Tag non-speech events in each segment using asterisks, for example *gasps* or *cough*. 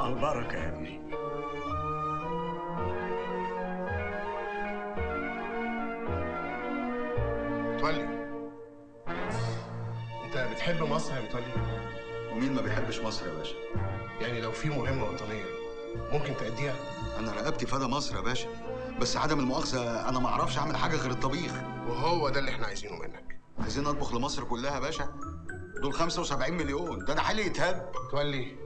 البركة يا ابني. متولي انت بتحب مصر يا متولي ومين ما بيحبش مصر يا باشا؟ يعني لو في مهمة وطنية ممكن تأديها؟ أنا رقبتي فدا مصر يا باشا. بس عدم المؤاخذة أنا ما أعرفش أعمل حاجة غير الطبيخ. وهو ده اللي إحنا عايزينه منك. عايزين اطبخ لمصر كلها يا باشا؟ دول 75 مليون. ده أنا حالي يتهد متولي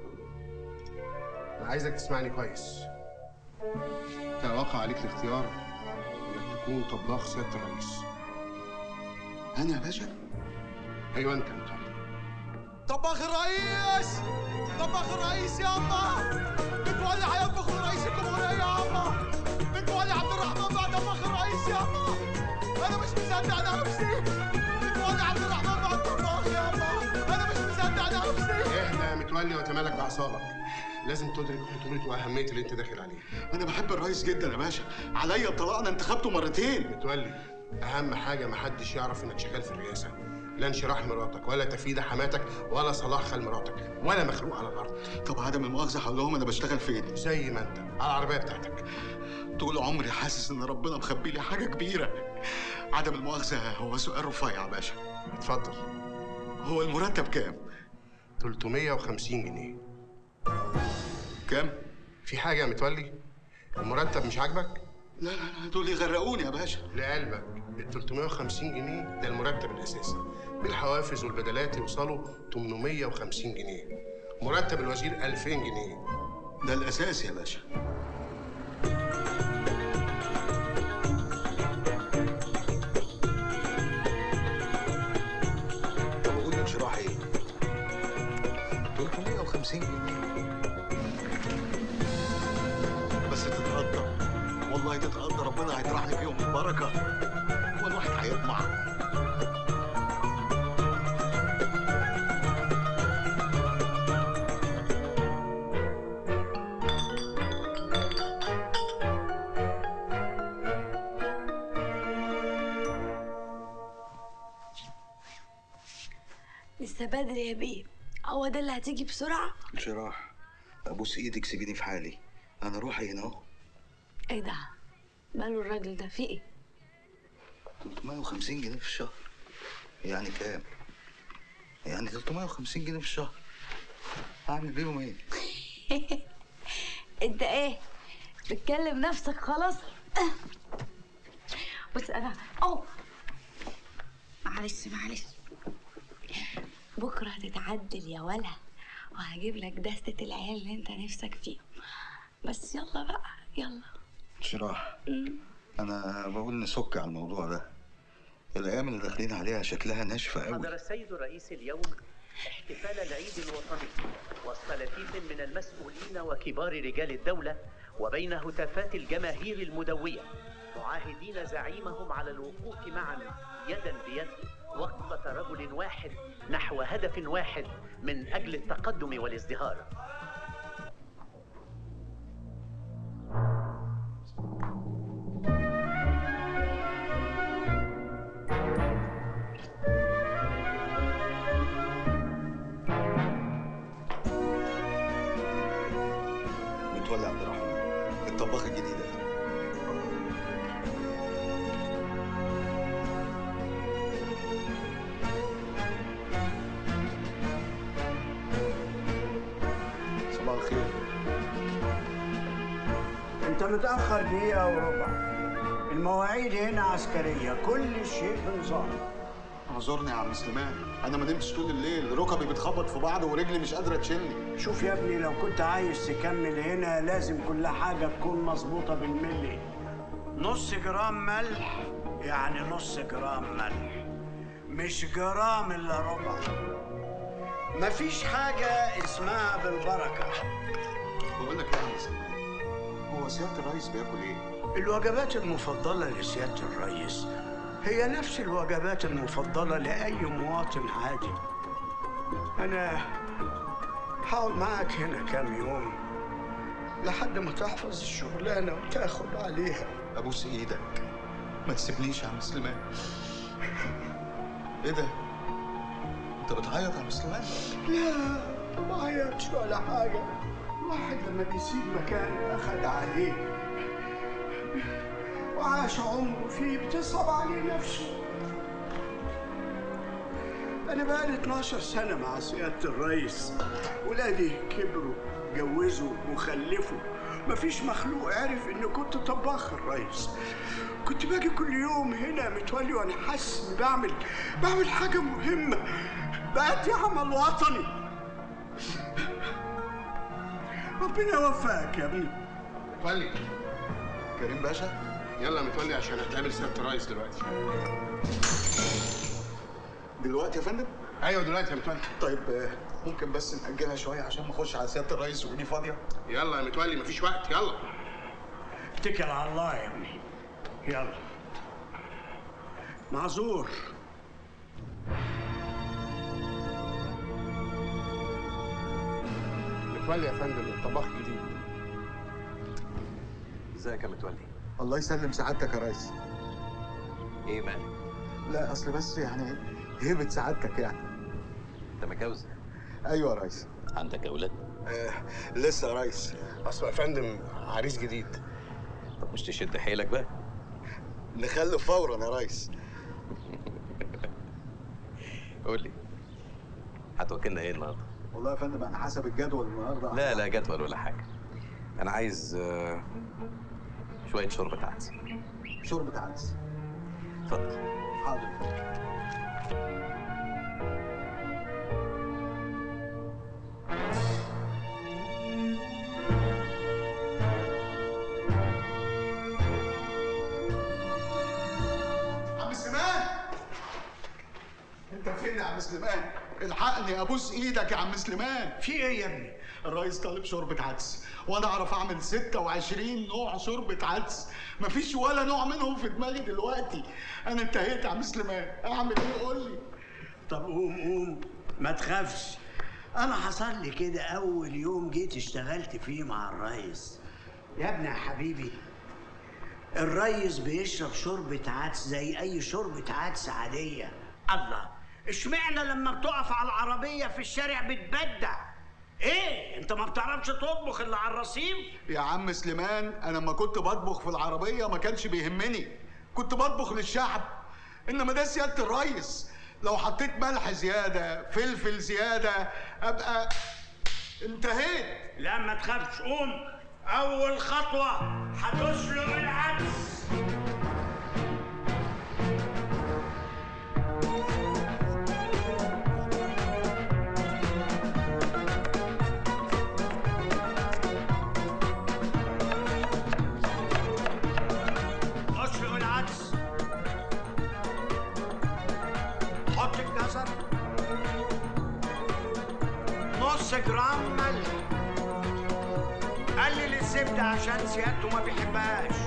أنا عايزك تسمعني كويس. انت واقع عليك الاختيار إنك تكون طباخ سياده الرئيس أنا يا باشا؟ أيوه أنت متولي طباخ الرئيس! طباخ الرئيس يا الله متولي هيطبخ لرئيس الجمهورية يا الله أنا مش مصدق عبد الرحمن الطباخ أنا مش مصدق متولي وتمالك بأعصابك. لازم تدرك خطورة وأهمية اللي انت داخل عليه أنا بحب الرئيس جدا يا باشا. عليا الطلاق أنا انتخبته مرتين. متولي أهم حاجة محدش يعرف إنك شغال في الرئاسة. لا انشراح مراتك ولا تفيد حماتك ولا صلاح خال مراتك ولا مخلوق على الأرض. طب عدم المؤاخذة هقول لهم أنا بشتغل فين؟ زي ما أنت على العربية بتاعتك. طول عمري حاسس إن ربنا مخبي لي حاجة كبيرة. عدم المؤاخذة هو سؤال رفيع يا باشا. اتفضل. هو المرتب كام؟ 350 جنيه. كام؟ في حاجة يا متولي؟ المرتب مش عاجبك؟ لا لا لا دول يغرقوني يا باشا. لقلبك ال 350 جنيه ده المرتب الأساسي. بالحوافز والبدلات يوصلوا 850 جنيه. مرتب الوزير 2000 جنيه. ده الاساس يا باشا. البركة. والواحد هيطمع. لسه بدري يا بيه هو ده اللي هتيجي بسرعة؟ انشراح. أبوس إيدك سيبيني في حالي. أنا روحي هنا أهو. إيه ده؟ ماله الراجل ده؟ في إيه؟ 350 جنيه في الشهر. يعني كام؟ يعني 350 جنيه في الشهر. هعمل بيهم إيه؟ *laughs* انت إيه؟ بتكلم نفسك خلاص؟ *laughs* بص أنا أو معلش معلش. بكرة هتتعدل يا ولا وهجيب لك دستة العيال اللي انت نفسك فيهم. بس يلا بقى يلا. انشراح أنا بقول نسك على الموضوع ده. الأيام اللي داخلين عليها شكلها ناشفة حضر قوي السيد الرئيس اليوم احتفال العيد الوطني وسط لفيف من المسؤولين وكبار رجال الدولة وبين هتافات الجماهير المدوية معاهدين زعيمهم على الوقوف معا يدا بيد وقفة رجل واحد نحو هدف واحد من أجل التقدم والازدهار. انت متأخر دقيقة وربع. المواعيد هنا عسكرية. كل شيء بنظام. اعذرني يا عم سليمان. أنا ما نمتش طول الليل. ركبي بتخبط في بعض ورجلي مش قادرة تشيلني. شوف يا ابني لو كنت عايز تكمل هنا لازم كل حاجة تكون مظبوطة بالملي. نص جرام ملح. يعني نص جرام ملح. مش جرام إلا ربع. مفيش حاجة اسمها بالبركة. بقول لك إيه يا عم سليمان؟ هو سياده الرئيس بياكل إيه؟ الوجبات المفضلة لسيادة الرئيس هي نفس الوجبات المفضلة لأي مواطن عادي. أنا هقعد معاك هنا كام يوم لحد ما تحفظ الشغلانة وتاخد عليها. أبوس إيدك. ما تسيبنيش يا عم سليمان. إيه ده؟ أنت بتعيط يا عم سليمان؟ لا ما عيطش ولا حاجة. الواحد لما بيسيب مكان أخد عليه. وعاش عمره فيه بتصعب عليه نفسه. أنا بقالي 12 سنة مع سيادة الرئيس. ولادي كبروا جوزوا وخلفوا مفيش مخلوق عرف إني كنت طباخ الرئيس. كنت باجي كل يوم هنا متولي وأنا حاسس إني بعمل بعمل حاجة مهمة. بأدي عمل وطني ربنا يوفقك يا ابني متولي كريم باشا يلا يا متولي عشان هتقابل سيادة الرئيس دلوقتي. دلوقتي يا فندم؟ أيوه دلوقتي يا متولي. طيب آه، ممكن بس نأجلها شوية عشان ما أخش على سيادة الرئيس ودي فاضية؟ يلا يا متولي مفيش وقت. يلا. اتكل على الله يا ابني. يلا. معذور. متولي يا فندم الطباخ جديد. ازيك يا متولي؟ الله يسلم سعادتك يا ريس. إيه مالك؟ لا أصل بس يعني هيبة سعادتك يعني. انت متجوز؟ أيوه يا ريس. عندك أولاد؟ آه لسه يا ريس. أصل يا فندم عريس جديد. طب مش تشد حيلك بقى؟ نخلف فورا يا ريس. قول لي هتوكلنا إيه النهارده؟ والله يا فندم أنا حسب الجدول النهارده. لا لا جدول ولا حاجة. أنا عايز آه، شوية شوربة عدس. شوربة عدس. اتفضل. حاضر. عم سليمان. أنت فين يا عم سليمان؟ الحقني ابوس إيدك يا عم سليمان. في إيه يا ابني؟ الرئيس طالب شوربة عدس وأنا اعرف اعمل 26 نوع شوربة عدس. مفيش ولا نوع منهم في دماغي دلوقتي. أنا انتهيت يا عم سليمان. اعمل إيه؟ قول لي. طب قوم قوم. ما تخافش. أنا حصل لي كده اول يوم جيت اشتغلت فيه مع الريس يا ابني يا حبيبي الريس بيشرب شوربة عدس زي أي شوربة عدس عادية. الله. اشمعنى لما بتقف على العربية في الشارع بتبدع؟ إيه؟ أنت ما بتعرفش تطبخ إلا على الرصيف؟ يا عم سليمان أنا لما كنت بطبخ في العربية ما كانش بيهمني. كنت بطبخ للشعب إنما ده سيادة الريس. لو حطيت ملح زيادة فلفل زيادة أبقى انتهيت. لا ما تخافش. قوم. أول خطوة هتسلق العدس. عشان سيادته ما بيحبهاش.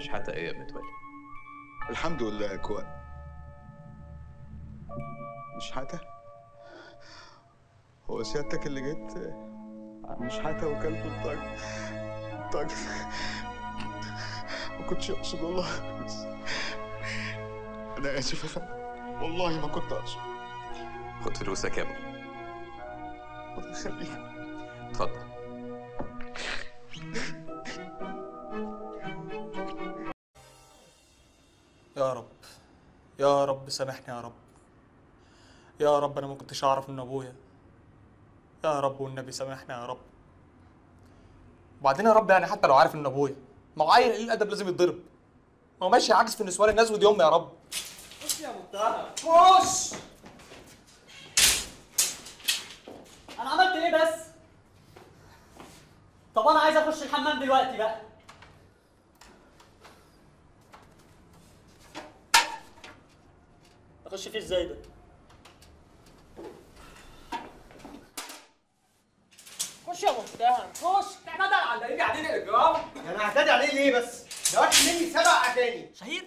شحاته إيه يا متولي الحمد لله كويس مش حاجة هو سيادتك اللي جيت؟ مش حاجة وكلب الطاج طاج ما كنتش اقصد والله. أنا اسف يا فندم. والله ما كنت اقصد. خد فلوسك يا ابني. ربنا يخليك. اتفضل. يا رب يا رب سامحني يا رب. يا رب أنا ما كنتش أعرف من أبويا. يا رب والنبي سامحنا يا رب. وبعدين يا رب يعني حتى لو عارف ان أبويا ما هو عيل قليل الأدب لازم يتضرب؟ ما هو ماشي عاجز في نسوان الناس ودي أمي يا رب. خش يا متهم خش! أنا عملت إيه بس؟ طب أنا عايز أخش الحمام دلوقتي بقى. اخش فيه إزاي ده خش يا متهم خش. ده على اللي قاعدين الاجرام أنا هعتدي عليه ليه بس؟ ده واحد مني سبع اتاني شهير؟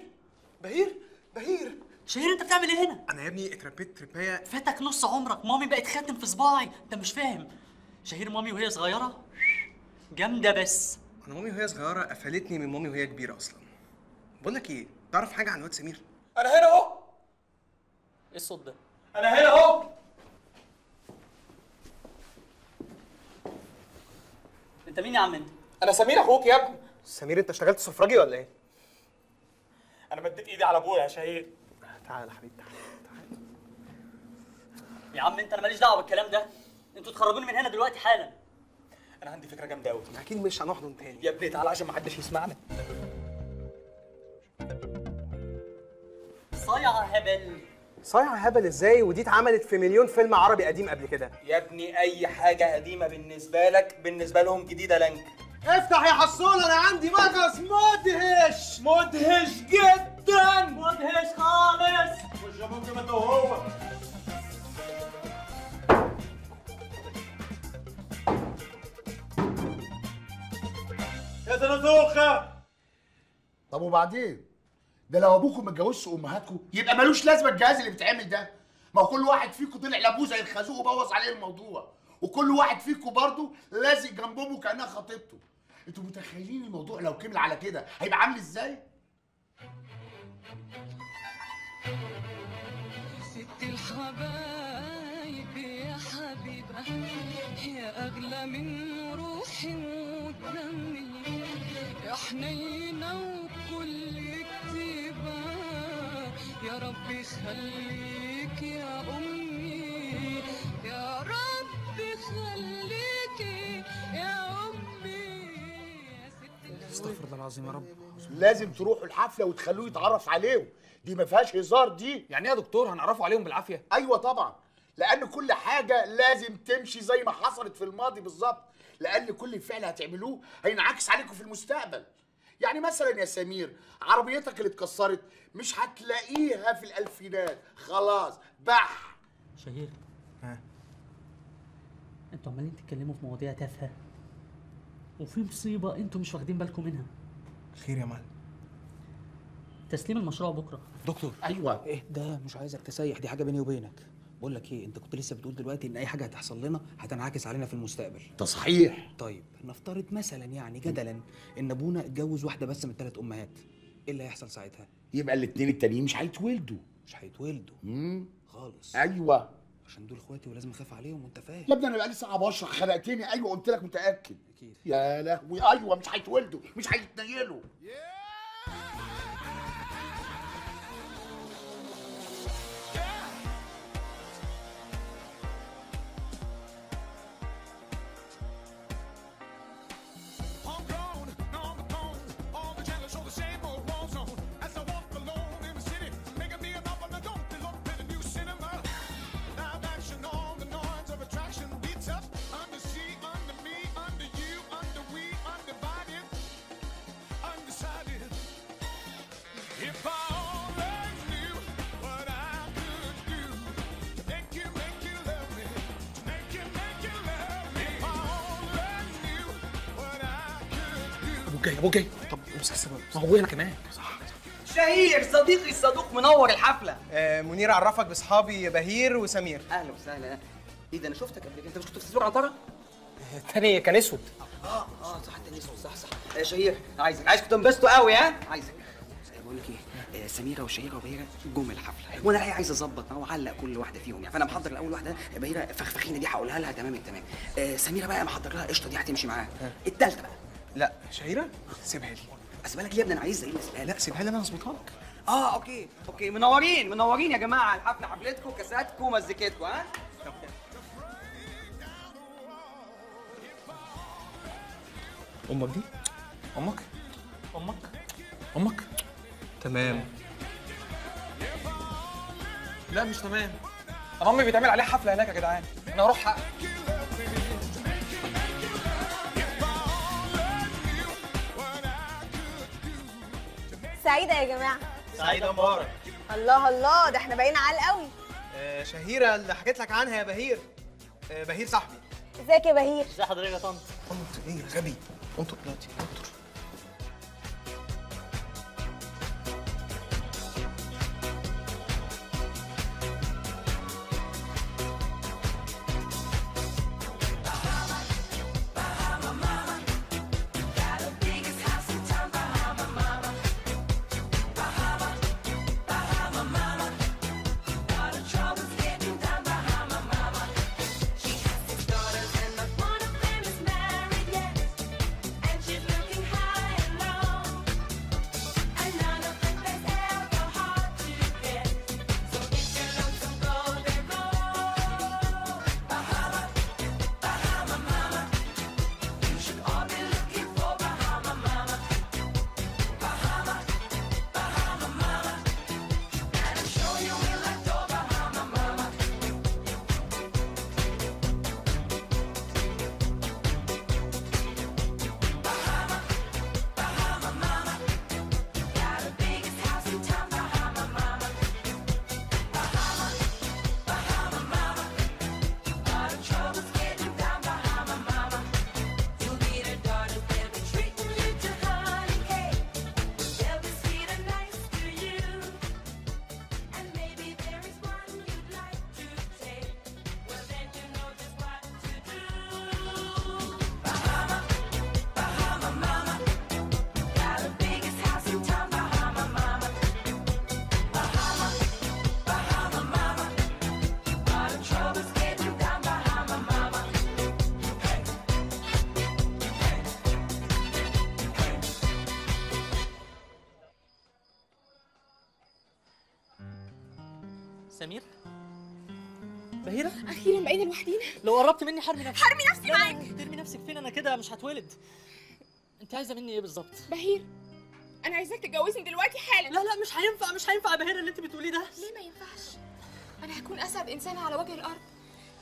بهير؟ بهير؟ شهير أنت بتعمل إيه هنا؟ أنا يا ابني اتربيت تربايه فاتك نص عمرك. مامي بقت خاتم في صباعي. أنت مش فاهم. شهير مامي وهي صغيرة؟ جامدة بس. أنا مامي وهي صغيرة قفلتني من مامي وهي كبيرة أصلا. بقول لك إيه؟ تعرف حاجة عن واد سمير؟ أنا هنا أهو. إيه الصوت ده؟ أنا هنا اهو. انت مين يا عم انت؟ أنا سمير أخوك يا ابني. سمير انت اشتغلت سفراجي ولا إيه؟ أنا مديت ايدي على ابويا يا شهير. تعال يا حبيبي تعال يا عم انت أنا ماليش دعوه بالكلام ده. أنتوا تخرجوني من هنا دلوقتي حالا. أنا عندي فكره جامده قوي أكيد مش هنحضن تاني. يا ابني تعالى عشان ما حدش يسمعنا. صايعه هبل. صايع هبل إزاي؟ ودي اتعملت في مليون فيلم عربي قديم قبل كده. يا ابني أي حاجة قديمة بالنسبة لك بالنسبة لهم جديدة لنك. افتح يا حصول أنا عندي مغص مدهش. مدهش جدا. مدهش خالص. مش ممكن انت وهو يا زنزوخه طب وبعدين؟ ده لو ابوكم ما اتجوزش امهاتكم يبقى ملوش لازمة الجهاز اللي بيتعمل ده. ما هو كل واحد فيكم طلع لابوه زي الخازوق وبوظ عليه الموضوع. وكل واحد فيكم برضه لازق جنب امه كأنها خطيبته. أنتوا متخيلين الموضوع لو كمل على كده هيبقى عامل إزاي؟ ست الحبايب يا حبيبة يا أغلى من روحي ودمي يا حنينة يا رب يخليك يا أمي. يا رب يخليكي يا أمي. يا ست استغفر الله العظيم يا رب. لازم تروحوا الحفلة وتخلوه يتعرف عليهم. دي ما فيهاش هزار دي. يعني إيه يا دكتور؟ هنعرفه عليهم بالعافية. أيوه طبعا. لأن كل حاجة لازم تمشي زي ما حصلت في الماضي بالظبط. لأن كل فعل هتعملوه هينعكس عليكم في المستقبل. يعني مثلا يا سمير عربيتك اللي اتكسرت مش هتلاقيها في الألفينات. خلاص بح. شهير. ها. أنتوا عمالين تتكلموا في مواضيع تافهة. وفي مصيبة أنتوا مش واخدين بالكم منها. خير يا معلم تسليم المشروع بكرة. دكتور. أيوه. إيه؟ ده مش عايزك تسيح دي حاجة بيني وبينك. بقول لك إيه أنت كنت لسه بتقول دلوقتي إن أي حاجة هتحصل لنا هتنعكس علينا في المستقبل. ده صحيح. طيب نفترض مثلا يعني جدلا إن أبونا اتجوز واحدة بس من ثلاث أمهات. إيه اللي هيحصل ساعتها؟ يبقى الاتنين التانيين مش هيتولدوا. مش هيتولدوا. امم خالص. أيوه. عشان دول اخواتي ولازم اخاف عليهم وانت فاهم. يا ابني أنا بقالي ساعه بشرح خلقتني. أيوه قلت لك متأكد. أكيد. يا لهوي أيوه مش هيتولدوا مش هيتنيلوا أنا كمان. شهير صديقي الصدوق منور الحفلة. آه منير عرفك بأصحابي بهير وسمير. أهلا وسهلا. إيه ده؟ أنا شفتك قبل كده. أنت مش كنت في تلفزيون عنتره التاني كان أسود. آه آه صح انت اسمه صح صح. آه شهير عايزك. عايزكم تنبسطوا قوي ها؟ عايزك. بقول لك إيه آه، سميرة وشهيرة وبهيرة جم الحفلة. وأنا الحقيقة عايز أظبط معاه واعلق كل واحدة فيهم. يعني فأنا محضر الأول واحدة بهيرة فخفخينه دي هقولها لها. تمام التمام آه سميرة بقى محضر لها قشطة دي هتمشي معاها. التالتة بقى. لا شهيرة؟ سيبها لي. اسيبها لك يا ابني أنا عايز زي اللي لا سيبها لي أنا أظبطها لك. آه okay okay. منورين منورين يا جماعة. الحفله حفلتكم كاساتكم ومزيكتكم ها؟ أمك دي؟ أمك؟ أمك؟ أمك؟ تمام. لا مش تمام. أنا أمي بيتعمل عليها حفلة هناك يا جدعان. أنا هروح حق سعيدة يا جماعة. سعيدة مبارك. الله الله ده إحنا بقينا عال قوي. آه شهيرة اللي حكيت لك عنها يا بهير. آه بهير صاحبي. ازيك يا بهير؟ ازي حضرتك يا طنط؟ طنط إيه يا غبي؟ انطر دلوقتي انطر مني حرمي نفسك حرمي نفسي معاك. ترمي نفسك فين؟ أنا كده مش هتولد. أنت عايزة مني إيه بالظبط؟ بهير أنا عايزاك تتجوزني دلوقتي حالا. لا لا مش هينفع مش هينفع يا بهيرة اللي أنت بتقوليه ده. ليه ما ينفعش؟ أنا هكون أسعد إنسان على وجه الأرض.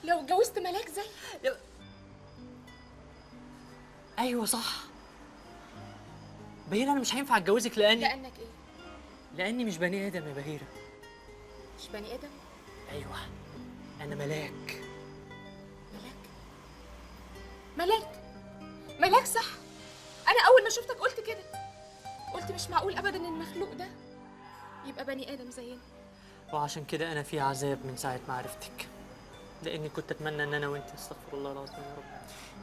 لو اتجوزت ملاك زي أيوه صح. بهيرة أنا مش هينفع أتجوزك لاني لأنك إيه؟ لأني مش بني آدم يا بهيرة مش بني آدم؟ أيوه. أنا ملاك. ملاك. ملاك صح. أنا أول ما شفتك قلت كده. قلت مش معقول ابدا إن المخلوق ده يبقى بني آدم زينا. وعشان كده أنا في عذاب من ساعة ما عرفتك. لأني كنت أتمنى إن أنا وأنت أستغفر الله العظيم يا رب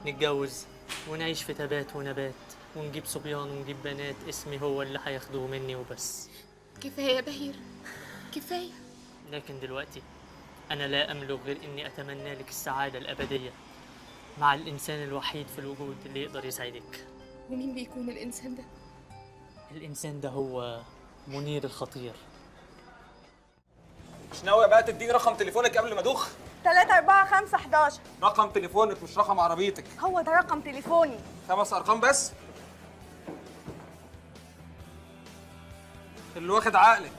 نتجوز ونعيش في تبات ونبات ونجيب صبيان ونجيب بنات. اسمي هو اللي هياخدوه مني وبس. كفاية يا بهير. كفاية. لكن دلوقتي أنا لا أملك غير إني أتمنى لك السعادة الأبدية. مع الإنسان الوحيد في الوجود اللي يقدر يسعدك ومين بيكون الإنسان ده؟ الإنسان ده هو منير الخطير. مش ناوي بقى تديني رقم تليفونك قبل ما أدوخ؟ 3 4 5 11 رقم تليفونك مش رقم عربيتك. هو ده رقم تليفوني. خمس أرقام بس. اللي واخد عقلك.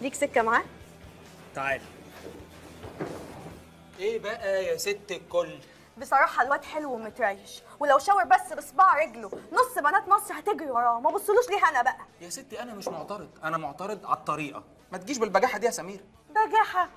ليك سكة معاه؟ تعال. إيه بقى يا ست الكل؟ بصراحة الواد حلو ومتريش. ولو شاور بس بصباع رجله نص بنات مصر هتجري وراه. ما بصلوش ليه أنا بقى. يا ستي أنا مش معترض. أنا معترض على الطريقة. ما تجيش بالبجاحة دي يا سمير. بجاحة؟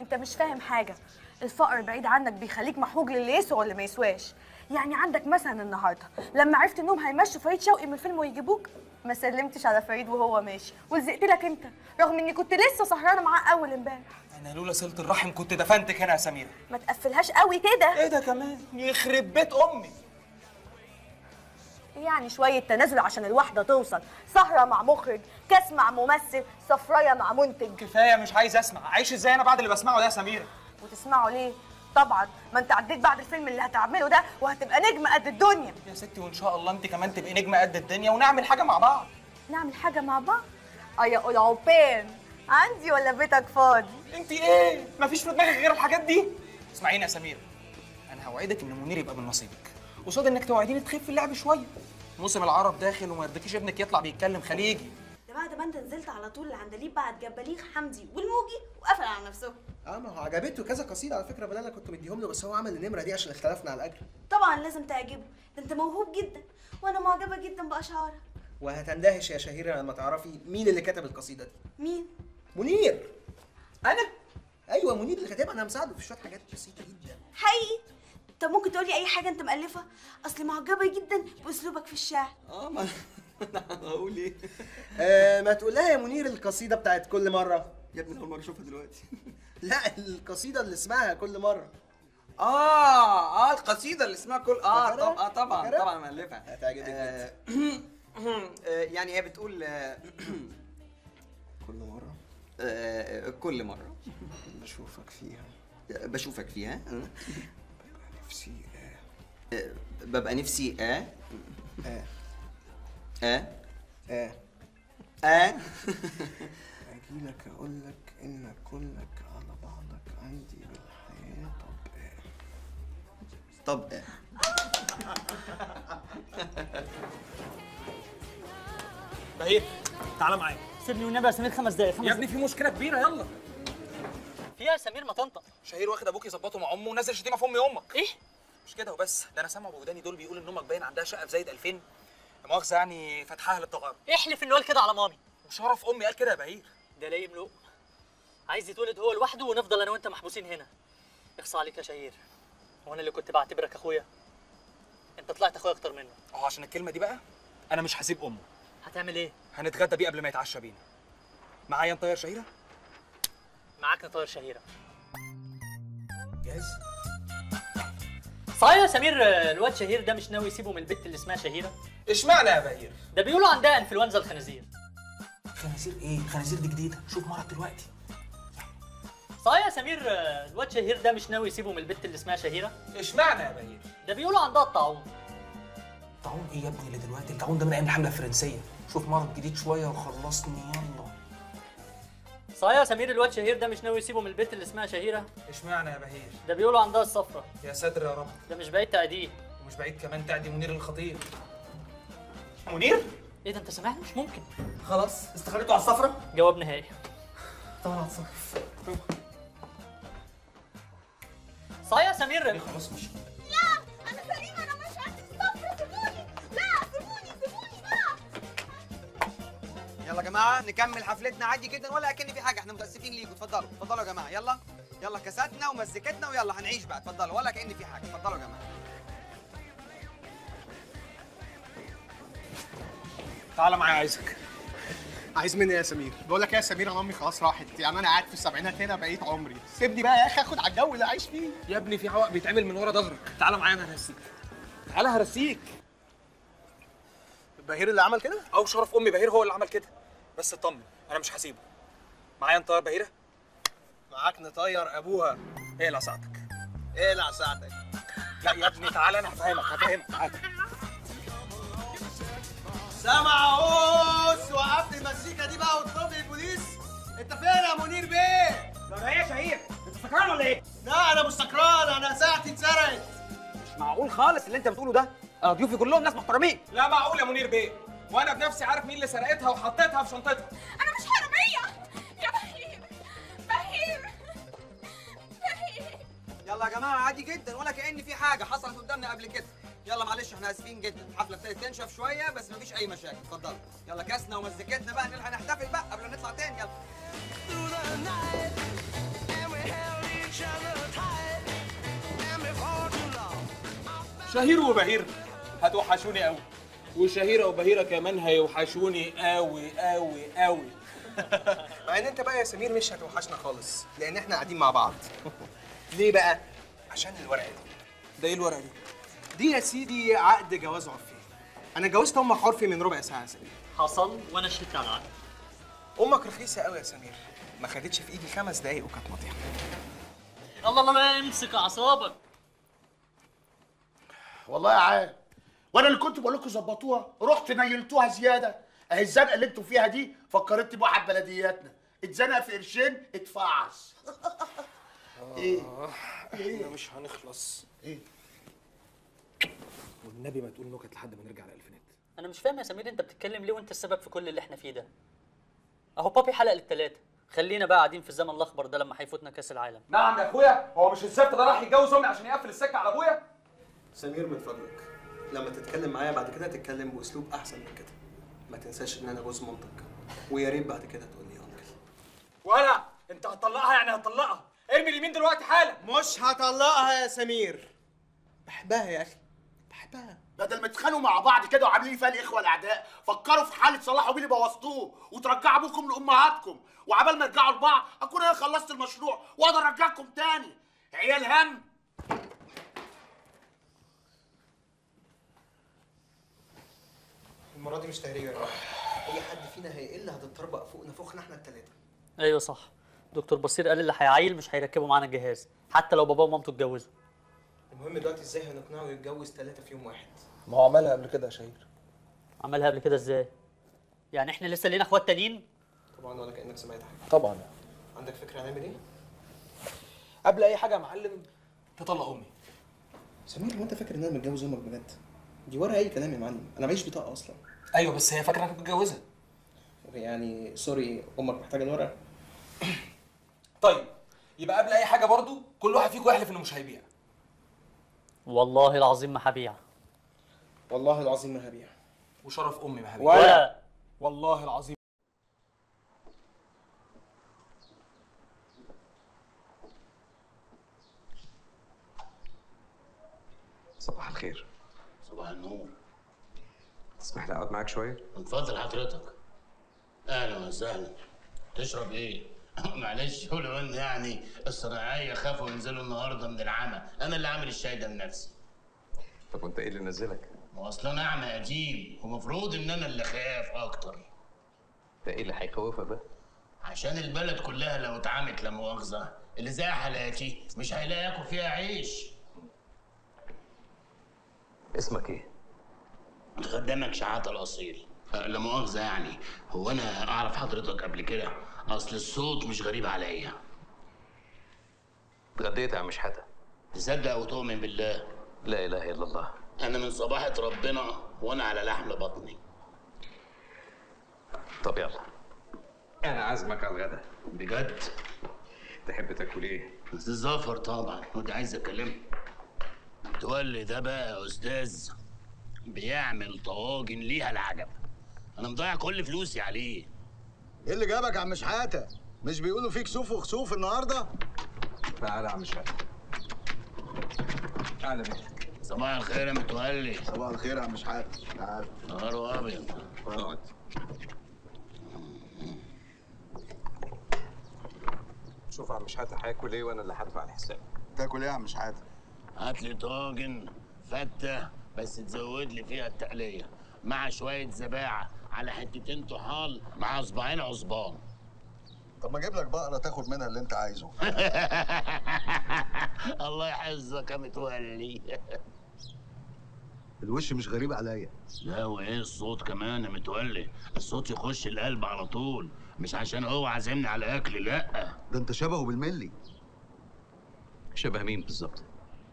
أنت مش فاهم حاجة. الفقر بعيد عنك بيخليك محوج للي يسوى واللي ما يسواش. يعني عندك مثلا النهارده لما عرفت إنهم هيمشوا فريد شوقي من الفيلم ويجيبوك ما سلمتش على فريد وهو ماشي ولزقت لك أنت رغم إني كنت لسه سهرانة معاه أول إمبارح. أنا لولا صلة الرحم كنت دفنتك هنا يا سميرة. ما تقفلهاش قوي كده. إيه ده كمان؟ يخرب بيت أمي. يعني شوية تنازل عشان الواحدة توصل سهرة مع مخرج كاس مع ممثل سفرايه مع منتج. كفاية مش عايز أسمع. عايش إزاي أنا بعد اللي بسمعه ده يا سميرة؟ وتسمعوا ليه؟ طبعا. ما انت عديت بعد الفيلم اللي هتعمله ده وهتبقى نجم قد الدنيا. يا ستي وإن شاء الله انت كمان تبقي نجمه قد الدنيا ونعمل حاجة مع بعض. نعمل حاجة مع بعض؟ آه يا قلعوبين عندي ولا بيتك فاضي؟ انت إيه؟ مفيش في دماغك غير الحاجات دي؟ اسمعيني يا سميره أنا هوعدك إن منير يبقى من نصيبك. قصاد إنك توعديني تخف اللعب شوية. موسم العرب داخل وما يرضيكيش ابنك يطلع بيتكلم خليجي. بعد ما انت نزلت على طول العندليب بعد جباليغ حمدي والموجي وقفل على نفسهم آه ما هو عجبته كذا قصيدة على فكرة بدل أنا كنت مديهم له بس هو عمل النمرة دي عشان اختلفنا على الأجر. طبعا لازم تعجبه. ده انت موهوب جدا وأنا معجبة جدا بأشعارك. وهتندهش يا شهيره لما تعرفي مين اللي كتب القصيدة دي. مين؟ منير. أنا؟ أيوه منير اللي كاتبها. أنا مساعده في شوية حاجات بسيطة جدا. حقيقي؟ طب ممكن تقولي أي حاجة أنت مألفها؟ اصلي معجبة جدا بأسلوبك في الشعر. آه ما *laughs* هقول إيه؟ آه ما تقول لها يا منير القصيدة بتاعت كل مرة. يا ابني أول مرة أشوفها دلوقتي. *laughs* لا القصيدة اللي اسمها كل مرة. آه آه القصيدة اللي اسمها كل آه؟ طب... آه طبعا؟ طبعا مألفها هتعجبك آه، *clears throat* آه، يعني هي بتقول *clears throat* كل مرة؟ آه، كل مرة. بشوفك فيها. بشوفك فيها. آه. *laughs* نفسي آه، ببقى نفسي آه. آه. آه؟ آه. آه؟ أجي لك أقول لك إن كلك على بعضك عندي بالحياة طب إيه طب آه. بهير تعالى معايا. سيبني والنبي يا سمير خمس دقايق خمس يا ابني في مشكلة كبيرة يلا. في يا سمير ما تنطق شهير واخد أبوك يظبطه مع أمه ونزل شتيمة في أمي أمك إيه؟ مش كده وبس ده أنا سامع بوداني دول بيقول إن أمك باين عندها شقة في زايد 2000 لا مؤاخذه يعني فتحها للتغرب احلف انه قال كده على مامي. وشرف أمي قال كده يا بهير. ده لاقي ملوك عايز يتولد هو لوحده ونفضل أنا وأنت محبوسين هنا. اخصى عليك يا شهير. هو أنا اللي كنت بعتبرك أخويا. أنت طلعت أخويا أكتر منه. آه عشان الكلمة دي بقى أنا مش هسيب أمه. هتعمل إيه؟ هنتغدى بيه قبل ما يتعشى بينا. معايا نطير شهيرة؟ معاك نطير شهيرة. جاهز؟ صحيح يا سمير الواد شهير ده مش ناوي يسيبه من البت اللي اسمها شهيرة؟ اشمعنى يا بهير؟ ده بيقولوا عندها انفلونزا الخنازير. خنازير إيه؟ خنازير دي جديدة؟ شوف مرض دلوقتي. صحيح يا سمير الواد شهير ده مش ناوي يسيبه من البت اللي اسمها شهيرة؟ اشمعنى يا بهير؟ ده بيقولوا عندها الطاعون. طاعون إيه يا ابني اللي دلوقتي؟ الطاعون ده من أيام الحملة الفرنسية. شوف مرض جديد شوية وخلصني يلا صحيح يا سمير الواد شهير ده مش ناوي يسيبه من البت اللي اسمها شهيرة؟ اشمعنى يا بهير؟ ده بيقولوا عندها الصفرة. يا ساتر يا رب. ده مش بعيد تأديه ومش بعيد كمان تعدي منير الخطير منير؟ إيه ده أنت سامعني؟ مش ممكن. خلاص استخرجتوا على الصفرة؟ جواب نهائي. طبعا هتصرف صحيح يا سمير. خلاص مش يلا يا جماعة نكمل حفلتنا عادي جدا ولا اكن في حاجة إحنا متأسفين ليكم اتفضلوا اتفضلوا يا جماعة يلا يلا كاساتنا ومزيكتنا ويلا هنعيش بقى اتفضلوا ولا كأن في حاجة اتفضلوا يا جماعة. تعالى معايا عايزك. عايز مني يا سمير. بقول لك إيه يا سمير أنا أمي خلاص راحت يعني أنا قاعد في السبعينات هنا بقيت عمري. سيبني بقى يا أخي آخد على الجو اللي عايش فيه. يا ابني في عوق بيتعمل من ورا ظهرك. تعالى معايا أنا هرسيك. تعالى هرسيك. بهير اللي عمل كده؟ أو شرف أمي بهير هو اللي عمل كده. بس اطمن أنا مش هسيبه. معايا نطير بهيره معاك نطير أبوها. إيه اللي ساعتك. إيه لا ساعتك. لا يا ابني تعالى أنا هفهمك هفهمك. تعالى سامع اوس وقفت المزيكا دي بقى وتطلب لي البوليس. أنت فين يا منير بيه؟ ده إيه يا شهير؟ أنت سكران ولا إيه؟ لا أنا مش سكران أنا ساعتي اتسرقت. مش معقول خالص اللي أنت بتقوله ده؟ أنا ضيوفي كلهم ناس محترمين. لا معقول يا منير بيه. وأنا بنفسي عارف مين اللي سرقتها وحطيتها في شنطتها. أنا مش حرامية. يا بهير بهير بهير يلا يا جماعة عادي جدا ولا كان في حاجة حصلت قدامنا قبل كده. يلا معلش إحنا آسفين جدا. الحفلة ابتدت تنشف شوية بس مفيش أي مشاكل. اتفضلوا يلا كاسنا ومزيكتنا بقى نلحق نحتفل بقى قبل ما نطلع تاني. يلا. شهير وبهير هتوحشوني قوي وشهيرة وبهيرة كمان هيوحشوني. قوي قوي قوي *laughs* مع إن أنت بقى يا سمير مش هتوحشنا خالص لأن إحنا قاعدين مع بعض. *laughs* ليه بقى؟ عشان الورقة دي. ده إيه الورقة دي؟ دي يا سيدي عقد جواز عرفي. أنا اتجوزت أمك عرفي من ربع ساعة يا سمير. حصل وأنا شهدت على العقد. أمك رخيصة قوي يا سمير. ما خدتش في إيدي خمس دقايق وكانت ماضيه الله الله ما امسك أعصابك. والله يا عال وأنا اللي كنت بقول لكم ظبطوها. رحت نيلتوها زيادة. اهي الزنقة اللي أنتوا فيها دي فكرتني بواحد بلدياتنا. اتزنق في قرشين اتفعص. إيه؟ إحنا مش هنخلص. إيه؟ النبي ما تقول نكت لحد ما نرجع للألفينات. أنا مش فاهم يا سمير أنت بتتكلم ليه وأنت السبب في كل اللي إحنا فيه ده؟ أهو بابي حلق للتلاتة. خلينا بقى قاعدين في الزمن الاخضر ده لما هيفوتنا كأس العالم. نعم يا أخويا. هو مش الزفت ده راح يتجوز امي عشان يقفل السكة على أبويا؟ سمير من فضلك. لما تتكلم معايا بعد كده تتكلم بأسلوب أحسن من كده. ما تنساش إن أنا جوز مامتك. ويا ريت بعد كده تقول لي يا أنكل. ولا! أنت هتطلقها يعني هتطلقها. ارمي اليمين دلوقتي حالا. مش هطلقها يا سمير. بحبها يا أخي. بحبها. بدل ما تتخانقوا مع بعض كده وعاملين فيها الإخوة الأعداء فكروا في حالة صلاح وبيلي بوظتوه وترجعوا أبوكم لأمهاتكم. وعبال ما يرجعوا لبعض أكون أنا خلصت المشروع وأقدر أرجعكم تاني. عيال هم! المرة دي مش تهريج أي حد فينا هيقل هتتطربق فوق نفوخنا إحنا التلاتة؟ أيوه صح. دكتور بصير قال اللي هيعيل مش هيركبوا معانا الجهاز حتى لو باباه ومامته اتجوزوا. المهم دلوقتي إزاي هنقنعه يتجوز ثلاثة في يوم واحد؟ ما هو عملها قبل كده يا شهير. عملها قبل كده إزاي؟ يعني إحنا لسه لينا إخوات تانيين؟ طبعا ولا كأنك سمعت حاجة. طبعا. عندك فكرة هنعمل إيه؟ قبل أي حاجة يا معلم. تطلق أمي. سمير هو أنت فاكر إن أنا متجوز أمك بجد؟ دي ورا أي كلام يا معلم. أنا معيش بطاقة أصلا. أيوه بس هي فاكرة انك متجوزها يعني سوري أمك محتاجة الورقه *coughs* طيب يبقى قبل أي حاجة برضو كل واحد فيكم يحلف إنه مش هيبيع. والله العظيم ما هبيع. والله العظيم ما هبيع. وشرف أمي ما هبيع. ولا. والله العظيم. صباح الخير. صباح النور. تسمح لي اقعد معاك شوية؟ من فضل حضرتك. أهلا وسهلا. تشرب إيه؟ *laughs* معلش ولو ان يعني الصناعية خافوا ينزلوا النهارده من العمى أنا اللي عامل الشاي ده بنفسي طب وانت إيه اللي نزلك؟ ما هو أصل أنا أعمى قديم ومفروض إن أنا اللي خاف أكتر. ده إيه اللي هيخوفك ده؟ عشان البلد كلها لو اتعمت لا مؤاخذة اللي زي حالاتي مش هيلاقي ياكل فيها عيش. اسمك إيه؟ خدامك شحاته الاصيل أه، لا مؤاخذة يعني. هو أنا أعرف حضرتك قبل كده؟ أصل الصوت مش غريب عليا. اتغديت يا عم شحاته تصدق وتؤمن بالله؟ لا إله إلا الله. أنا من صباحة ربنا وأنا على لحم بطني. طب يلا. أنا عازمك على الغدا. بجد؟ تحب تاكل إيه؟ الزفر طبعا. ودي عايز اكلمه تولي ده بقى يا أستاذ. بيعمل طواجن ليها العجب. أنا مضيع كل فلوسي عليه. إيه اللي جابك يا عم شحاتة؟ مش بيقولوا فيك سوف وخسوف النهارده؟ تعالى يا عم شحاتة. تعالى بيك صباح الخير يا متولي. صباح الخير يا عم شحاتة. تعال نهار أبيض. اقعد شوف يا عم شحاتة هاكل إيه وأنا اللي هدفع الحساب؟ تاكل إيه يا عم شحاتة؟ هات لي طاجن فتة بس تزود لي فيها التقلية مع شوية زباعه على حتتين طحال مع صباعين عصبان. *laughs* طب ما أجيب لك بقرة تاخد منها اللي أنت عايزه. *laughs* الله يحفظك يا متولي. *laughs* الوش مش غريب عليا. لا وإيه الصوت كمان يا متولي؟ الصوت يخش القلب على طول. مش عشان هو عازمني على أكل لا. ده أنت شبهه بالملي. شبه مين بالظبط؟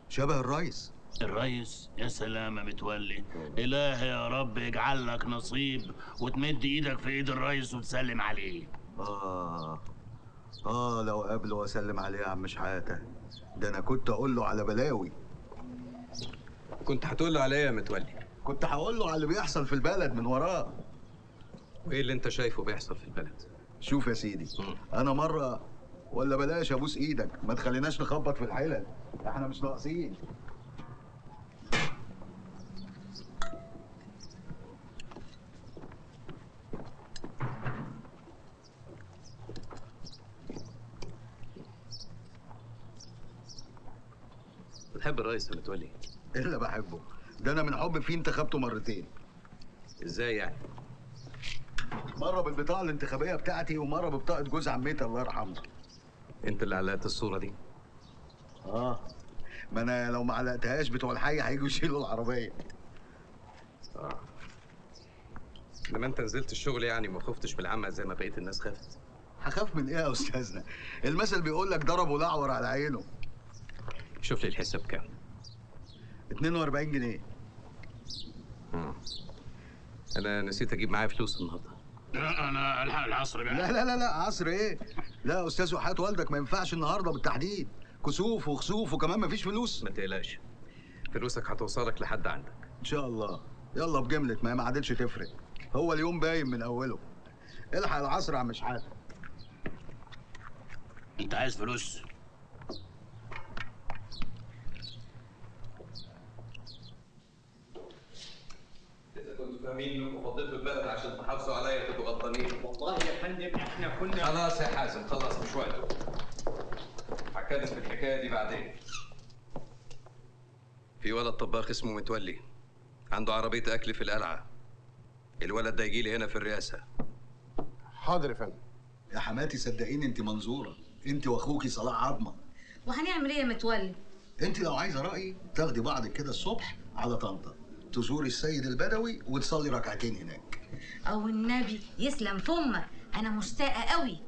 شبه الريس. الريس يا سلام يا متولي. إلهي يا رب يجعل لك نصيب وتمد إيدك في إيد الريس وتسلم عليه. آه آه لو قابله وأسلم عليه يا عم شحاتة. ده أنا كنت أقول له على بلاوي. كنت هتقول له عليا يا متولي؟ كنت هقول له على اللي بيحصل في البلد من وراه. وإيه اللي أنت شايفه بيحصل في البلد؟ شوف يا سيدي أنا مرة ولا بلاش أبوس إيدك ما تخليناش نخبط في الحلل. إحنا مش ناقصين. بتحب الرئيس يا متولي؟ الا بحبه؟ ده أنا من حب فيه انتخبته مرتين. إزاي يعني؟ مرة بالبطاقة الانتخابية بتاعتي ومرة ببطاقة جوز عمتي الله يرحمه أنت اللي علقت الصورة دي. آه. ما أنا لو ما علقتهاش بتوع الحي هيجوا يشيلوا العربية. آه. لما أنت نزلت الشغل يعني ما خفتش بالعمى زي ما بقية الناس خافت؟ هخاف من إيه يا أستاذنا؟ المثل بيقول لك ضربه الاعور على عينه. شوف لي الحساب كام. 42 جنيه. مم. أنا نسيت أجيب معايا فلوس النهارده. لا أنا ألحق العصر بقى. لا لا لا لا عصر إيه؟ لا يا أستاذ وحياة والدك ما ينفعش النهارده بالتحديد. كسوف وخسوف وكمان ما فيش فلوس. ما تقلقش. فلوسك هتوصلك لحد عندك. إن شاء الله. يلا بجملة ما هي ما عادتش تفرق. هو اليوم باين من أوله. الحق العصر يا عم شحاتة. أنت عايز فلوس؟ فاهمين انكم البلد عشان تحافظوا عليا تبقوا غلطانين والله يا فندم إحنا كنا خلاص يا حازم خلاص مش وقته هتكلم في الحكاية دي بعدين. في ولد طباخ اسمه متولي. عنده عربية أكل في القلعة. الولد ده يجي لي هنا في الرئاسة. حاضر يا فندم. يا حماتي صدقيني انت منظورة. انت واخوكي صلاح عظمة. وهنعمل إيه يا متولي؟ انت لو عايزة رايي تاخدي بعضك كده الصبح على طنطا. تزوري السيد البدوي وتصلي ركعتين هناك. أو النبي يسلم فمك أنا مشتاقة قوي.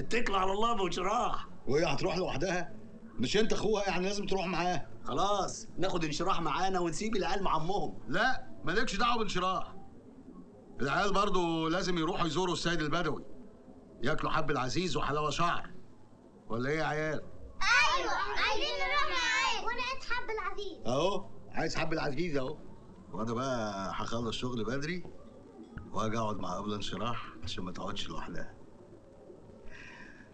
اتكل على الله ابو جراح وهي هتروح لوحدها؟ مش أنت أخوها؟ يعني لازم تروح معاه. خلاص ناخد انشراح معانا ونسيب العيال مع أمهم. لا مالكش دعوة بانشراح. العيال برضو لازم يروحوا يزوروا السيد البدوي. ياكلوا حب العزيز وحلاوة شعر. ولا إيه يا عيال؟ أيوه عايزين نروح معاك. وأنا اتحب العزيز. أهو عايز حب العزيز أهو. وأنا بقى هخلص شغل بدري واجي اقعد مع قبل انشراح عشان ما تقعدش لوحدها.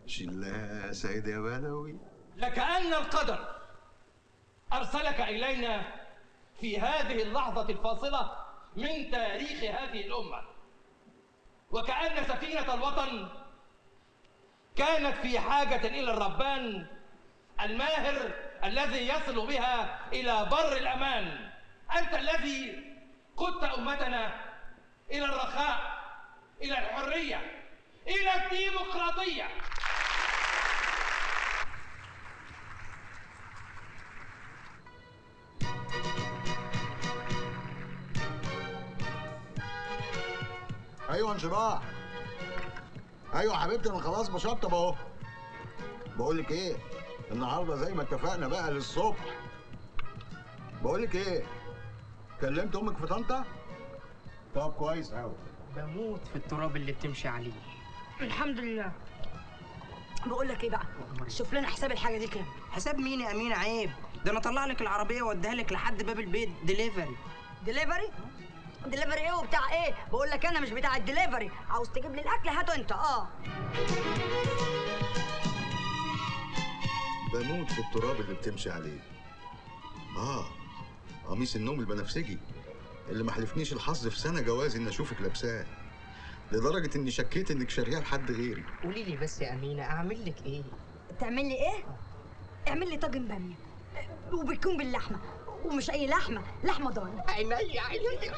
شلها سيد يا بدوي لكأن القدر أرسلك إلينا في هذه اللحظة الفاصلة من تاريخ هذه الأمة. وكأن سفينة الوطن كانت في حاجة إلى الربان الماهر الذي يصل بها إلى بر الأمان. أنت الذي قدت أمتنا إلى الرخاء إلى الحرية إلى الديمقراطية. أيوه انشراح أيوه حبيبتي أنا خلاص بشطب أهو. بقول لك إيه؟ النهارده زي ما اتفقنا بقى للصبح. بقول لك إيه؟ كلمت أمك في طنطا؟ طب كويس قوي بموت في التراب اللي بتمشي عليه. الحمد لله. بقول لك إيه بقى؟ شوف لنا حساب الحاجة دي كام حساب مين يا امين عيب؟ ده أنا اطلع لك العربية واديها لك لحد باب البيت. ديليفري delivery delivery إيه وبتاع إيه؟ بقول لك أنا مش بتاع الدليفري. عاوز تجيب لي الأكل؟ هاته أنت. آه. بموت في التراب اللي بتمشي عليه. آه. قميص النوم البنفسجي. اللي ما حالفنيش الحظ في سنة جوازي ان أشوفك لابساه. لدرجة إني شكيت إنك شاريها لحد غيري. قولي لي بس يا أمينة أعمل لك إيه؟ تعمل لي إيه؟ اعمل لي طاجن بامية وبيكون باللحمة ومش أي لحمة لحمة ضاني. عيني عيني.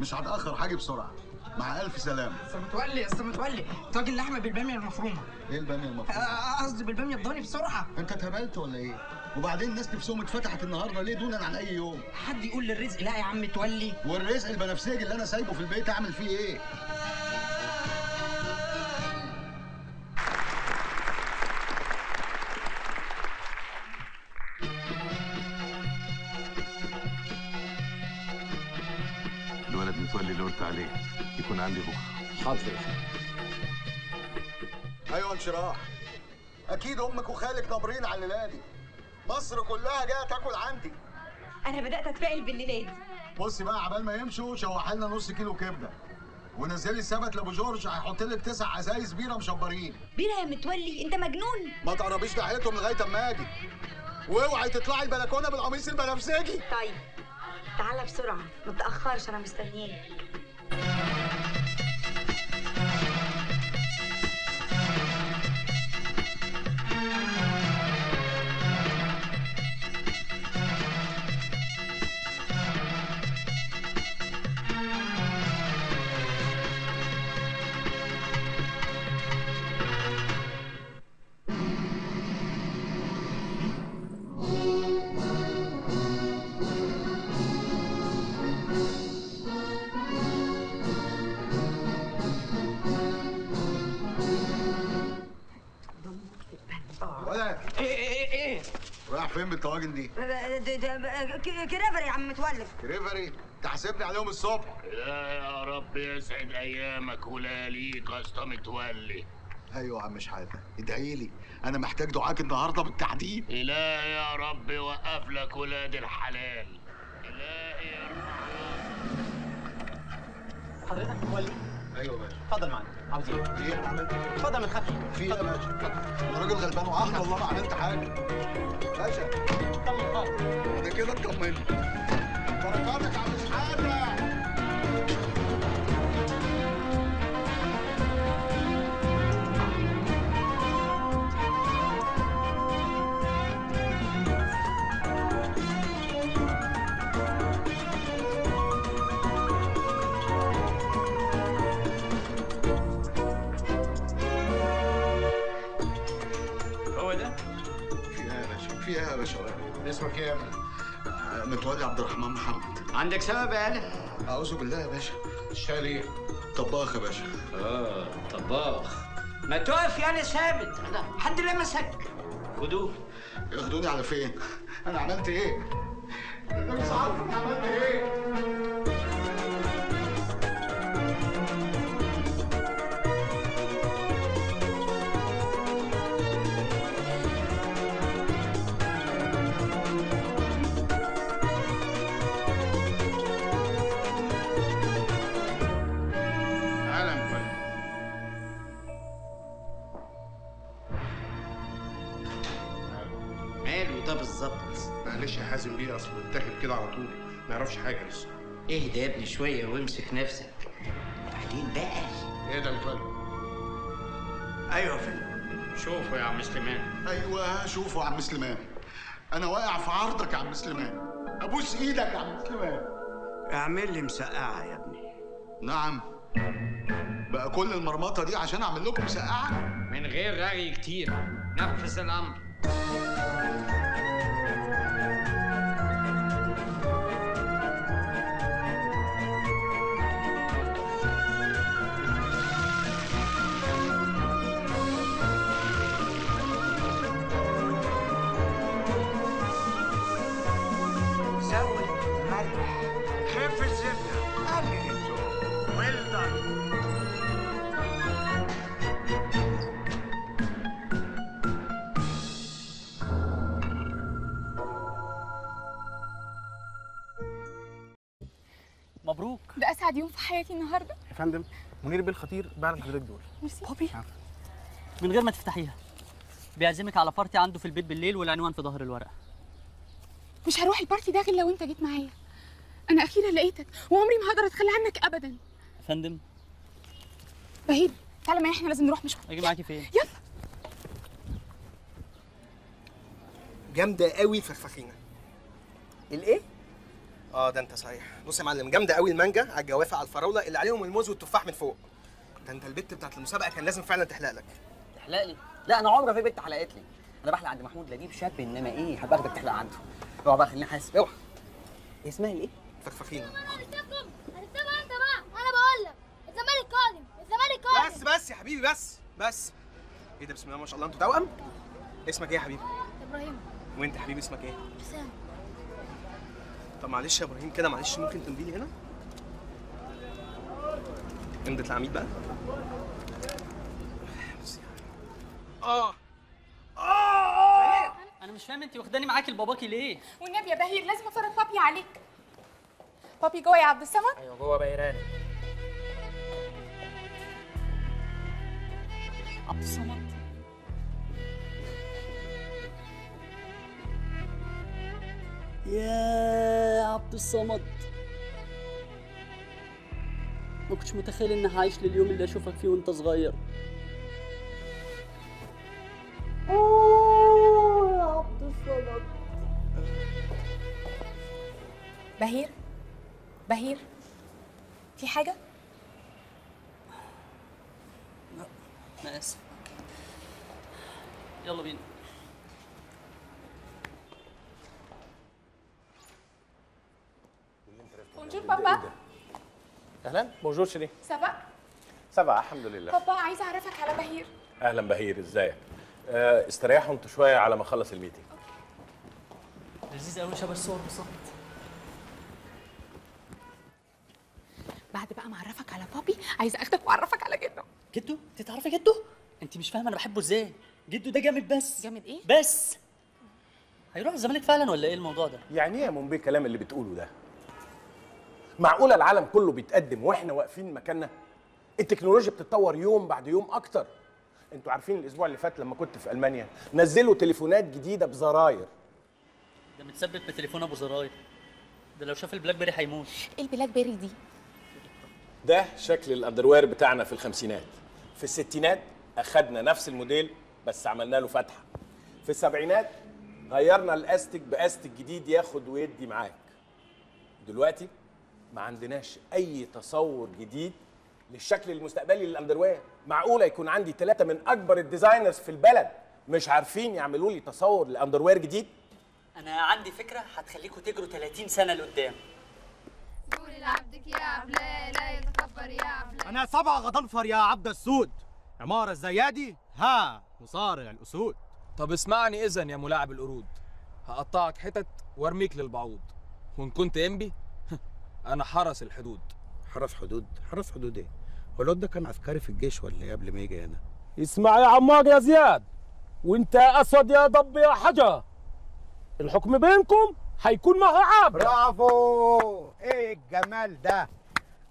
مش هتأخر حاجة بسرعة. مع ألف سلامة. أستاذ متولي أستاذ متولي. طاجن لحمة بالبامية المفرومة. إيه البامية المفروض آه، قصدي بالبامية الضاني بسرعة. أنت اتهبلت ولا إيه؟ وبعدين الناس نفسهم اتفتحت النهارده ليه دونا عن أي يوم؟ حد يقول للرزق لا يا عم متولي والرزق البنفسجي اللي أنا سايبه في البيت أعمل فيه إيه؟ الولد متولي اللي قلت عليه. يكون عندي بكرة. حاضر. أيوه انشراح. أكيد أمك وخالك نابرين على الليلة دي مصر كلها جاية تاكل عندي. أنا بدأت اتفائل بالليلة دي. بصي بقى عبال ما يمشوا شوح لنا نص كيلو كبدة. ونزلي السبت لابو جورج هيحط لك تسع ازايز بيرة مشبرين. بينا يا متولي أنت مجنون. ما تقربيش ناحيتهم لغاية أما آجي. واوعي تطلعي البلكونة بالقميص البنفسجي. طيب تعالى بسرعة ما تأخرش أنا مستنياك. فين بالطواجن دي؟ ده- ده- ك- كرافر يا عم متولف. كريفري؟ تحاسبني عليهم الصبح. لا يا رب يسعد أيامك ولياليك يا اسطى متولي. أيوه يا عم شحاته ادعي لي. أنا محتاج دعاك النهارده بالتحديد. لا يا رب وقف لك ولاد الحلال. حضرتك متولي؟ أيوه يا باشا. اتفضل معانا. عاوز إيه؟ إيه أنا عملت إيه؟ اتفضل ما تخافش في إيه يا باشا؟ أنا راجل غلبان وعقل والله ما عملت حاجة. باشا. طمن خالص ده كده اطمنت بركاتك يا عم شحاته اسمك إيه يا ابني؟ آه، متولي عبد الرحمن محمد عندك سبب يا قلق أعوذ بالله يا باشا الشاي إيه؟ طباخ يا باشا آه طباخ ما تقف يا ثابت أنا- حد لمسك خدوه ياخدوني على فين؟ أنا عملت إيه؟ أنا مش عارف أنا عملت إيه؟ يا حازم بيه أصل اتاخد كده على طول ما يعرفش حاجة لسه. اهدى يا ابني شوية وامسك نفسك. بعدين بقى؟ إيه ده متولي أيوه يا فندم. شوفوا يا عم سليمان. أيوه شوفوا يا عم سليمان. أنا واقع في عرضك يا عم سليمان. أبوس إيدك يا عم سليمان. اعمل لي مسقعة يا ابني. نعم. بقى كل المرمطة دي عشان أعمل لكم مسقعة؟ من غير رغي كتير. نفذ الأمر. اسعد يوم في حياتي النهارده؟ يا فندم منير بيه الخطير بعد حضرتك دول. ميرسي. بابي من غير ما تفتحيها بيعزمك على party عنده في البيت بالليل والعنوان في ظهر الورقه مش هروح ال party ده غير لو انت جيت معايا. أنا أخيرا لقيتك وعمري ما هقدر أتخلى عنك ابدا. يا فندم. بهير تعالى معايا إحنا لازم نروح مشوار. أجي معاكي فين؟ يلا. جامدة قوي الفخفخينه الإيه؟ آه ده انت صحيح. بص يا معلم جامدة قوي المانجا على الجوافة على الفراولة. اللي عليهم الموز والتفاح من فوق. ده انت البت بتاعت المسابقة كان لازم فعلا تحلق لك. تحلق لي؟ لا أنا عمري في بنت حلقت لي. أنا بحلق عند محمود لبيب شاب إنما إيه؟ هبقى أخدك تحلق عنده. اوعى بقى خليني حاسب اوعى. اسمها الايه فخفخينه هنكتبكم هنكتبها أنت بقى. أنا بقول لك الزمالك قادم. الزمالك قادم. بس بس يا حبيبي بس بس. إيه ده؟ بسم الله ما شاء الله. أنتوا توأم؟ اسمك إيه يا حبيبي؟ إبراهيم. وأنت يا حبيبي اسمك إيه؟ حسام. طب معلش يا إبراهيم كده معلش ممكن تمضي لي هنا؟ امضة العميد بقى. آه. أنا مش فاهم أنت واخداني معاكي لباباكي ليه؟ والنبي يا بهير لازم أفرج بابي عليك. بابي جوه يا عبد الصمد؟ أيوه جوه بيران عبد الصمد. يا عبد الصمد. ما كنتش متخيل إني هعيش لليوم اللي أشوفك فيه وأنت صغير. أوه يا عبد الصمد. بهير بهير في حاجة؟ أنا آسف. يلا بينا. bonjour بابا أهلا. bonjour chérie ça va ça va الحمد لله بابا عايزة أعرفك على بهير. أهلا بهير إزيك؟ آه، استريحوا أنتوا شوية على ما اخلص ال meeting. لذيذ قوي شبه الصور بالظبط. بعد بقى ما أعرفك على بابي عايزة أخدك وأعرفك على جده. جدو أنت تعرفي جدو أنت مش فاهمة أنا بحبه إزاي. جدو ده جامد بس. جامد إيه؟ بس. هيروح الزمالك فعلا ولا إيه الموضوع ده؟ يعني إيه يا منبي الكلام اللي بتقوله ده؟ معقوله العالم كله بيتقدم وإحنا واقفين مكاننا؟ التكنولوجيا بتتطور يوم بعد يوم أكتر. أنتوا عارفين الأسبوع اللي فات لما كنت في ألمانيا نزلوا تليفونات جديدة بزراير. ده متثبت بتليفون أبو زراير. ده لو شاف ال Black Berry هيموت. إيه ال BlackBerry دي؟ ده شكل ال underwear بتاعنا في الخمسينات. في الستينات أخدنا نفس الموديل بس عملنا له فتحة. في السبعينات غيرنا الأستك بأستك جديد ياخد ويدي معاك. دلوقتي ما عندناش أي تصور جديد للشكل المستقبلي لل underwear معقولة يكون عندي ثلاثة من أكبر ال designers في البلد مش عارفين يعملوا لي تصور ل underwear جديد؟ أنا عندي فكرة هتخليكم تجروا 30 سنة لقدام. قولي لعبدك يا عبلة لا يتكبر يا عبلة أنا سبع غضنفر يا عبد السود. عمارة الزيادي ها مصارع الأسود. طب اسمعني اذا يا ملاعب القرود. هقطعك حتت وأرميك للبعوض. وإن كنت إنبي أنا حرس الحدود. حرس حدود؟ حرس حدود إيه؟ هو الواد ده كان عسكري في الجيش ولا إيه قبل ما يجي هنا؟ اسمع يا عمار يا زياد وإنت يا أسود يا ضب يا حجر. الحكم بينكم هيكون معها عابر برافو! إيه الجمال ده؟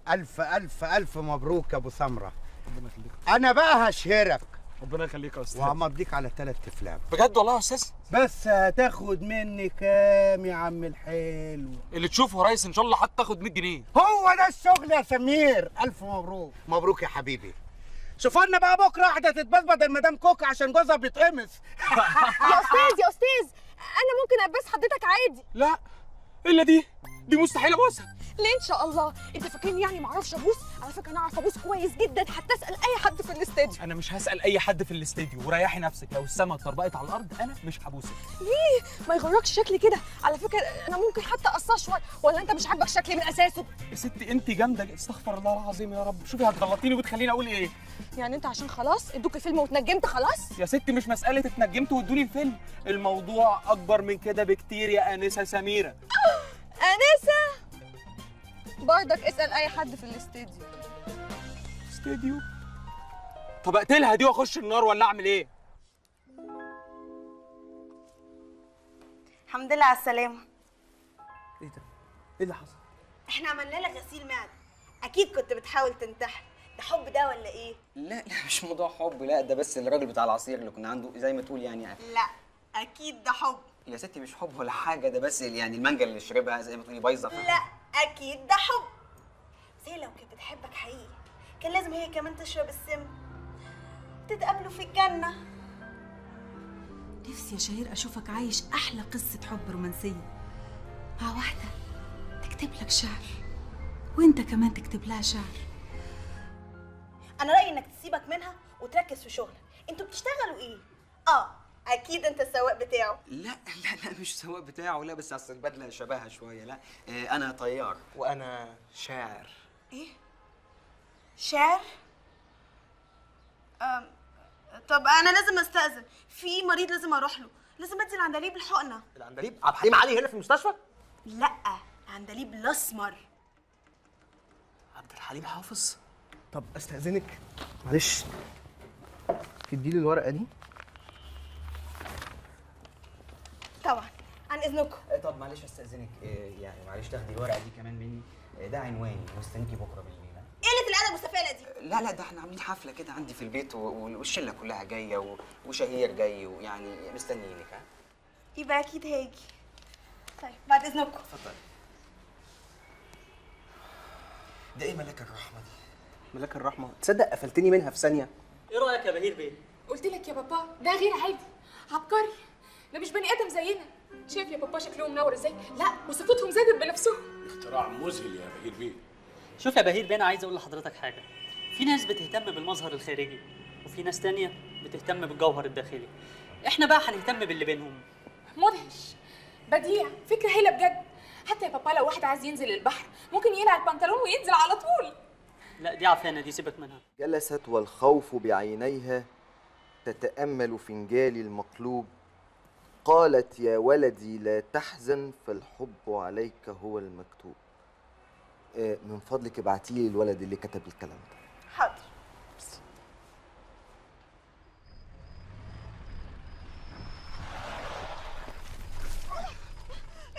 ألف ألف ألف مبروك يا أبو سمرة. ربنا يخليك. أنا بقى هشهرك. ربنا يخليك يا أستاذ. وهمضيك على ثلاث أفلام. بجد والله يا أستاذ؟ بس هتاخد مني كام يا عم الحلو؟ اللي تشوفه يا ريس إن شاء الله حتى تاخد 100 جنيه. هو ده الشغل يا سمير. ألف مبروك. مبروك يا حبيبي. شوفوا لنا بقى بكرة واحدة تتبسبط المدام كوكا عشان جوزها بيتقمص. *laughs* يا أستاذ يا أستاذ أنا ممكن ألبس حضرتك عادي. لا إلا دي. دي مستحيل ابوسها ليه ان شاء الله؟ انت فاكرني يعني ما أعرفش ابوس؟ على فكرة أنا اعرف ابوس كويس جدا حتى اسأل أي حد في الاستاديو أنا مش هسأل أي حد في الاستديو. وريحي نفسك لو السما اتطربقت على الأرض أنا مش هبوسك. ليه؟ ما يغركش شكلي كده. على فكرة أنا ممكن حتى اقصاه شوية. ولا أنت مش عاجبك شكلي من أساسه؟ يا ستي أنت جامدة. استغفر الله العظيم يا رب. شوفي هتغلطيني وتخليني أقول إيه. يعني أنت عشان خلاص إدوك الفيلم واتنجمت خلاص؟ يا ستي مش مسألة اتنجمت وادوني الفيلم. الموضوع أكبر من كده بكتير يا أنسة سميرة. *gasps* أنسة! برضك اسأل أي حد في الاستديو. استديو؟ طب اقتلها دي واخش النار ولا اعمل إيه؟ الحمد لله على السلامة. إيه ده؟ إيه اللي حصل؟ إحنا عملنا لك غسيل معدة أكيد كنت بتحاول تنتحر. ده حب ده ولا إيه؟ لا لا مش موضوع حب لا ده بس الراجل بتاع العصير اللي كنا عنده زي ما تقول يعني. لا أكيد ده حب. يا ستي مش حب ولا حاجة ده بس يعني المانجا اللي شربها زي ما تقولي بايظة لا أكيد ده حب. بس هي لو كانت بتحبك حقيقي كان لازم هي كمان تشرب السم تتقابلوا في الجنة. نفسي يا شهير أشوفك عايش أحلى قصة حب رومانسية. مع واحدة تكتب لك شعر وإنت كمان تكتب لها شعر. أنا رأيي إنك تسيبك منها وتركز في شغلك. إنتوا بتشتغلوا إيه؟ آه. أكيد أنت السواق بتاعه. لا لا لا مش السواق بتاعه. لا بس أصل البدلة شبهها شوية. لا آه أنا طيار وأنا شاعر. إيه؟ شعر؟ أم... طب أنا لازم أستأذن. في مريض لازم أروح له. لازم أدي العندليب الحقنة. العندليب؟ عبد الحليم علي هنا في المستشفى؟ لأ العندليب الأسمر. عبد الحليم حافظ. طب أستأذنك؟ معلش. تديلي الورقة دي؟ طبعا. عن إذنكم آه طب معلش استاذنك آه يعني معلش تاخدي الورقه دي كمان مني. آه ده عنواني. واستنيكي بكرة بالليل ها؟ قلة الأدب والسفالة دي؟ لا لا ده إحنا عاملين حفلة كده عندي في البيت والشلة كلها جاية وشهير جاي ويعني مستنيينك ها؟ يبقى أكيد هاجي. طيب بعد إذنكم اتفضلي. ده إيه ملاك الرحمة دي؟ ملاك الرحمة. تصدق قفلتني منها في ثانية؟ إيه رأيك يا بهير بيه؟ قلت لك يا بابا ده غير عادي. عبقري. ده مش بني آدم زينا. شايف يا بابا شكلهم منور إزاي؟ لا وصفتهم زادت بنفسهم اختراع مذهل يا بهير بيه. شوف يا بهير بيه أنا عايز أقول لحضرتك حاجة. في ناس بتهتم بالمظهر الخارجي وفي ناس تانية بتهتم بالجوهر الداخلي. إحنا بقى هنهتم باللي بينهم. مدهش. بديع. فكرة هايلة بجد. حتى يا بابا لو واحد عايز ينزل البحر ممكن يقلع البنطلون وينزل على طول. لا دي عفانة دي سيبك منها. جلست والخوف بعينيها تتأمل فنجالي المقلوب. قالت يا ولدي لا تحزن فالحب عليك هو المكتوب. آه، من فضلك ابعتي لي الولد اللي كتب الكلام ده. حاضر.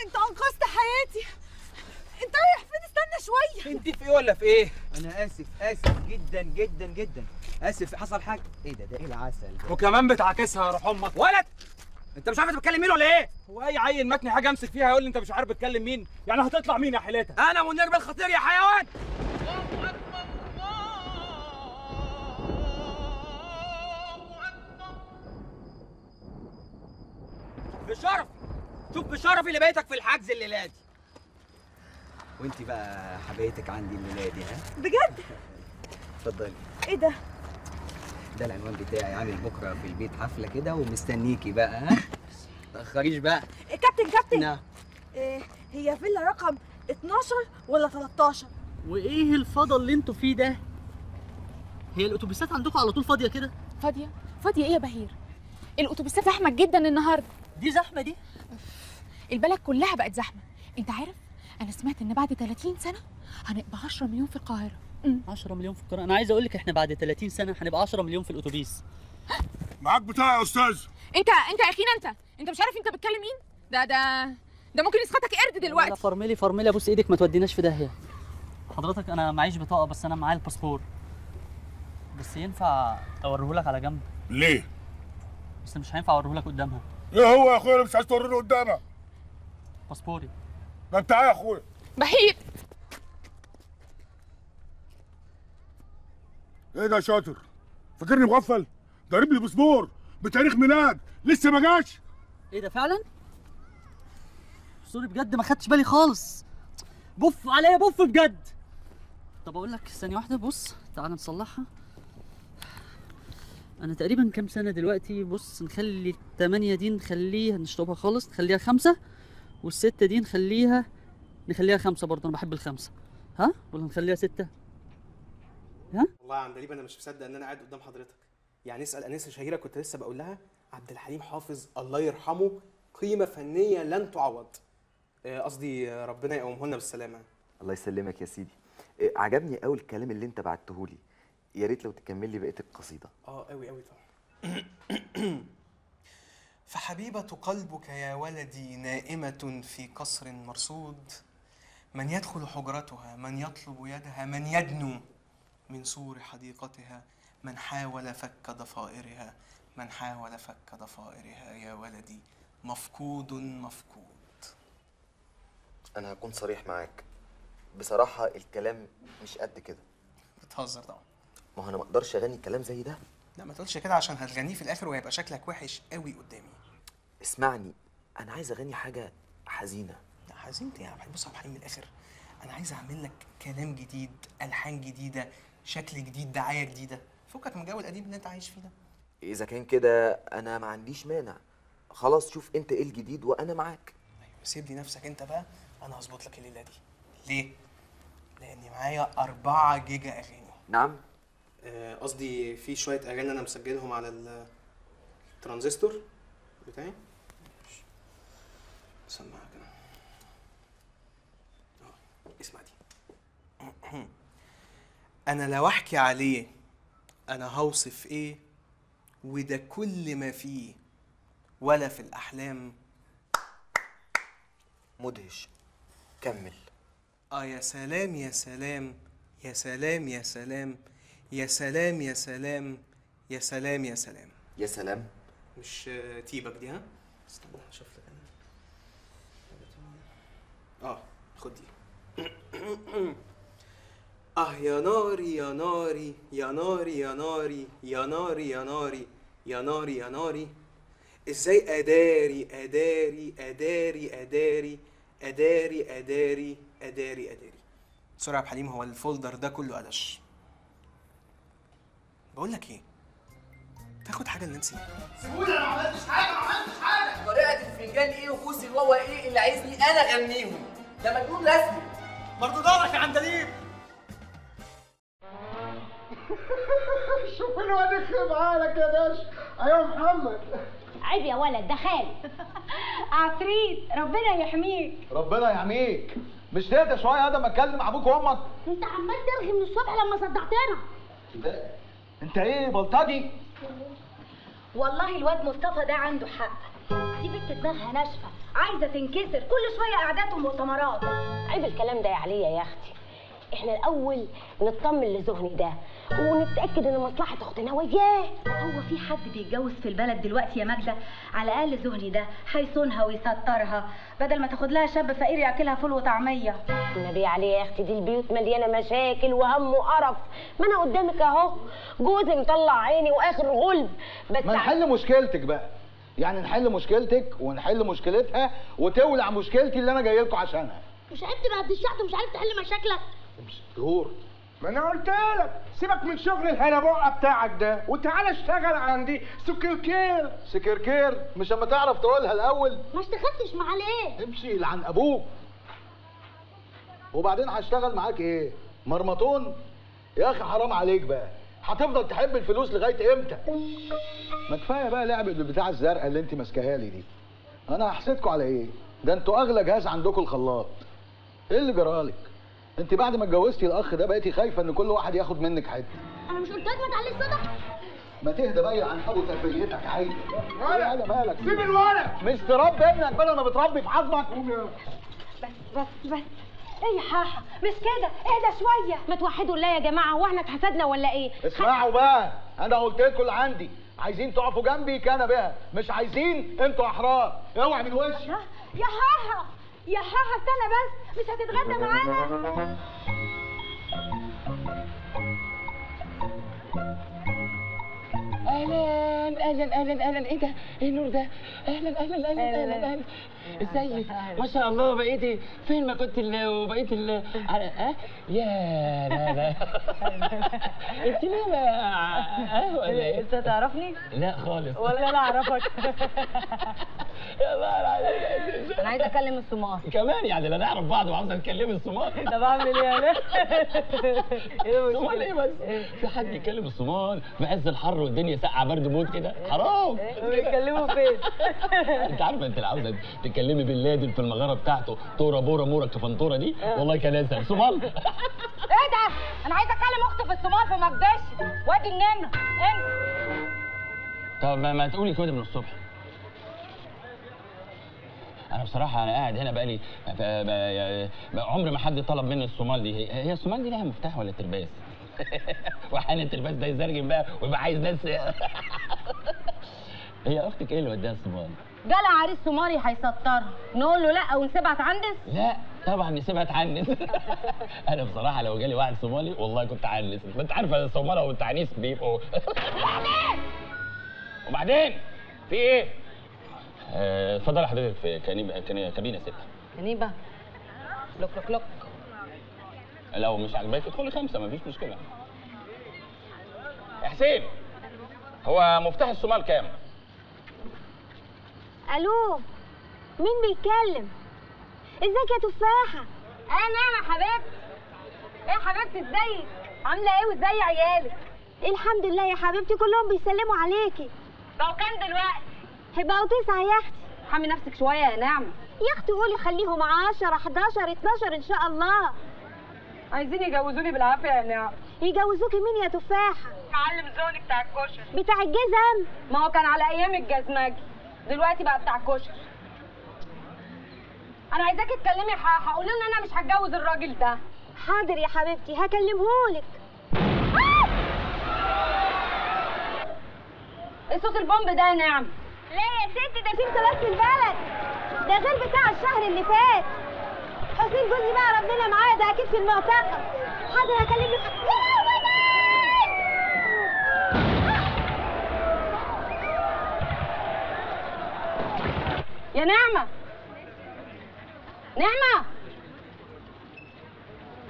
انت انقذت حياتي. انت رايح فين؟ استنى شوية. انت في إيه ولا في إيه؟ أنا آسف آسف. جدا جدا جدا. آسف حصل حاجة. إيه ده؟ ده إيه العسل ده؟ وكمان بتعاكسها يا روح أمك. ولد! انت مش عارف انت بتكلم مين ولا إيه؟ هو أي عيل مكني حاجة أمسك فيها يقول لي أنت مش عارف بتكلم مين؟ يعني هتطلع مين يا حيلتها أنا منير بالخطير يا حيوان! بشرف شوف بشرفي اللي بقيتك في الحجز الليلة دي وأنت بقى حبايتك عندي الليلة دي ها؟ بجد؟ اتفضلي. إيه ده؟ ده العنوان بتاعي. عامل بكرة في البيت حفلة كده ومستنيكي بقى ها؟ تأخريش بقى. كابتن كابتن. نعم. إيه هي فيلا رقم 12 ولا 13 وإيه الفضا اللي أنتوا فيه ده؟ هي الأتوبيسات عندكم على طول فاضية كده؟ فاضية. فاضية إيه يا بهير؟ الأتوبيسات زحمة جدا النهارده. دي زحمة دي؟ البلد كلها بقت زحمة. أنت عارف أنا سمعت إن بعد 30 سنة هنبقى 10 مليون في القاهرة. 10 مليون في القرآن. أنا عايز أقول لك إحنا بعد 30 سنة هنبقى 10 مليون في الأتوبيس. معاك بتاع يا أستاذ. أنت أنت يا أخينا أنت. أنت مش عارف أنت بتكلم مين؟ ده ده ده ممكن يسقطك قرد لا دلوقتي. فرملي فرملي أبوس إيدك ما توديناش في داهية. حضرتك أنا معيش بطاقة بس أنا معايا الباسبور. بس ينفع أوريهولك على جنب؟ ليه؟ بس مش هينفع أوريهولك قدامها. إيه هو يا أخويا؟ اللي مش عايز توريني قدامك؟ باسبوري. ده أنت يا أخويا. بهير إيه ده يا شاطر؟ فاكرني مغفل؟ ضارب لي باسبور بتاريخ ميلاد لسه ما جاش؟ إيه ده فعلا؟ sorry بجد ما خدتش بالي خالص. تف عليا تف بجد. طب أقول لك ثانية واحدة بص تعالى نصلحها. أنا تقريبا كام سنة دلوقتي؟ بص نخلي الثمانية دي نخليها نشطبها خالص نخليها خمسة والستة دي نخليها نخليها خمسة برضه أنا بحب الخمسة. ها؟ ولا نخليها ستة؟ ها؟ والله يا عندليب أنا مش مصدق إن أنا قاعد قدام حضرتك. يعني اسأل انسه شهيره كنت لسه بقول لها عبد الحليم حافظ الله يرحمه قيمة فنية لن تعوض. آه، قصدي ربنا يقومه لنا بالسلامة. الله يسلمك يا سيدي. آه، عجبني قوي الكلام اللي أنت بعته لي يا ريت لو تكمل لي بقية القصيدة. آه قوي قوي طبعا. *clears throat* فحبيبة قلبك يا ولدي نائمة في قصر مرصود. من يدخل حجرتها من يطلب يدها من يدنو. من سور حديقتها من حاول فك ضفائرها من حاول فك ضفائرها. يا ولدي مفقود مفقود. أنا هكون صريح معاك. بصراحة الكلام مش قد كده. بتهزر طبعا. ما هو أنا ما أقدرش أغني كلام زي ده. لا ما تقولش كده عشان هتغنيه في الآخر وهيبقى شكلك وحش قوي قدامي. اسمعني أنا عايز أغني حاجة حزينة. لا حزينت يا عبد بص يا عبد من الآخر أنا عايز أعمل لك كلام جديد ألحان جديدة شكل جديد دعاية جديدة. فكك من الجو القديم اللي انت عايش فيه ده. إذا كان كده أنا ما عنديش مانع. خلاص شوف أنت إيه الجديد وأنا معاك. سيب لي نفسك أنت بقى أنا هظبط لك الليلة دي. ليه؟ لاني معايا 4 جيجا أغاني. نعم. آه، قصدي في شوية أغاني أنا مسجلهم على ال- الترانزستور بتاعي. سمعها كده. آه اسمع دي. *clears throat* أنا لو أحكي عليه أنا هوصف إيه؟ وده كل ما فيه ولا في الأحلام. مدهش. كمل. آه يا سلام يا سلام يا سلام يا سلام يا سلام يا سلام يا سلام يا سلام. يا سلام. مش تيبك دي ها؟ استنى أشوف لك أنا. آه خد دي. *coughs* آه يا ناري يا ناري يا ناري يا ناري يا ناري يا ناري يا ناري يا ناري إزاي اداري اداري اداري اداري اداري اداري اداري اداري sorry يا عبد الحليم هو ال folder ده كله قلش بقول لك إيه؟ تاخد حاجة لنانسي سيبوني أنا ما عملتش حاجة ما عملتش حاجة. طريقة الفنجان إيه وبوس الواوا إيه اللي عايزني أنا أغنيهم؟ ده مجنون رسمي. برضه دارك يا عندليب *laughs* شوف الواد يخرب عقلك يا باشا. أيوه محمد. عيب يا ولد ده خالي عفريت ربنا يحميك. ربنا يحميك. مش تهدى شوية هذا ما اتكلم مع أبوك وأمك. أنت عمال ترغي من الصبح لما صدعتنا. أنت إيه بلطجي؟ والله الواد مصطفى ده عنده حق. دي بنت دماغها ناشفة عايزة تنكسر. كل شوية قعدات ومؤتمرات. عيب الكلام ده يا عليا يا أختي. إحنا الأول نطمن لزهني ده. ونتأكد إن مصلحة أختنا وياه هو في حد بيتجوز في البلد دلوقتي يا ماجدة؟ على الاقل زهني ده هيصونها ويسترها بدل ما تاخد لها شاب فقير ياكلها فول وطعمية. النبي عليه يا أختي دي البيوت مليانة مشاكل وهم وقرف. ما أنا قدامك أهو جوزي مطلع عيني وآخر غلب. بس ما نحل مشكلتك بقى. يعني نحل مشكلتك ونحل مشكلتها وتولع مشكلتي اللي أنا جاي لكم عشانها. مش عرفت بعد الشحط ومش عارف تحل مشاكلك. دور. ما أنا قلت لك. سيبك من شغل الهنبقه بتاعك ده وتعالى اشتغل عندي. سكركير. سكركير؟ مش اما تعرف تقولها الأول. ما اشتغلتش معاه ليه؟ امشي لعن أبوك. وبعدين هشتغل معاك إيه؟ مرمطون؟ يا أخي حرام عليك بقى. هتفضل تحب الفلوس لغاية إمتى؟ ما كفاية بقى لعبه البتاع الزرقاء اللي أنت ماسكاها لي دي. أنا هحسدكوا على إيه؟ ده أنتوا أغلى جهاز عندكم الخلاط. إيه اللي جرالك؟ انت بعد ما اتجوزتي الاخ ده بقيتي خايفة ان كل واحد ياخد منك حتة أنا مش قلت لك ما تعليش صوتك ما تهدى بقى عن ابو تربيتك ولا هذا مالك. سيب الولد مش تربي ابنك بدل ما بتربي في حضنك بس بس بس. إيه يا حاحة؟ مش كده؟ اهدى شوية. ما توحدوا الله يا جماعة هو إحنا اتحسدنا ولا إيه؟ اسمعوا بقى أنا قلت لكم اللي عندي. عايزين تقفوا جنبي كان بها. مش عايزين أنتوا احرار. اوعى من وشي. يا حاحة! يا حاحه استنى بس مش هتتغدى معانا أهلا أهلا أهلا أهلا إيه ده؟ إيه النور ده؟ أهلا أهلا أهلا أهلا أهلا ازيك؟ *laughs* ما شاء الله بقيتي فين ما كنت وبقيت ال *laughs* آه يا لا لا. *laughs* أنت ليه ما آه ولا إيه؟ أنت تعرفني؟ لا خالص. ولا أنا أعرفك. يا الله عليك. أنا عايزة أكلم الصومال. كمان يعني لا نعرف بعض وعاوزه نكلم الصومال. ده بعمل إيه أنا؟ الصومال إيه بس؟ في حد يكلم الصومال؟ في عز الحر والدنيا ساقعة برد موت كده؟ حرام. بيتكلموا فين؟ أنت عارفه أنت اللي عاوزة تكلمي بن لادن في المغارة بتاعته تورا بورا مورا كفنطوره دي؟ والله كان اسهل صومال *laughs* إيه ده؟ أنا عايزة اكلم أختي في الصومال في مقدش وادي النمر انسى طب ما, تقولي كده من الصبح. أنا بصراحة أنا قاعد هنا بقالي عمر ما حد طلب مني الصومال دي. هي الصومال دي لها مفتاح ولا ترباس *laughs* واحيانا الترباس ده يزرجم بقى ويبقى عايز ناس *laughs* هي أختك إيه اللي وداها الصومال جالها عريس صومالي هيسطرها نقول له لا ونسيبها تعنس؟ لا طبعا نسيبها تعنس. *laughs* أنا بصراحة لو جالي واحد صومالي والله كنت عنس ما انت عارفه الصومال والتعنيس بيبقوا. *laughs* وبعدين؟ في إيه؟ آه، اتفضل يا حضرتك في كنيبه كني- كابينة ستة نيبه لوك لوك لوك. لو مش عاجباك ادخلي خمسة مفيش مشكلة. يا حسين هو مفتاح الصومال كام؟ ألو مين بيتكلم؟ إزيك يا تفاحة؟ أنا يا حبيبتي. إيه يا حبيبتي ازيك عاملة إيه وإزاي عيالك؟ الحمد لله يا حبيبتي كلهم بيسلموا عليكي. بقوا كام دلوقتي؟ هيبقوا تسعة يا أختي. حمي نفسك شوية يا نعمة. يا أختي قولي خليهم 10 11 12 إن شاء الله. عايزين يجوزوني بالعافية يا نعم يجوزوكي مين يا تفاحة؟ معلم زوني بتاع الكشري. بتاع الجزم. ما هو كان على أيام الجزمجي. دلوقتي بقى بتاع الكشري أنا عايزاكي تكلمي هقول له إن أنا مش هتجوز الراجل ده. حاضر يا حبيبتي هكلمهولك. إيه صوت البومب ده يا نعم؟ لا يا ستي؟ ده في انقلاب في البلد. ده غير بتاع الشهر اللي فات. حسين جوزي بقى ربنا معايا ده أكيد في المعتقل حاضر هكلمك. يا نعمة نعمة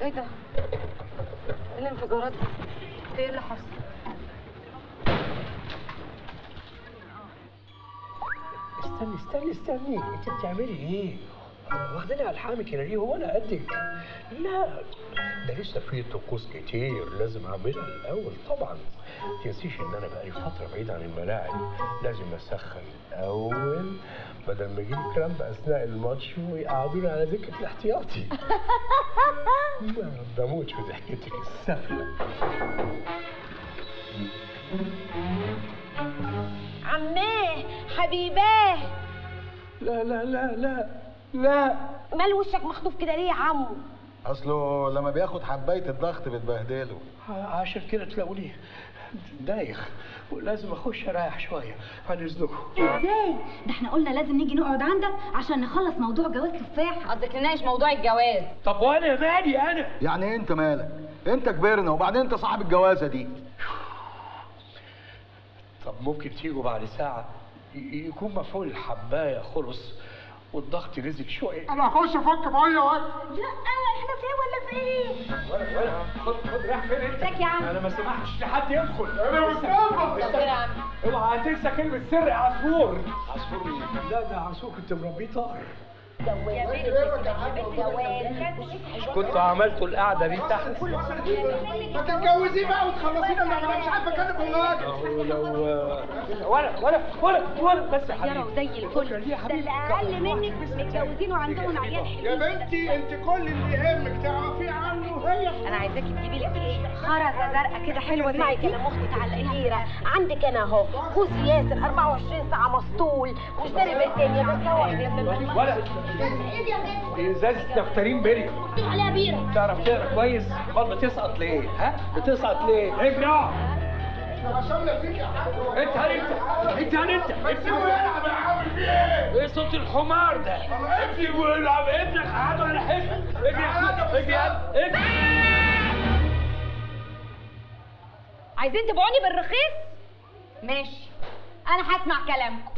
إيه ده؟ إيه الانفجارات دي؟ إيه اللي حصل؟ استني استني استني أنت بتعملي إيه؟ واخداني على الحامي كده ليه هو أنا قدك لا ده لسه في طقوس كتير لازم أعملها الأول. طبعا ما تنسيش إن أنا بقالي فترة بعيد عن الملاعب. لازم أسخن الأول بدل ما يجيلي كلام باثناء الماتش ويقعدوني على دكه الاحتياطي *laughs* بموت في ضحكتك السفلة. عماه حبيباه. لا لا لا لا. لا. مال وشك مخطوف كده ليه يا عمو أصله لما بياخد حباية الضغط بتبهدله. عشان كده تلاقوني دايخ ولازم أخش أريح شوية. عن إذنكم. إزاي؟ ده إحنا قلنا لازم نيجي نقعد عندك عشان نخلص موضوع جواز تفاح قصدك نناقش موضوع الجواز. طب وأنا مالي أنا؟ يعني أنت مالك؟ أنت كبرنا وبعدين أنت صاحب الجوازة دي. طب ممكن تيجوا بعد ساعة يكون مفعول الحباية خلص. والضغط نزل شوية أنا هخش أفك مية وقت لا إحنا في إيه ولا في إيه ولا ولا خد خد رايح فين أنت؟ يا عم؟ أنا ما سمحتش لحد يدخل أنا مستغرب. يا عم. اوعى تنسى كلمة سر يا عصفور عصفور مين؟ لا ده عصفور كنت مربيه طائر كنتوا عملتوا القعدة دي تحت. ما تتجوزيه بقى وتخلصينا اللي أنا مش عارف أكلم الراجل أهو لو ولا ولا ولا ولا بس يا يا حبيبي. زي الفل. ده اللي أقل منك متجوزين وعندهم عيال حلوين. يا بنتي أنت كل اللي يهمك تعرفي عنه هي أنا عايزاكي تجيبي لك إيه خرزة زرقاء كده حلوة زي اسمعي دي كلام أختي تعلقيها عندك أنا أهو. جوز ياسر 24 ساعة مسطول. واشتري بيت تاني بس هو ولا. ازازه نفترين بيريا عليها بيرة تعرف تقرأ كويس؟ امال بتسقط ليه؟ ها؟ بتسقط ليه؟ اقعد. عشان فيك يا حاج انت هل انت؟ انت هل انت؟ سيبه يلعب يا في إيه؟ إيه صوت الحمار ده؟ ابني ويلعب ابنك قعدوا على اخويا اجري يلا اجري عايزين تبيعوني بالرخيص؟ ماشي. أنا هسمع كلامكم.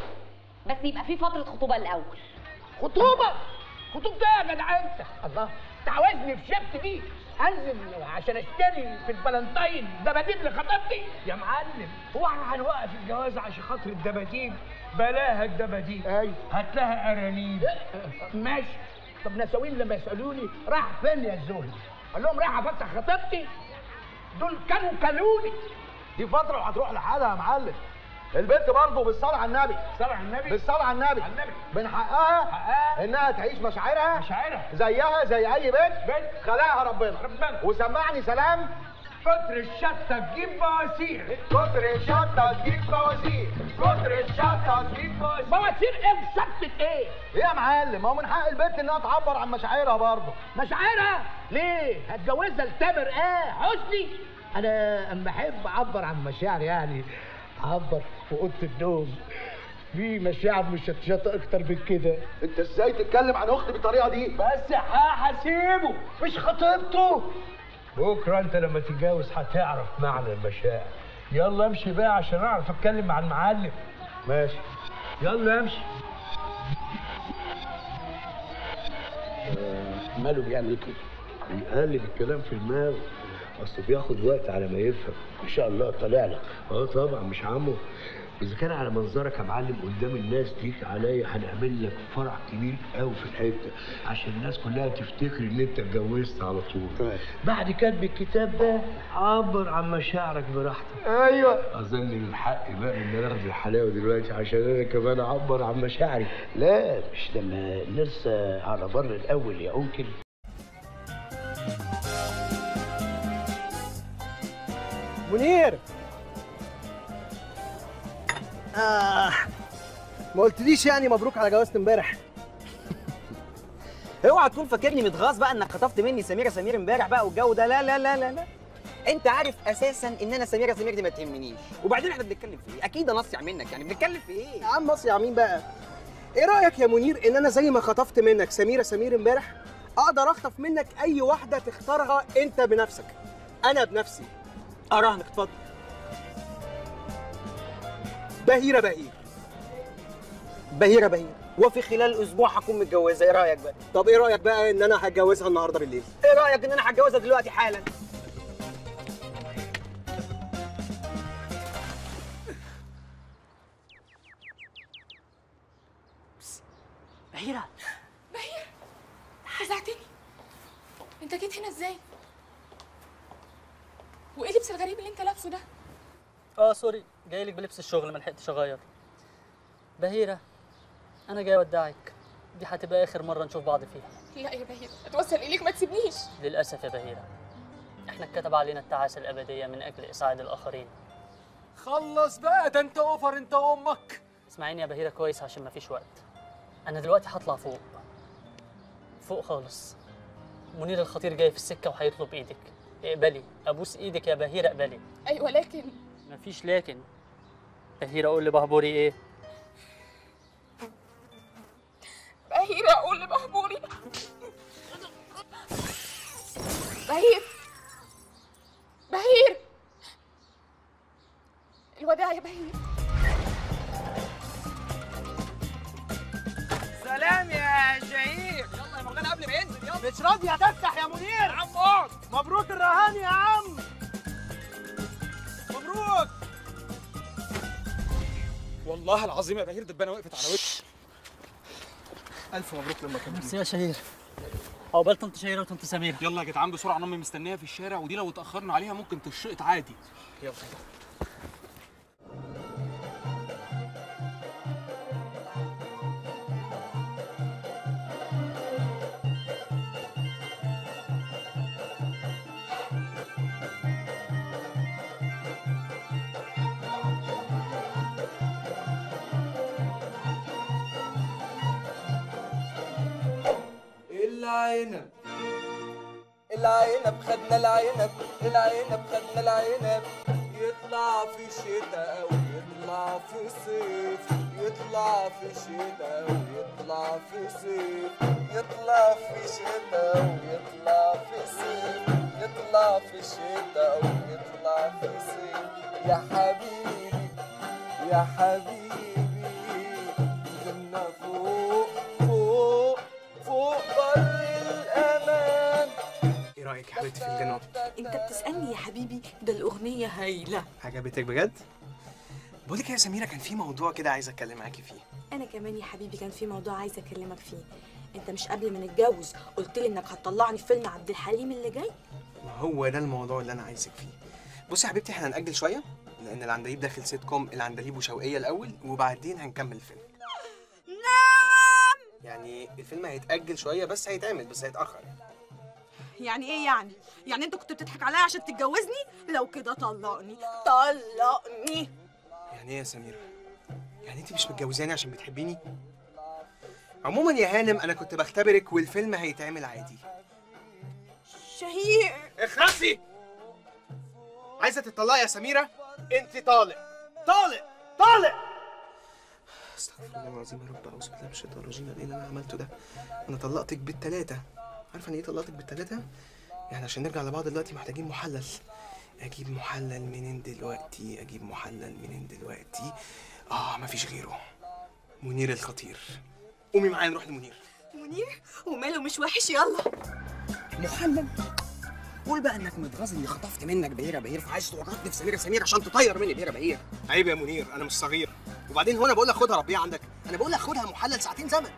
بس يبقى في فترة خطوبة الأول. خطوبة. خطوبة إيه يا جدع انت الله. تعوزني في شبت دي. انزل عشان اشتري في الفالنتاين دباديب لخطيبتي. يا معلم هو إحنا هنوقف الجواز عشان خاطر الدباديب. بلاها الدباديب. أيوه. هات لها أرانيب. ماشي. طب نساوين لما يسألوني راح فين يا الزهري قال لهم رايح افسح خطيبتي. دول كانوا كلوني. دي فترة وهتروح لحالها يا معلم. البنت برضه بالصلاة على النبي. صلاة على النبي. بالصلاة على النبي. على النبي. من حقها حقها إنها تعيش مشاعرها. مشاعرها. زيها زي أي بنت. بنت. خلقها ربنا. ربنا. وسمعني سلام. كتر الشطه تجيب بواسير كتر الشطه تجيب بواسير كتر الشطه تجيب بواسير بواسير إيه؟ وشطه إيه؟ إيه يا معلم؟ ما هو من حق البنت إنها تعبر عن مشاعرها برضه. مشاعرها؟ ليه؟ هتجوزها لتامر. إيه حسني أنا أما أحب أعبر عن مشاعري يعني. في أوضة النوم. في مشاعر مشطشطه أكتر من كده. أنت إزاي تتكلم عن أختي بالطريقة دي؟ بس هسيبه مش خطيبته. بكرة أنت لما تتجوز هتعرف معنى المشاعر. يلا امشي بقى عشان أعرف أتكلم مع المعلم. ماشي. يلا امشي. ماله بيعمل كده؟ بيقلب الكلام في دماغه اصله بياخد وقت على ما يفهم. ما شاء الله طالع لك. أه طبعا مش عمو. إذا كان على منظرك يا معلم قدام الناس ليك عليا هنعمل لك فرح كبير قوي في الحتة. عشان الناس كلها تفتكر إن أنت اتجوزت على طول. بعد كتب الكتاب ده عبر عن مشاعرك براحتك. أيوه. أظن من حقي بقى إن أنا اخد الحلاوة دلوقتي عشان أنا كمان أعبر عن مشاعري. لا مش لما نرسى على بر الأول يا انكل منير. آه. ما قلتليش يعني مبروك على جوازة امبارح. *laughs* اوعى تكون فاكرني متغاظ بقى انك خطفت مني سميرة سمير امبارح بقى والجو ده. لا لا لا لا لا. انت عارف أساسا ان أنا سميرة سمير دي ما تهمنيش. وبعدين إحنا بنتكلم في إيه؟ أكيد انصيع منك يعني. بنتكلم في إيه؟ يا عم اصل يا مين بقى؟ إيه رأيك يا منير ان أنا زي ما خطفت منك سميرة سمير امبارح أقدر اخطف منك اي واحدة تختارها انت بنفسك؟ أنا بنفسي. أراهنك اتفضل بهيرة بهير. بهيرة بهير. وفي خلال أسبوع هكون متجوزة إيه رأيك بقى؟ طب إيه رأيك بقى إن أنا هتجوزها النهارده بالليل؟ إيه رأيك إن أنا هتجوزها دلوقتي حالا؟ بهيرة. بهير فزعتني أنت جيت إزاي؟ وإيه اللبس الغريب اللي أنت لابسه ده؟ آه سوري. جاي لك بلبس الشغل ما لحقتش أغير. بهيرة أنا جاي أودعك. دي هتبقى آخر مرة نشوف بعض فيها. لا يا بهير اتوسل إليك ما تسيبنيش. للأسف يا بهيرة. إحنا اتكتب علينا التعاسة الأبدية من أجل إسعاد الآخرين. خلص بقى ده أنت أوفر أنت وامك اسمعيني يا بهيرة كويس عشان مفيش وقت. أنا دلوقتي هطلع فوق. فوق خالص. منير الخطير جاي في السكة وهيطلب إيدك. اقبلي أبوس إيدك يا بهيرة اقبلي أيوه لكن مفيش لكن. بهيرة قول لي بهبوري إيه؟ بهير أقول لمهبوري بهير. بهير. الوداع يا بهير. سلام يا شهير مولانا قبل ما ينزل يلا. مش راضي هتفتح يا منير. يا عم اقعد مبروك الرهان يا عم. مبروك. والله العظيم يا بهير دبانة وقفت على وشي. ألف مبروك لأمك يا ميرسي يا شهير. عقبال طنط شهيرة وطنط سميرة. يلا يا جدعان بسرعة أمي مستنية في الشارع ودي لو اتأخرنا عليها ممكن تشقط عادي. يلا. العنب. العنب خدنا العنب العنب خدنا العنب. يطلع في شتاء ويطلع في صيف. يطلع في شتاء ويطلع في صيف. يطلع في شتاء ويطلع في صيف. يطلع في شتاء ويطلع في صيف. يا حبيبي يا حبيبي. الأغنية هايلة. عجبتك بجد؟ بقول لك يا سميرة كان في موضوع كده عايز أتكلم معاكي فيه. أنا كمان يا حبيبي كان في موضوع عايزه أكلمك فيه. أنت مش قبل ما نتجوز قلت لي إنك هتطلعني في فيلم عبد الحليم اللي جاي؟ ما هو ده الموضوع اللي أنا عايزك فيه. بصي يا حبيبتي إحنا هنأجل شوية لأن العندليب داخل سيت كوم العندليب وشوقية الأول وبعدين هنكمل الفيلم. نعم! يعني الفيلم هيتأجل شوية بس هيتعمل بس هيتأخر. يعني إيه يعني؟ يعني أنت كنت بتضحك عليا عشان تتجوزني؟ لو كده طلقني طلقني. يعني إيه يا سميرة؟ يعني أنت مش متجوزاني عشان بتحبيني؟ عموما يا هانم أنا كنت بختبرك والفيلم هيتعمل عادي. شهير. اخرسي عايزة تطلقي يا سميرة؟ أنت طالق. طالق! طالق! أستغفر الله العظيم يا رب أعوذ بالله من الشيطان الرجيم. إيه اللي أنا عملته ده أنا طلقتك بالثلاثه عارفة يعني إيه طلقتك بالثلاثه يعني عشان نرجع لبعض دلوقتي محتاجين محلل. أجيب محلل منين دلوقتي؟ أجيب محلل منين دلوقتي؟ آه مفيش غيره. منير الخطير. قومي معايا نروح لمنير. منير؟ وماله مش وحش؟ يلا. محلل. قول بقى إنك متغاظ إني خطفت منك بهيرة بهير فعايز تورطني في سميره سمير عشان تطير مني بهيرة بهير. عيب يا منير أنا مش صغير. وبعدين هو أنا بقول لك خدها ربيها عندك. أنا بقول لك خدها محلل ساعتين زمن.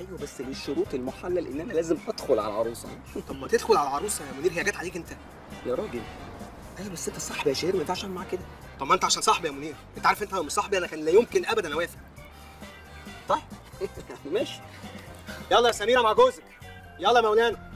أيوه بس من شروط المحلل إن أنا لازم أدخل على العروسة. طب ما تدخل على العروسة يا منير هي جت عليك أنت. يا راجل. أيوه بس أنت صاحبي يا شهير ما ينفعش أعمل معاك كده. طب ما أنت عشان صاحبي يا منير أنت عارف أنت لو مش صاحبي أنا كان لا يمكن ابدا أوافق. طيب *laughs* ماشي. يلا يا سميرة مع جوزك. يلا يا مولانا.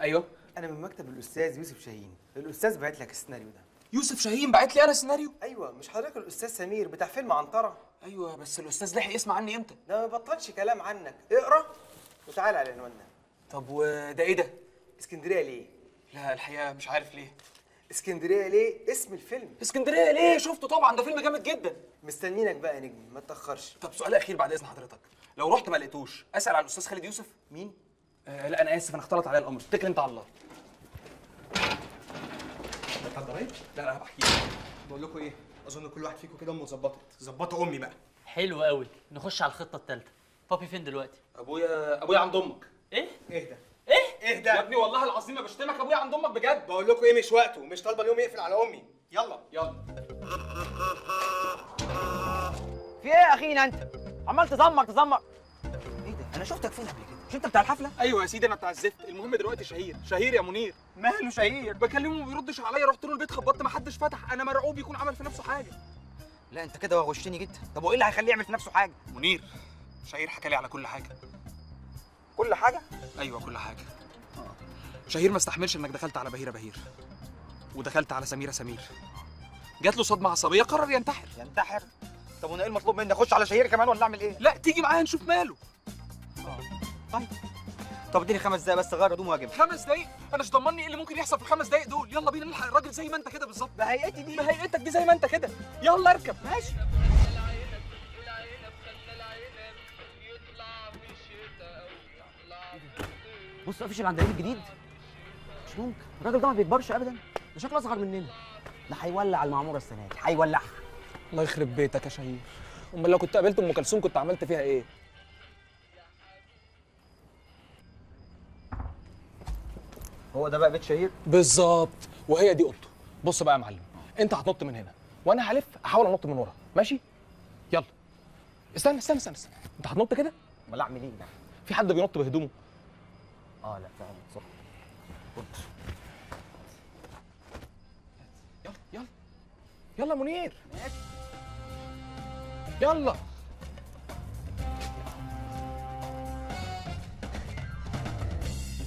أيوه. أنا من مكتب الأستاذ يوسف شاهين. الأستاذ بعت لك السيناريو ده. يوسف شاهين بعت لي أنا سيناريو. أيوه مش حضرتك الأستاذ سمير بتاع فيلم عنترة؟ أيوه بس الأستاذ لحق يسمع عني إمتى؟ ده ما بطلش كلام عنك. اقرأ وتعال على عنواننا طب وده إيه ده؟ اسكندرية ليه؟ لا الحقيقة مش عارف ليه. اسكندرية ليه؟ اسم الفيلم. اسكندرية ليه؟ شفته طبعا ده فيلم جامد جدا. مستنينك بقى يا نجم ما تأخرش. طب سؤال أخير بعد إذن حضرتك. لو رحت ما لقيتوش أسأل على الأستاذ خالد يوسف؟ مين؟ آه لا أنا آسف أنا اختلط عليا الأمر. اتكل أنت على الله. بتاع الضرايب لا لا بحكي لك. بقول لكم إيه؟ اظن كل واحد فيكم كده امه اتظبطت ظبطوا امي بقى. حلو قوي. نخش على الخطة الثالثه بابي فين دلوقتي؟ أبويا أبويا عند أمك. إيه؟ اهدى إيه؟ اهدى يا ابني والله العظيم ما بشتمك أبويا عند أمك بجد. بقول لكم إيه مش وقته. مش طالبة اليوم يقفل على أمي. يلا. يلا. في إيه يا اخينا أنت؟ عمال تزمر تزمر. أنا شفتك فين قبل كده؟ مش انت بتاع الحفلة؟ أيوه يا سيدي أنا بتاع الزفت. المهم دلوقتي شهير. شهير يا منير. ماله شهير؟ بكلمه ما بيردش عليا رحت له البيت خبطت ما حدش فتح. أنا مرعوب يكون عمل في نفسه حاجة. لا انت كده وغشتني جدا. طب وإيه اللي هيخليه يعمل في نفسه حاجة؟ منير شهير حكى لي على كل حاجة. كل حاجة؟ أيوه كل حاجة. شهير ما استحملش انك دخلت على بهيرة بهير. ودخلت على سميرة سمير. جات له صدمة عصبية قرر ينتحر. ينتحر؟ طب وأنا إيه المطلوب مني؟ أخش على شهير كمان ولا أعمل إيه؟ لا تيجي معايا نشوف ماله. طيب. طب اديني خمس دقايق بس اغير هدومي واجيب خمس دقايق؟ أنا مش ضمني إيه اللي ممكن يحصل في الخمس دقايق دول؟ يلا بينا نلحق الراجل زي ما أنت كده بالظبط. بهيئتي دي. بهيئتك دي زي ما أنت كده. يلا اركب. ماشي. بص مفيش العندليب الجديد. مش ممكن. الراجل ده ما بيكبرش ابدا. ده شكله أصغر مننا. ده هيولع المعمورة السنة دي. هيولعها. الله يخرب بيتك يا شهير. أمال لو كنت قابلت أم كلثوم كنت عملت فيها إيه؟ هو ده بقى بيت شهير؟ بالظبط. وهي دي أوضته. بص بقى يا معلم. أنت هتنط من هنا. وأنا هلف احاول أنط من ورا. ماشي؟ يلا. استنى استنى استنى, استنى. أنت هتنط كده؟ امال اعمل إيه ده؟ في حد بينط بهدومه؟ آه لا فعلا صح. يلا يلا. يلا منير. يلا.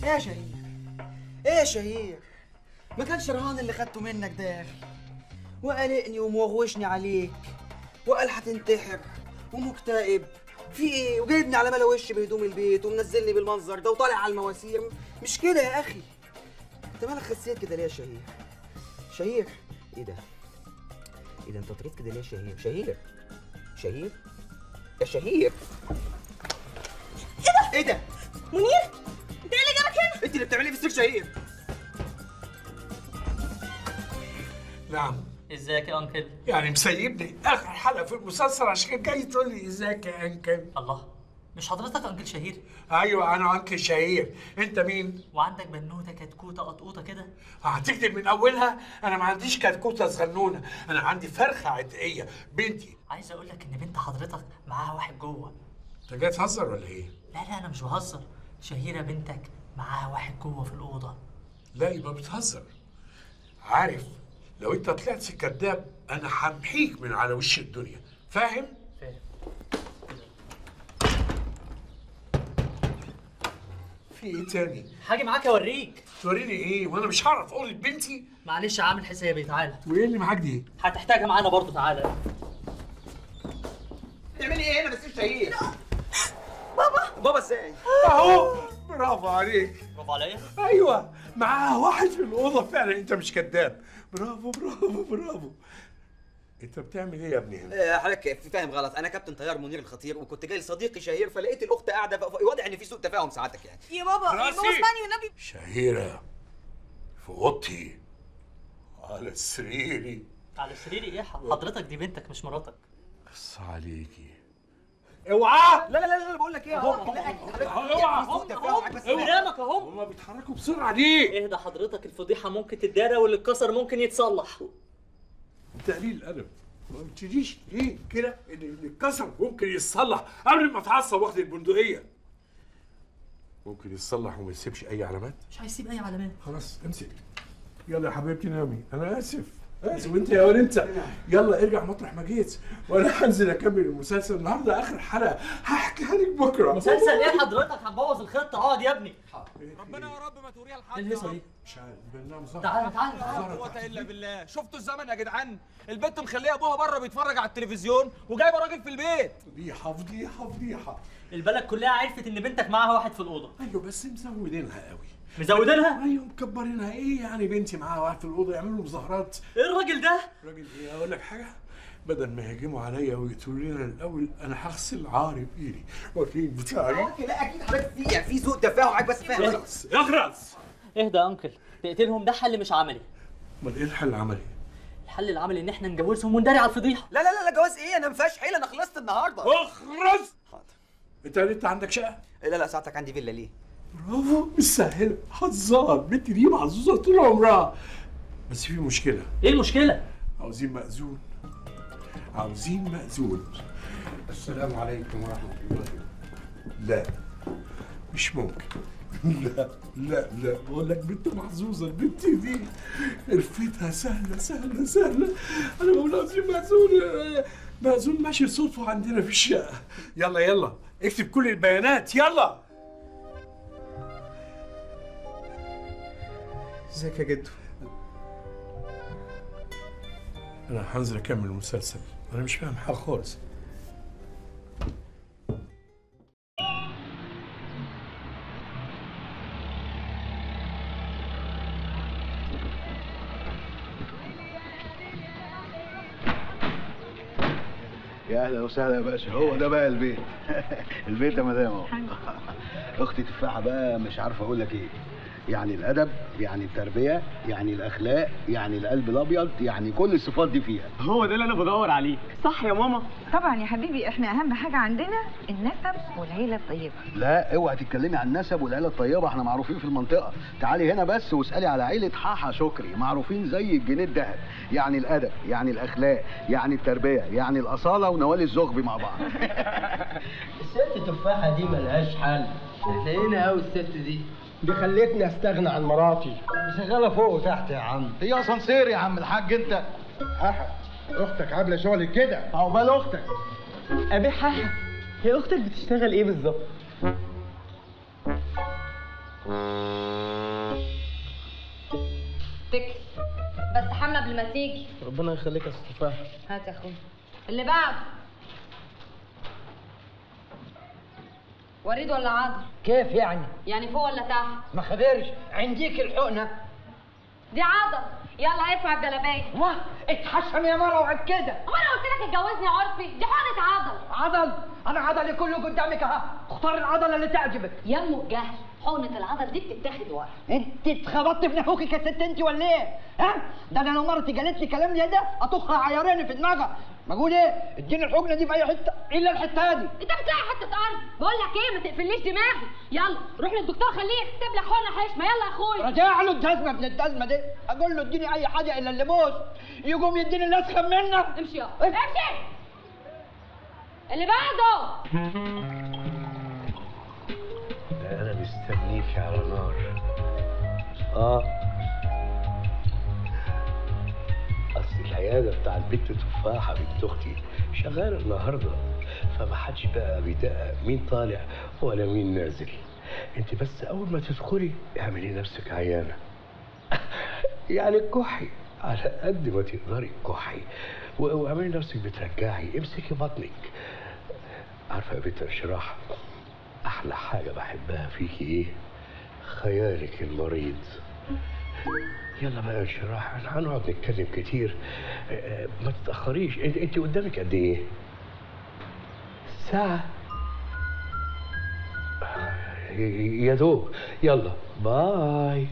إيه يا شهير إيه يا شهير ما كانش رهان اللي خدته منك ده يا أخي وقلقني وموغوشني عليك. وقال هتنتحر ومكتئب. في إيه؟ وجايبني على ملا وشي بهدوم البيت ومنزلني بالمنظر ده وطالع على المواسير. مش كده يا أخي؟ أنت مالك خسيت كده ليه يا شهير؟ شهير؟ إيه ده؟ إيه ده أنت طريت كده ليه يا شهير؟ شهير؟ شهير؟ يا شهير! إيه ده؟ منير إيه جابك هنا انت اللي بتعملي في السير شهير. نعم. ازيك يا انكل يعني مسيبني. آخر حلقة في المسلسل عشان جاي تقول لي ازيك يا انكل الله. مش حضرتك انكل شهير؟ أيوه أنا انكل شهير. أنت مين؟ وعندك بنوتة كتكوتة قطقوطة كده؟ هتكتب من أولها؟ أنا ما عنديش كتكوتة صغنونة. أنا عندي فرخة عتقية. بنتي. عايز أقول لك إن بنت حضرتك معاها واحد جوه. أنت جاي تهزر ولا إيه؟ لا لا أنا مش بهزر. شهيرة بنتك. معاها واحد جوه في الأوضة. لا يبقى بتهزر. عارف لو انت طلعت كذاب أنا همحيك من على وش الدنيا. فاهم؟ فاهم. في إيه تاني؟ حاجة معاك أوريك. توريني إيه؟ وأنا مش هعرف أقول لبنتي معلش عامل حسابي تعالى. وإيه اللي معاك دي؟ هتحتاجها معانا برضو تعالى. بتعملي إيه هنا؟ بس شهير بابا! بابا إزاي؟ أهو! برافو عليك. برافو عليا. أيوه معاها واحد في الأوضة فعلا. أنت مش كذاب. برافو برافو برافو. أنت بتعمل إيه يا ابني؟ هنا آه، حضرتك في فاهم غلط. أنا كابتن طيار منير الخطير وكنت جاي لصديقي شهير فلقيت الأخت قاعدة ف- واضح إن في سوء تفاهم ساعتك يعني. يا بابا يا بابا راسي. اسمعني والنبي شهيرة في أوضتي. على سريري. على سريري إيه؟ حضرتك دي بنتك مش مراتك. بص عليكي. اوعى لا لا لا لا بقول لك إيه اهو اوعى قدامك اهو هما بيتحركوا بسرعة ليه اهدى حضرتك الفضيحه ممكن تتدارى واللي اتكسر ممكن يتصلح تقليل الادب ما بتجيش ليه كده ان اللي اتكسر ممكن يتصلح قبل ما اتعصب واخد البندقيه ممكن يتصلح وما يسيبش اي علامات مش هيسيب اي علامات خلاص امسك يلا يا حبيبتي نامي أنا اسف اسف وانت يا ولد انت يلا ارجع مطرح ما جيت وأنا هنزل اكمل المسلسل النهارده اخر حلقة. هحكيها لك بكرة. مسلسل إيه حضرتك؟ هتبوظ الخطة. اقعد يا ابني. ربنا يا رب ما توريها لحد. إيه الهيصة دي. مش عارف بنام زهر تعالى تعالى لا قوة إلا بالله. شفتوا الزمن يا جدعان؟ البنت مخليه أبوها بره بيتفرج على التلفزيون وجايبة راجل في البيت. فضيحة فضيحة فضيحة. البلد كلها عرفت إن بنتك معاها واحد في الأوضة. أيوه بس مزودينها قوي. مزودينها أيوه مكبرينها إيه يعني بنتي معاها واحد في الأوضة يعملوا مظاهرات؟ إيه الراجل ده؟ راجل إيه؟ أقول لك حاجة. بدل ما يهجموا عليا ويقتلوا لي الأول أنا هغسل عاري بإيدي. وريني بتاعي. لا أكيد حضرتك في يعني في سوء تفاهم معاك بس فاهم. اخرس اخرس اهدى يا أنكل. تقتلهم ده حل مش عملي. أمال إيه الحل العملي؟ الحل العملي إن إحنا نجوزهم ونداري على الفضيحة. لا لا لا لا جواز إيه؟ أنا ما فيهاش حيلة أنا خلصت النهارده. اخرس أنت انت عندك شقة؟ لا لا ساعتك عندي فيلا ليه؟ برافو مش سهله حظها البنت دي محظوظه طول عمرها. بس في مشكلة. إيه المشكلة؟ عاوزين مأذون. عاوزين مأذون. السلام عليكم ورحمة الله لا. مش ممكن. *laughs* لا. لا لا. بقول لك بنت محظوظه البنت دي قرفتها سهلة سهلة سهلة. أنا بقول العظيم مأذون. مأذون ماشي صدفه عندنا في الشقة. يلا يلا. اكتب كل البيانات. يلا. ازيك يا جدو؟ أنا هنزل أكمل المسلسل. أنا مش فاهم حاجة خالص. يا أهلا وسهلا يا باشا. هو ده بقى البيت. *laughs* البيت يا مدام أهو. أختي تفاحة بقى مش عارف أقول لك إيه. يعني الأدب يعني التربية يعني الأخلاق يعني القلب الأبيض يعني كل الصفات دي فيها. هو ده اللي أنا بدور عليه. صح يا ماما؟ طبعا يا حبيبي إحنا أهم حاجة عندنا النسب والعيلة الطيبة. لا اوعي تتكلمي عن النسب والعيلة الطيبة إحنا معروفين في المنطقة. تعالي هنا بس واسألي على عيلة حاحة شكري معروفين زي الجنيه الذهب. يعني الأدب يعني الأخلاق يعني التربية يعني الأصالة ونوال الزغبي مع بعض. *laughs* الست تفاحة دي ملهاش حل. تلاقينا قوي الست دي. دي خلتني استغنى عن مراتي. شغالة فوق وتحت يا عم. هي اسانسير يا عم الحاج أنت. حاحة أختك عاملة شغل كده. عقبال أختك أبي حاجة هي أختك بتشتغل إيه بالظبط؟ تكل بس حملة قبل ما تيجي. ربنا يخليك يا ست تفاحة هات يا أخويا. اللي بعد وريد ولا عضل كيف يعني؟ يعني فوق ولا تحت؟ ما خبرش عنديك الحقنة. دي عضل يلا ارفع الجلابيه واه اتحشم يا مرة وعد كده. أنا قلت لك اتجوزني عرفي؟ دي حقنة عضل عضل أنا عضلي كله قدامك اهو اختار العضلة اللي تعجبك. يمه الجهل حقنه العضل دي بتتاخد ورا. انت اتخبطت في نافوخك يا ست أنت ولا إيه؟ ها؟ ده أنا لو مرتي قالت لي كلام زي ده اطخها عيارين في دماغها. بقول إيه؟ اديني الحقنة دي في أي حتة إلا الحتة دي أنت بتلاقي حتة ارض بقول لك إيه؟ ما تقفليش دماغي. يلا روح للدكتور خليه يكتب لك حقنة حشمة. يلا يا اخويا رجع له الجزمة ابن الجزمة دي. أقول له اديني أي حاجة إلا اللبوس يقوم يديني الاسخن منه امشي يلا امشي. اللي بعده. ده أنا مستنيك على نار آه. اصل العيادة بتاع البت تفاحة بنت أختي شغالة النهارده فما حدش بقى بيدقق مين طالع ولا مين نازل. أنت بس أول ما تدخلي اعملي نفسك عيانة. *laughs* يعني كحي. على قد ما تقدري كحي. واعملي نفسك بترجعي. امسكي بطنك. عارفة يا بنت انشراح أحلى حاجة بحبها فيكي إيه؟ خيالك المريض. يلا بقى يا إحنا هنقعد نتكلم كتير. آه، آه، ما تتأخريش. أنت قدامك قد إيه؟ ساعة. ي- يا دوب. يلا. باي.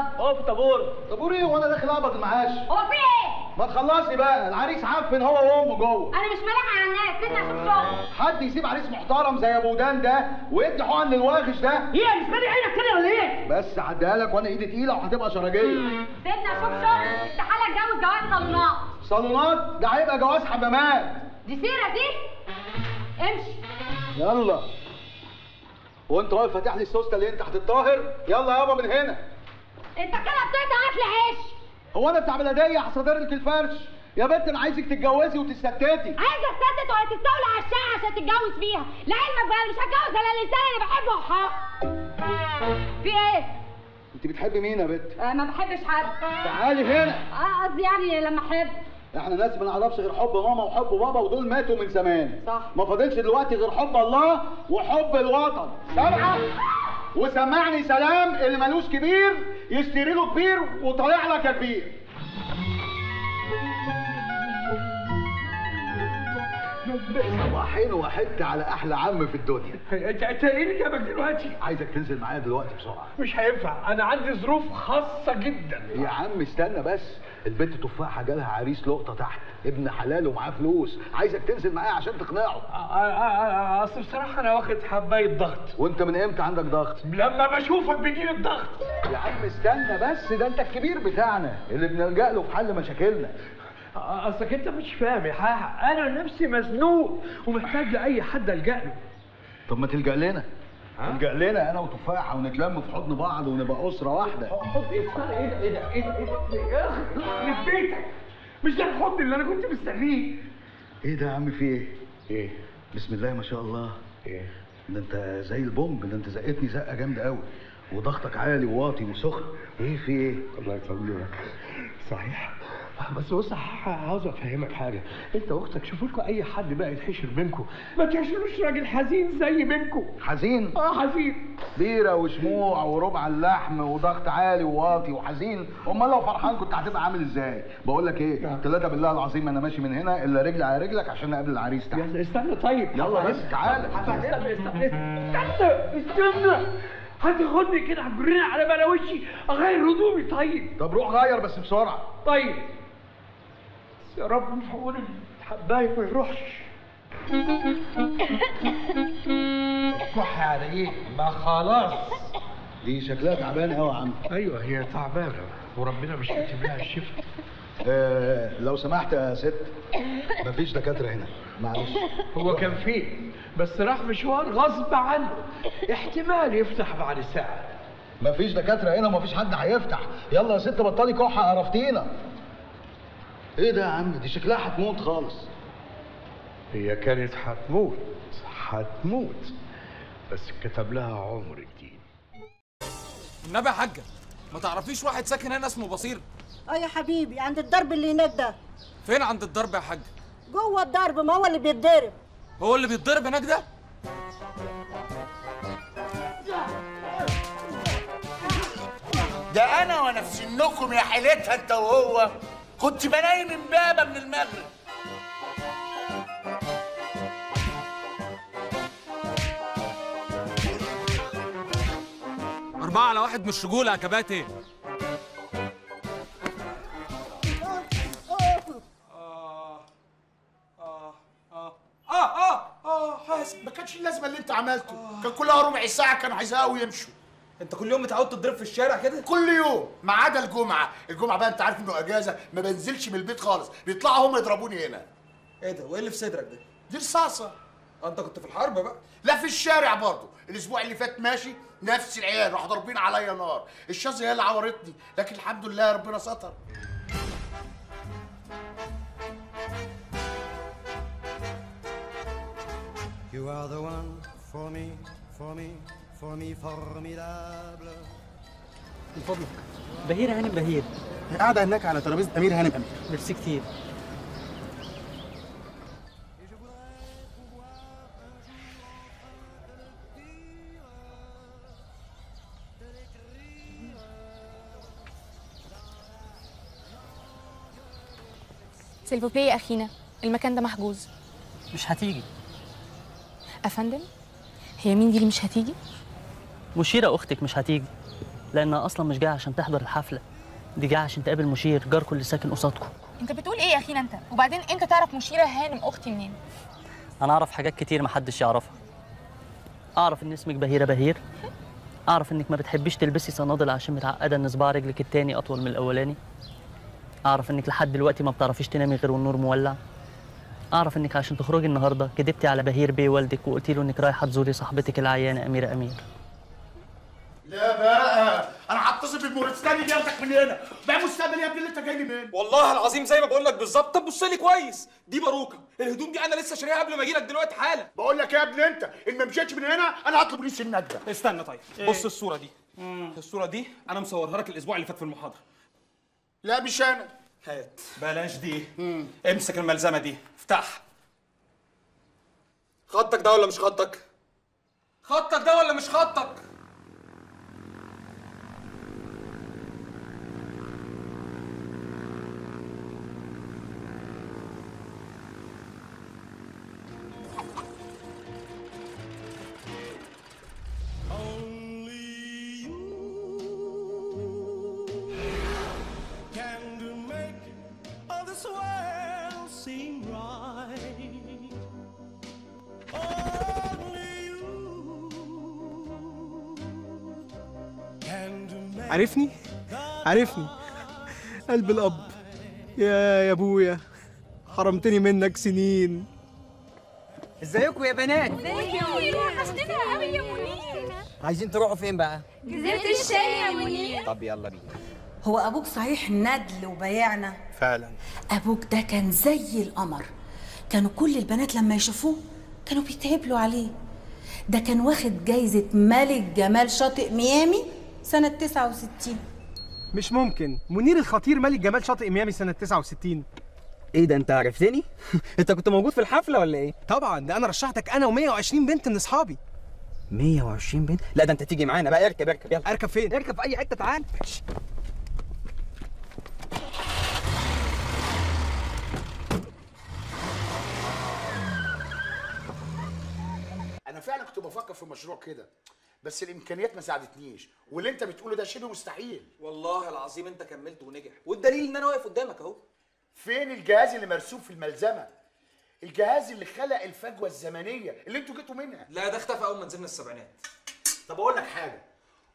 يابا اقف طابور. طابور إيه؟ وأنا داخل أقبض المعاش. هو في إيه؟ ما تخلصني بقى. العريس عفن هو وأمه جوه. أنا مش ملاحق على الناس. سيبني أشوف شغل. حد يسيب عريس محترم زي أبو دان ده ويدي حقن للواغش ده؟ إيه مش مالي عينك كده ولا إيه؟ بس عديها لك وأنا إيدي تقيلة وهتبقى شرجية. سيبني أشوف شغل. استحاله اتجوز جواز صالونات. صالونات؟ ده هيبقى جواز حمامات. دي سيرة دي؟ امشي. يلا. وأنت واقف فاتح لي السوستة اللي أنت هتتطاهر. يلا يابا من هنا. انت كده بتقطع اكل عيش هو أنا بتاع بلدية هصدر لك الفرش يا بنت أنا عايزك تتجوزي وتستتتي عايزة استتت ولا تستولى على الشقة عشان تتجوز فيها. لعلمك بقى مش هتجوز الا الانسان اللي بحبه. وحق في إيه؟ انت بتحبي مين يا بت آه ما بحبش حد. تعالي هنا. آه قصدي يعني لما احب. إحنا ناس ما نعرفش غير حب ماما وحب بابا ودول ماتوا من زمان. صح. ما فاضلش دلوقتي غير حب الله وحب الوطن. سامعه وسمعني سلام اللي ملوش كبير يشتري له كبير وطالع لك يا كبير. صباحين وحدت على أحلى عم في الدنيا. انت انت إيه اللي جابك دلوقتي؟ عايزك تنزل معايا دلوقتي بسرعة. مش هينفع. أنا عندي ظروف خاصة جدا. يا عم استنى بس. البنت تفاحة جالها عريس لقطة تحت. ابن حلال ومعاه فلوس. عايزك تنزل معايا عشان تقنعه. أصل بصراحة أنا واخد حباية ضغط. وأنت من إمتى عندك ضغط؟ لما بشوفك بيجيلي الضغط. يا عم استنى بس ده أنت الكبير بتاعنا اللي بنلجأ له في حل مشاكلنا. أصلك أنت مش فاهم يا حاحة. أنا نفسي مزنوق ومحتاج لأي حد ألجأ له. طب ما تلجأ لنا. تلجأ لنا أنا وتفاحة ونتلم في حضن بعض ونبقى أسرة واحدة. حضن إيه؟ الفرق إيه؟ ده إيه؟ ده إيه؟ ده إيه؟ ده يخرب بيتك مش ده الحضن اللي أنا كنت مستنيه. إيه ده يا عم في إيه؟ إيه؟ بسم الله ما شاء الله. إيه؟ ده أنت زي البومب ده أنت زقتني زقة جامدة قوي وضغطك عالي وواطي وسخن. إيه في إيه؟ الله يطمنك صحيح. بس بص عاوز أفهمك حاجة. أنت وأختك شوفوا لكم أي حد بقى يتحشر بينكم ما تحشروش راجل حزين زي بينكم حزين؟ آه حزين. بيرة وشموع وربع اللحم وضغط عالي وواطي وحزين. أمال لو فرحان كنت هتبقى عامل إزاي؟ بقول لك إيه ثلاثة بالله العظيم أنا ماشي من هنا إلا رجلي على رجلك عشان أقابل العريس تحت. استنى طيب. يلا بس تعالى. استنى استنى استنى استنى هتاخدني كده هتجرني على بلا وشي أغير هدومي طيب. طب روح غير بس بسرعة. طيب. يا رب في عون الحبايب ما يروحش. الكحة على إيه؟ ما خلاص. دي شكلها تعبان قوي يا عم. أيوه هي تعبانة وربنا مش كاتب لها الشفاء آه لو سمحت يا ست مفيش دكاترة هنا. معلش. هو كان فيه بس راح مشوار غصب عنه. احتمال يفتح بعد ساعة. مفيش دكاترة هنا ومفيش حد هيفتح. يلا يا ست بطلي كحة عرفتينا. إيه ده يا عم؟ دي شكلها هتموت خالص. هي كانت هتموت هتموت بس كتب لها عمر جديد. النبي يا حاجة ما تعرفيش واحد ساكن هنا اسمه بصير؟ آه يا حبيبي عند الضرب اللي هناك ده. فين عند الضرب يا حاجة جوه الضرب ما هو اللي بيتضرب. هو اللي بيتضرب هناك ده؟ ده أنا وأنا في سنكم يا حيلتها أنت وهو. كنت بنايم امبابه من المغرب. أربعة على واحد مش رجولة يا كباتي. آه آه آه حاسب. ما كانش اللازمة اللي أنت عملته. كان كلها ربع ساعة كانوا هيزهقوا ويمشوا انت كل يوم متعود تضرب في الشارع كده؟ كل يوم ما عدا الجمعة. الجمعة بقى انت عارف انه أجازة ما بنزلش من البيت خالص. بيطلعوا هم يضربوني هنا. إيه ده؟ وايه اللي في صدرك ده؟ دي رصاصة. انت كنت في الحرب بقى. لا في الشارع برضه. الأسبوع اللي فات ماشي نفس العيال راحوا ضاربين عليا نار. الشظة هي اللي عورتني لكن الحمد لله ربنا ستر. You are the one for me, for me, for me formidable. من فضلك. بهير هانم بهير. قاعدة هناك على ترابيزة أمير هانم أمير. ميرسي كتير. سيلفوبي يا اخينا المكان ده محجوز مش هتيجي. افندم هي مين دي اللي مش هتيجي؟ مشيرة أختك مش هتيجي لأنها أصلا مش جاية عشان تحضر الحفلة. دي جاية عشان تقابل مشير جاركم اللي ساكن قصادكم أنت بتقول إيه يا أخينا أنت؟ وبعدين أنت تعرف مشيرة هانم أختي منين؟ أنا أعرف حاجات كتير محدش يعرفها. أعرف إن اسمك بهيرة بهير. أعرف إنك ما بتحبيش تلبسي صنادل عشان متعقدة إن صباع رجلك التاني أطول من الأولاني. أعرف إنك لحد دلوقتي ما بتعرفيش تنامي غير والنور مولع. أعرف إنك عشان تخرجي النهاردة كدبتي على بهير بيه والدك وقلتي له إنك رايحة تزوري صاحبتك العيانة أميرة أمير. لا بقى. أنا هتصل بالمورستاني دي ياخدك من هنا. بقى مستقبل يا ابني اللي أنت جاي لي منين؟ والله العظيم زي ما بقول لك بالظبط. طب بص لي كويس. دي باروكة. الهدوم دي أنا لسه شاريها قبل ما أجي لك دلوقتي حالا. بقول لك يا ابني أنت إن ما مشيتش من هنا أنا هطلب رئيس النجدة. استنى طيب. إيه؟ بص الصورة دي. الصورة دي أنا مصورها لك الأسبوع اللي فات في المحاضرة. لا مش أنا. هات. بلاش دي. امسك الملزمة دي. افتحها خطك ده ولا مش خطك؟ خطك ده ولا مش خطك؟ عارفني؟ عارفني. قلب الأب. يا يا أبويا حرمتني منك سنين. ازيكم يا بنات؟ ازيك يا منير؟ وحشتنا قوي يا منير. عايزين تروحوا فين بقى؟ جزيرة الشاي يا منير. طب يلا بينا. هو أبوك صحيح ندل وبيعنا؟ فعلا. أبوك ده كان زي القمر. كانوا كل البنات لما يشوفوه كانوا بيتهبلوا عليه. ده كان واخد جايزة ملك جمال شاطئ ميامي سنة 69 مش ممكن. منير الخطير ملك جمال شاطئ ميامي سنة 69 إيه ده انت عرفتني؟ *laughs* انت كنت موجود في الحفلة ولا إيه؟ طبعا ده أنا رشحتك أنا و120 بنت من أصحابي. 120 بنت؟ لا ده انت تيجي معانا بقى. اركب اركب يلا. اركب فين؟ اركب في أي حتة تعال. أنا فعلا كنت بفكر في مشروع كده. بس الإمكانيات ما ساعدتنيش واللي أنت بتقوله ده شبه مستحيل. والله العظيم أنت كملت ونجح والدليل إن أنا واقف قدامك أهو. فين الجهاز اللي مرسوم في الملزمة؟ الجهاز اللي خلق الفجوة الزمنية اللي أنتوا جيتوا منها. لا ده اختفى أول ما نزلنا السبعينات. طب أقول لك حاجة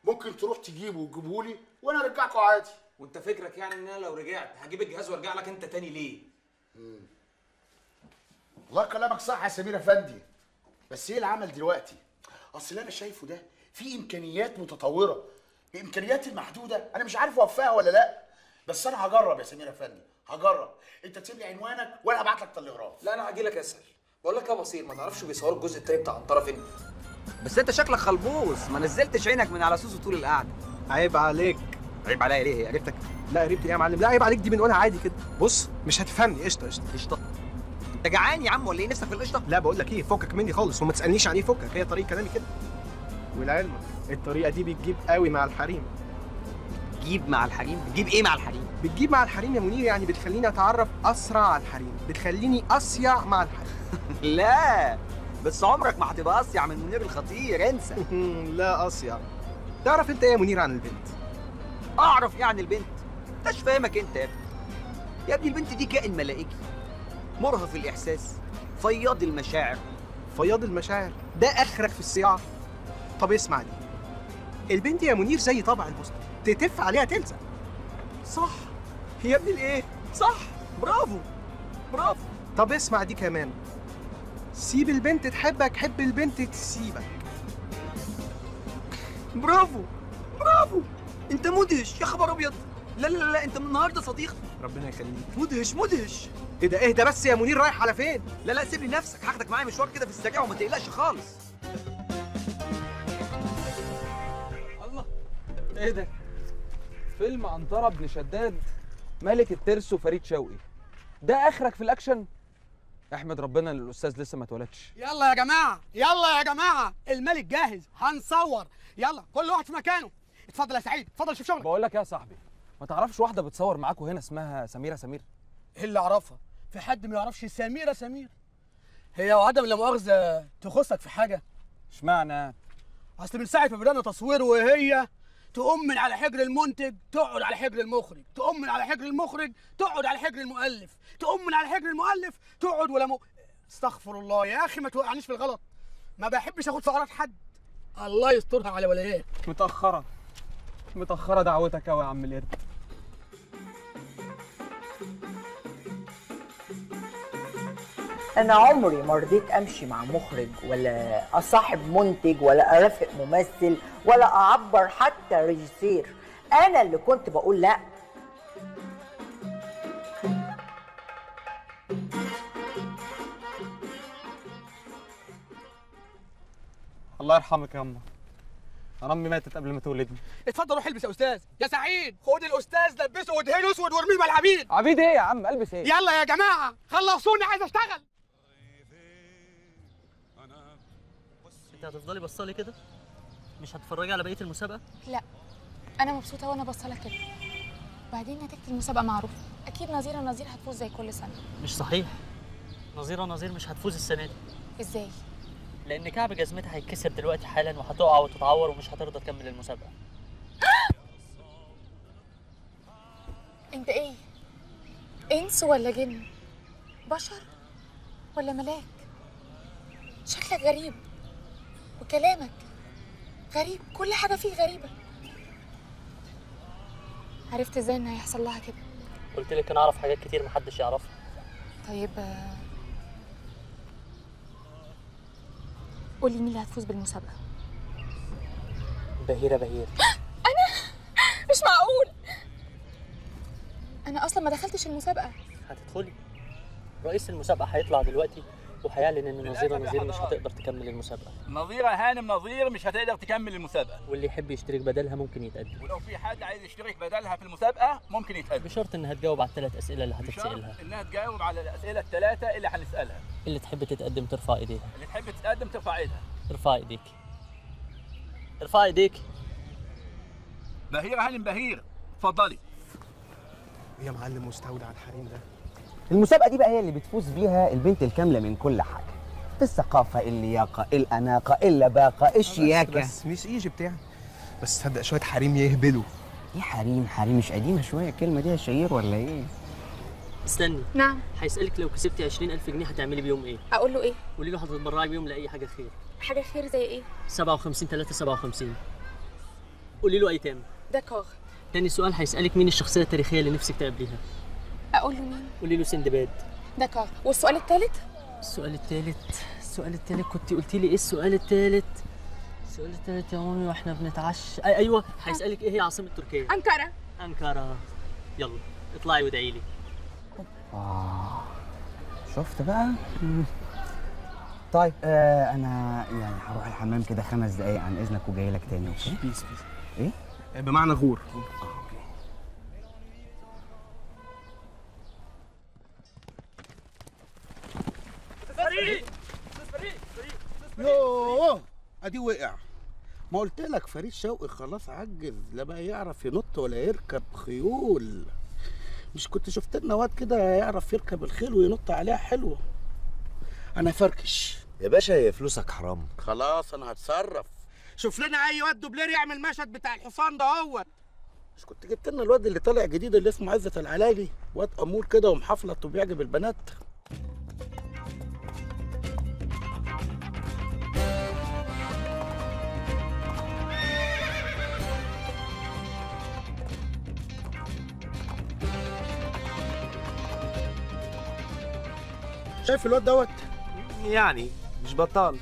ممكن تروح تجيبه وتجيبه لي وأنا ارجعكم عادي. وأنت فكرك يعني إن أنا لو رجعت هجيب الجهاز وأرجع لك أنت تاني ليه؟ والله كلامك صح يا سمير أفندي بس إيه العمل دلوقتي؟ أصل أنا شايفه ده في إمكانيات متطورة. بامكانياتي المحدودة أنا مش عارف أوفقها ولا لأ. بس أنا هجرب يا سمير أفندي هجرب. أنت تسيب لي عنوانك وأنا هبعت لك تلغراف لا أنا هجي لك أسأل. بقول لك يا بصير ما تعرفش بيصوروا الجزء التاني بتاع عنتره فين بس أنت شكلك خلبوص. ما نزلتش عينك من على سوسو طول القعدة. عيب عليك. عيب عليا ليه؟ عرفتك لا قريبتي إيه يا معلم؟ لا عيب عليك دي بنقولها عادي كده. بص مش هتفهمني. قشطة قشطة. قشطة. أنت جعان يا عم ولا إيه؟ نفسك في القشطة؟ لا بقول لك إيه؟ فكك مني خالص وما تسألنيش عن إيه فكك. هي طريقة كلامي كده. ولعلمك الطريقة دي بتجيب قوي مع الحريم. بتجيب مع الحريم؟ بتجيب إيه مع الحريم؟ بتجيب مع الحريم يا منير يعني بتخليني أتعرف أسرع على الحريم. بتخليني أصيع مع الحريم. *laughs* لا بس عمرك ما هتبقى أصيع من منير الخطير انسى. *laughs* لا أصيع. تعرف أنت إيه يا منير عن البنت؟ أعرف إيه عن البنت؟ مش فاهمك أنت يا ابني. يا ابني البنت دي كائن ملائكي مرهف الإحساس فياض المشاعر. فياض المشاعر. ده أخرك في الصياعه طب اسمع دي. البنت يا منير زي طبع البوسطه تتف عليها تلزق. صح. يا ابني الايه؟ صح. برافو. برافو. طب اسمع دي كمان. سيب البنت تحبك حب البنت تسيبك. برافو. برافو. انت مدهش. يا خبر ابيض. لا لا لا انت من النهارده صديق. ربنا يخليك. مدهش مدهش. إيه ده اهدى بس يا منير رايح على فين؟ لا لا سيب لي نفسك هاخدك معايا مشوار كده في السريع وما تقلقش خالص. إيه ده؟ فيلم عنترة بن شداد ملك الترس وفريد شوقي. ده آخرك في الأكشن؟ أحمد ربنا ان الاستاذ لسه ما اتولدش. يلا يا جماعة يلا يا جماعة الملك جاهز هنصور. يلا كل واحد في مكانه. اتفضل يا سعيد اتفضل شوف شغلك. بقول لك يا صاحبي ما تعرفش واحدة بتصور معاكوا هنا اسمها سميرة سمير؟ إيه اللي أعرفها؟ في حد ما يعرفش سميرة سمير؟ هي وعدم لا مؤاخذة تخصك في حاجة؟ اشمعنى؟ أصل من ساعة ما بدأنا تصوير وهي تقوم من على حجر المنتج تقعد على حجر المخرج. تقوم من على حجر المخرج تقعد على حجر المؤلف. تقوم من على حجر المؤلف تقعد ولا م... استغفر الله يا أخي ما توقعنيش في الغلط. ما بحبش آخد في قرارات حد. الله يسترها على ولايات. متأخرة. متأخرة دعوتك قوي يا عم القرد. أنا عمري ما رضيت أمشي مع مخرج ولا أصاحب منتج ولا أرافق ممثل ولا أعبر حتى ريجيسير. أنا اللي كنت بقول لأ. الله يرحمك يا اما أنا أمي ماتت قبل ما تولدني. اتفضل روح البس يا أستاذ. يا سعيد خد الأستاذ لبسه ودهنه أسود وارميه مع العبيد عبيد إيه يا عم؟ ألبس إيه؟ يلا يا جماعة خلصوني عايز أشتغل. انت هتفضلي بصالي كده؟ مش هتتفرجي على بقيه المسابقه؟ لا. أنا مبسوطه وأنا بصلك كده. بعدين نتيجة المسابقة معروفه أكيد نظيره نظير هتفوز زي كل سنة. مش صحيح. نظيره نظير مش هتفوز السنة دي. إزاي؟ لأن كعب جزمتها هيتكسر دلوقتي حالا وهتقع وتتعور ومش هترضى تكمل المسابقة. *gasps* انت إيه؟ انس ولا جن؟ بشر ولا ملاك؟ شكلك غريب. وكلامك غريب كل حاجة فيه غريبة. عرفت إزاي إن هيحصل لها كده؟ قلت لك أنا أعرف حاجات كتير محدش يعرفها. طيب آه، قولي مين اللي هتفوز بالمسابقة. بهيرة بهير *gasps* مش معقول. أنا أصلا ما دخلتش المسابقة. هتدخلي. رئيس المسابقة هيطلع دلوقتي. وهيعلن ان نظيره نظير مش هتقدر تكمل المسابقة. نظيرة هانم نظير مش هتقدر تكمل المسابقة. واللي يحب يشترك بدلها ممكن يتقدم. ولو في حد عايز يشترك بدلها في المسابقة ممكن يتقدم. بشرط إنها تجاوب على الثلاث أسئلة اللي بشرط هتتسألها. إنها تجاوب على الأسئلة الثلاثة اللي هنسألها. اللي تحب تتقدم ترفع إيديها. اللي تحب تتقدم ترفع إيدها. ارفع إيديك. ارفع إيديك. بهير هانم بهير اتفضلي. يا معلم مستودع الحريم ده. المسابقة دي بقى هي اللي بتفوز بيها البنت الكاملة من كل حاجة. الثقافة اللياقة الأناقة اللباقة الشياكة. بس مش إيجيبت يعني. بس تصدق شوية حريم يهبلوا. إيه حريم؟ حريم مش قديمة شوية. الكلمة دي يا شهير ولا إيه؟ استني. نعم. هيسألك لو كسبتي 20000 جنيه هتعملي بيهم إيه؟ أقول له إيه؟ قولي له هتتبرعي بيهم لأي حاجة خير. حاجة خير زي إيه؟ 57 3 57 قولي له ايتام كاغ. تاني سؤال هيسألك مين الشخصية التاريخية اللي نفسك تقابليها أقول له مين؟ قولي له سندباد. ده كاغ والسؤال الثالث السؤال الثالث السؤال الثالث كنت قلتي لي إيه السؤال الثالث السؤال الثالث يا مامي وإحنا بنتعشى. أي أيوه هيسألك إيه هي عاصمة تركيا؟ أنقرة. أنقرة. يلا اطلعي وادعي لي. آه شفت بقى؟ طيب آه أنا يعني هروح الحمام كده خمس دقايق عن إذنك وجاي لك تاني؟ peace peace. إيه؟ بمعنى غور. يوه ادي وقع. ما قلت لك فريد شوقي خلاص عجز لا بقى يعرف ينط ولا يركب خيول. مش كنت شفت لنا واد كده يعرف يركب الخيل وينط عليها حلوة؟ أنا فركش. يا باشا هي فلوسك حرام. خلاص أنا هتصرف. شوف لنا أي واد دوبلير يعمل مشهد بتاع الحصان ده هو. مش كنت جبت لنا الواد اللي طالع جديد اللي اسمه عزت العلاجي؟ واد أمور كده ومحفلط وبيعجب البنات. شايف الواد دوت؟ يعني مش بطال.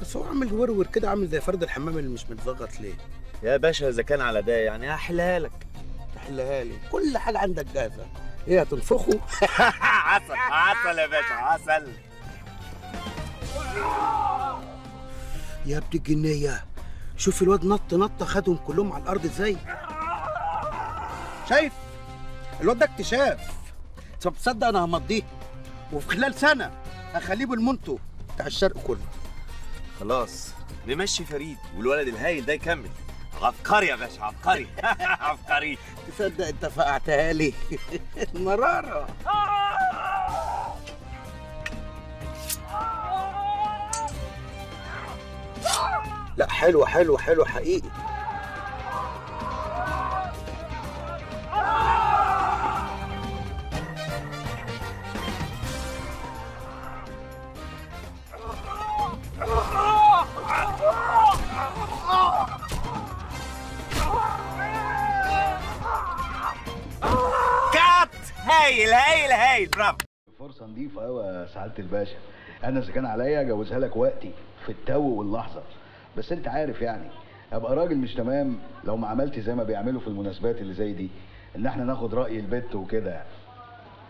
بس هو عامل ورور كده عامل زي فرد الحمام اللي مش متظبط ليه؟ يا باشا إذا كان على ده يعني هحلها لك. تحلها لي. كل حاجة عندك جاهزة. إيه هتنفخه؟ *laughs* عسل عسل يا باشا عسل. يا ابن الجنية شوف الواد نط نطه خدهم كلهم على الأرض إزاي؟ شايف؟ الواد ده اكتشاف. طب تصدق أنا همضيه. وفي خلال سنة هخليه بالمونتو بتاع الشرق كله. خلاص نمشي فريد والولد الهايل ده يكمل. عبقري يا باشا عبقري. *laughs* عبقري. تصدق انت فقعتها لي. *laughs* مرارة. لا حلوة حلوة حلوة حقيقي. هايل هايل هايل برافو. فرصة نظيفة قوي يا سعادة الباشا. أنا إذا كان عليا أجوزها لك وقتي في التو واللحظة. بس أنت عارف يعني أبقى راجل مش تمام لو ما عملت زي ما بيعملوا في المناسبات اللي زي دي. إن إحنا ناخد رأي البت وكده يعني.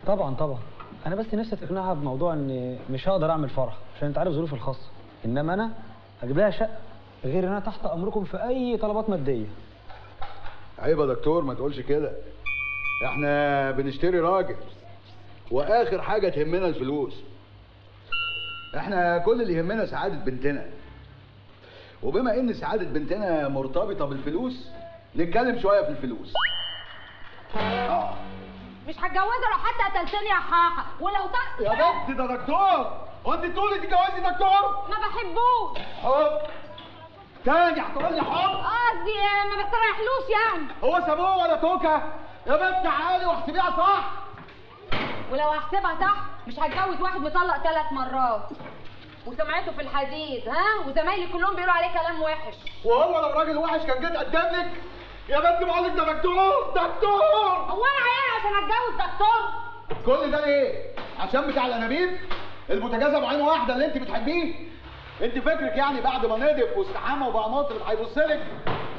طبعا طبعا. أنا بس نفسي تقنعها بموضوع إن مش هقدر أعمل فرح عشان أنت عارف ظروفي الخاصة. إنما أنا هجيب لها شقة غير إن أنا تحت أمركم في أي طلبات مادية. عيب يا دكتور ما تقولش كده. إحنا بنشتري راجل وآخر حاجة تهمنا الفلوس. إحنا كل اللي يهمنا سعادة بنتنا. وبما إن سعادة بنتنا مرتبطة بالفلوس نتكلم شوية في الفلوس. مش هتجوزه لو حتى قتلتني يا حاحة ولو ط... يا بنت ده دكتور! هو انت تقولي تتجوزي دكتور! ما بحبوش. حب! تاني هتقولي حب! قصدي آه، ما بستريحلوش يعني. هو سابوه ولا توكة؟ يا بنت تعالي واحسبيها صح. ولو هحسبها صح مش هتجوز واحد مطلق ثلاث مرات. وسمعته في الحديد ها؟ وزمايلي كلهم بيقولوا عليه كلام وحش. وهو لو راجل وحش كان جيت قدام لك؟ يا بنت بقول لك ده دكتور دكتور. هو أنا عيال عشان أتجوز دكتور؟ كل ده ليه؟ عشان بتاع الأنابيب؟ البوتاجاز ابو عين واحدة اللي أنت بتحبيه؟ انت فكرك يعني بعد ما نضف واستحمى وبقى مطرب هيبص لك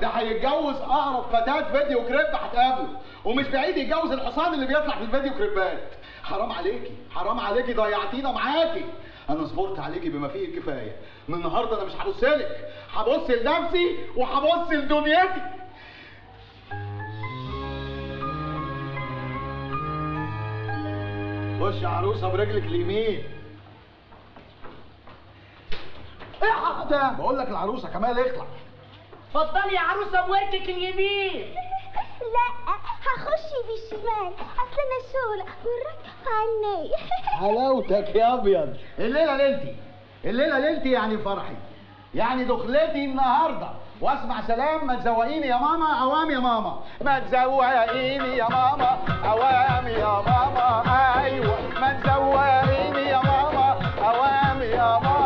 ده هيتجوز أقرب فتاة فيديو كليب هتقابله. ومش بعيد يتجوز الحصان اللي بيطلع في الفيديو كليبات حرام عليكي حرام عليكي ضيعتينا معاكي. أنا صبرت عليكي بما فيه الكفاية. من النهارده أنا مش هبص لك. هبص لنفسي وهبص لدنيتي. خش عروسة برجلك اليمين. إيه ده بقول لك العروسة كمال اخلع اتفضلي يا عروسة بوركك اليمين. لا هخش بالشمال أصل أنا شغلة وراك عني *laughs* حلاوتك يا أبيض. الليلة ليلتي. الليلة ليلتي يعني فرحي. يعني دخلتي النهارده. وأسمع سلام ما تزوقيني يا ماما اوام يا ماما. ما تزوقيني يا ماما اوام يا ماما. أيوه ما تزوقيني يا ماما اوام يا ماما.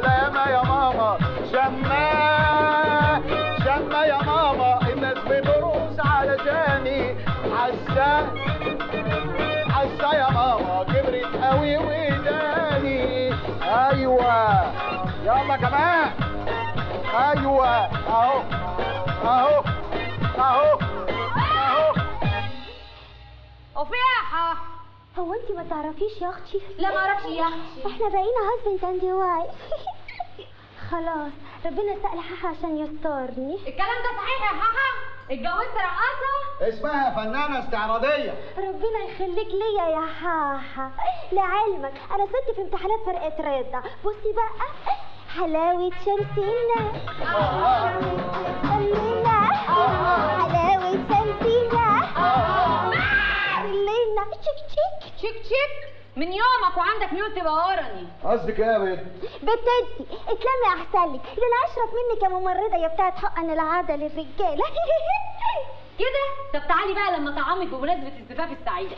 بالسلامه يا ماما. شماه شماه يا ماما. الناس بترقص علشاني حاسه حاسه يا ماما. كبرت قوي وداني. أيوه. يلا كمان. أيوه. أهو. أهو. أهو. أهو. وفي يا حاحة هو انت ما تعرفيش يا أختي؟ لا ما أعرفش يا أختي. إحنا بقينا husband and wife خلاص ربنا سأل حاحة عشان يسترني. الكلام ده صحيح يا حاحة اتجوزت رقاصة؟ اسمها فنانة استعراضية. ربنا يخليك ليا يا حاحة لعلمك أنا كنت في امتحانات فرقة رضا بصي بقى حلاوة شمسنا خلينا. حلاوة شمسنا خلينا. تشيك تشيك. شيك شيك من يومك وعندك ميول تبقى ورني قصدك إيه يا بنت بتدي اتلمي احسن لك ده أنا أشرف منك يا ممرضة يا بتاعت حقن العادة للرجاله *laughs* كده؟ طب تعالي بقى لما طعامك بمناسبة الزفاف السعيدة.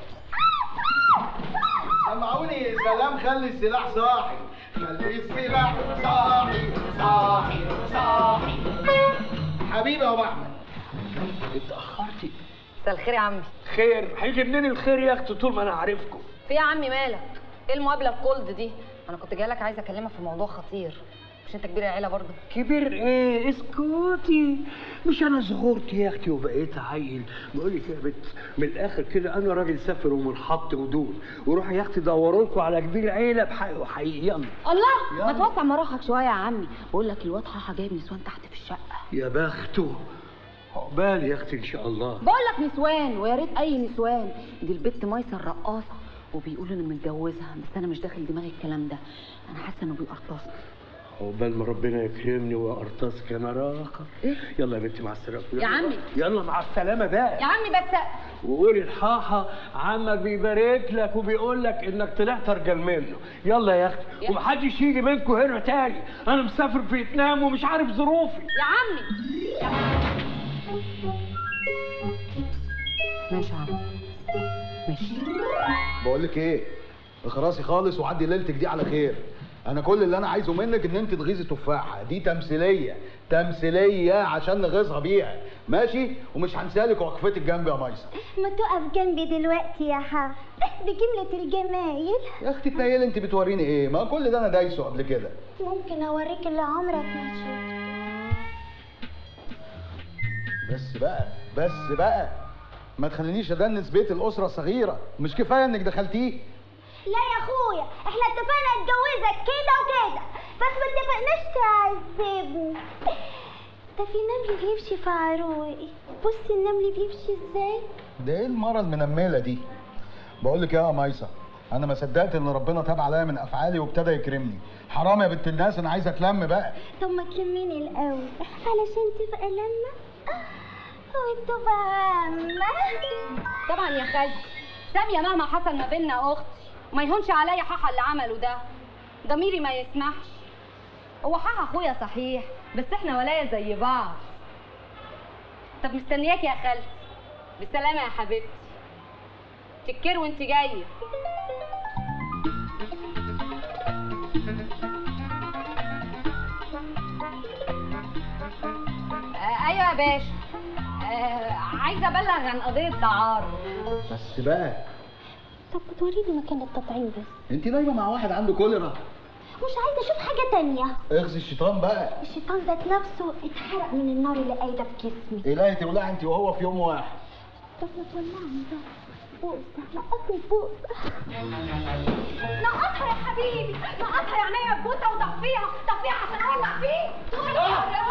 سمعوني سلام خلي السلاح صاحي. خلي السلاح صاحي صاحي صاحي. حبيبي يا أبو أحمد. اتأخرتي. مساء الخير يا عمي. خير. هيجي منين الخير يا أختي؟ طول ما أنا عارفكم. في يا عمي مالك؟ إيه المقابلة الكولد دي؟ أنا كنت جاية لك عايزه اكلمك في موضوع خطير. مش انت كبير العيله برضه؟ كبير إيه؟ اسكتي. مش أنا صغرت يا أختي وبقيت عيل. بقول لك يا بنت من الآخر كده أنا راجل سافر ومنحط ودود وروحوا يا أختي دوروا لكم على كبير عيلة بحق وحقيقي يلا. الله! ما توسع مراحك شوية يا عمي. بقول لك الواد حاحة جايب نسوان تحت في الشقة. يا بخته عقبال يا أختي إن شاء الله. بقول لك نسوان ويا ريت أي نسوان. دي البت ميسر رقاصة. وبيقولوا انه متجوزها بس أنا مش داخل دماغي الكلام ده. أنا حاسة إنه بيقرطصني عقبال ما ربنا يكرمني وارتزق أنا راخر يلا يا بنتي مع السلامة. يا عمي. يلا مع السلامة بقى. يا عمي بس. وقولي الحاحة عمك بيبارك لك وبيقول لك إنك طلعت أرجل منه. يلا يا أختي. ومحدش يجي منكم هنا تاني أنا مسافر فيتنام ومش عارف ظروفي. يا عمي. ماشي يا عمي. بقول لك إيه؟ اخرسي خالص وعدي ليلتك دي على خير. أنا كل اللي أنا عايزه منك ان انت تغيظي تفاحه دي تمثيلية. تمثيلية عشان نغيظها بيها. ماشي؟ ومش هنسالك وقفتك جنبي يا ميسر. ما تقف جنبي دلوقتي يا حا. بجملة الجمايل. يا أختي تنيلي انت بتوريني إيه؟ ما كل ده أنا دايسه قبل كده. ممكن اوريك اللي عمرك ما شفته. بس بقى بس بقى. ما تخلينيش أدنس بيت الأسرة الصغيره مش كفاية إنك دخلتيه؟ لا يا أخويا إحنا اتفقنا اتجوزك كده وكده بس ما اتفقناش تعذبني ده في نمل بيمشي في عروقي. بصي النمل بيمشي إزاي؟ ده إيه المرة المنملة دي؟ بقول لك يا ميسه أنا ما صدقت إن ربنا تاب عليا من أفعالي وابتدى يكرمني. حرام يا بنت الناس أنا عايز أتلم بقى. طب ما تلميني الأول علشان تبقى لما وتبقى عامة طبعا يا خالتي. سامية مهما حصل ما بيننا أختي ما يهونش عليا حاحة اللي عمله ده. ضميري ما يسمحش. هو حاحة أخويا صحيح بس إحنا ولاية زي بعض. طب مستنياك يا خالتي. بالسلامة يا حبيبتي. تكر وانت جاية. آه أيوه يا باشا. عايزة أبلغ عن قضية تعارض. بس بقى. طب بتوريني مكان التطعيم بس. انت نايمة مع واحد عنده كوليرا. مش عايزة أشوف حاجة تانية. اغزي الشيطان بقى. الشيطان ذات نفسه اتحرق من النار اللي قايدة في جسمي. إلهي تولع انت وهو في يوم واحد. طب ما تولعني بقى بوسه نقطني بوسه نقطها يا حبيبي نقطها يا عينيا ببوسه وطفيها طفيها عشان اولع فيه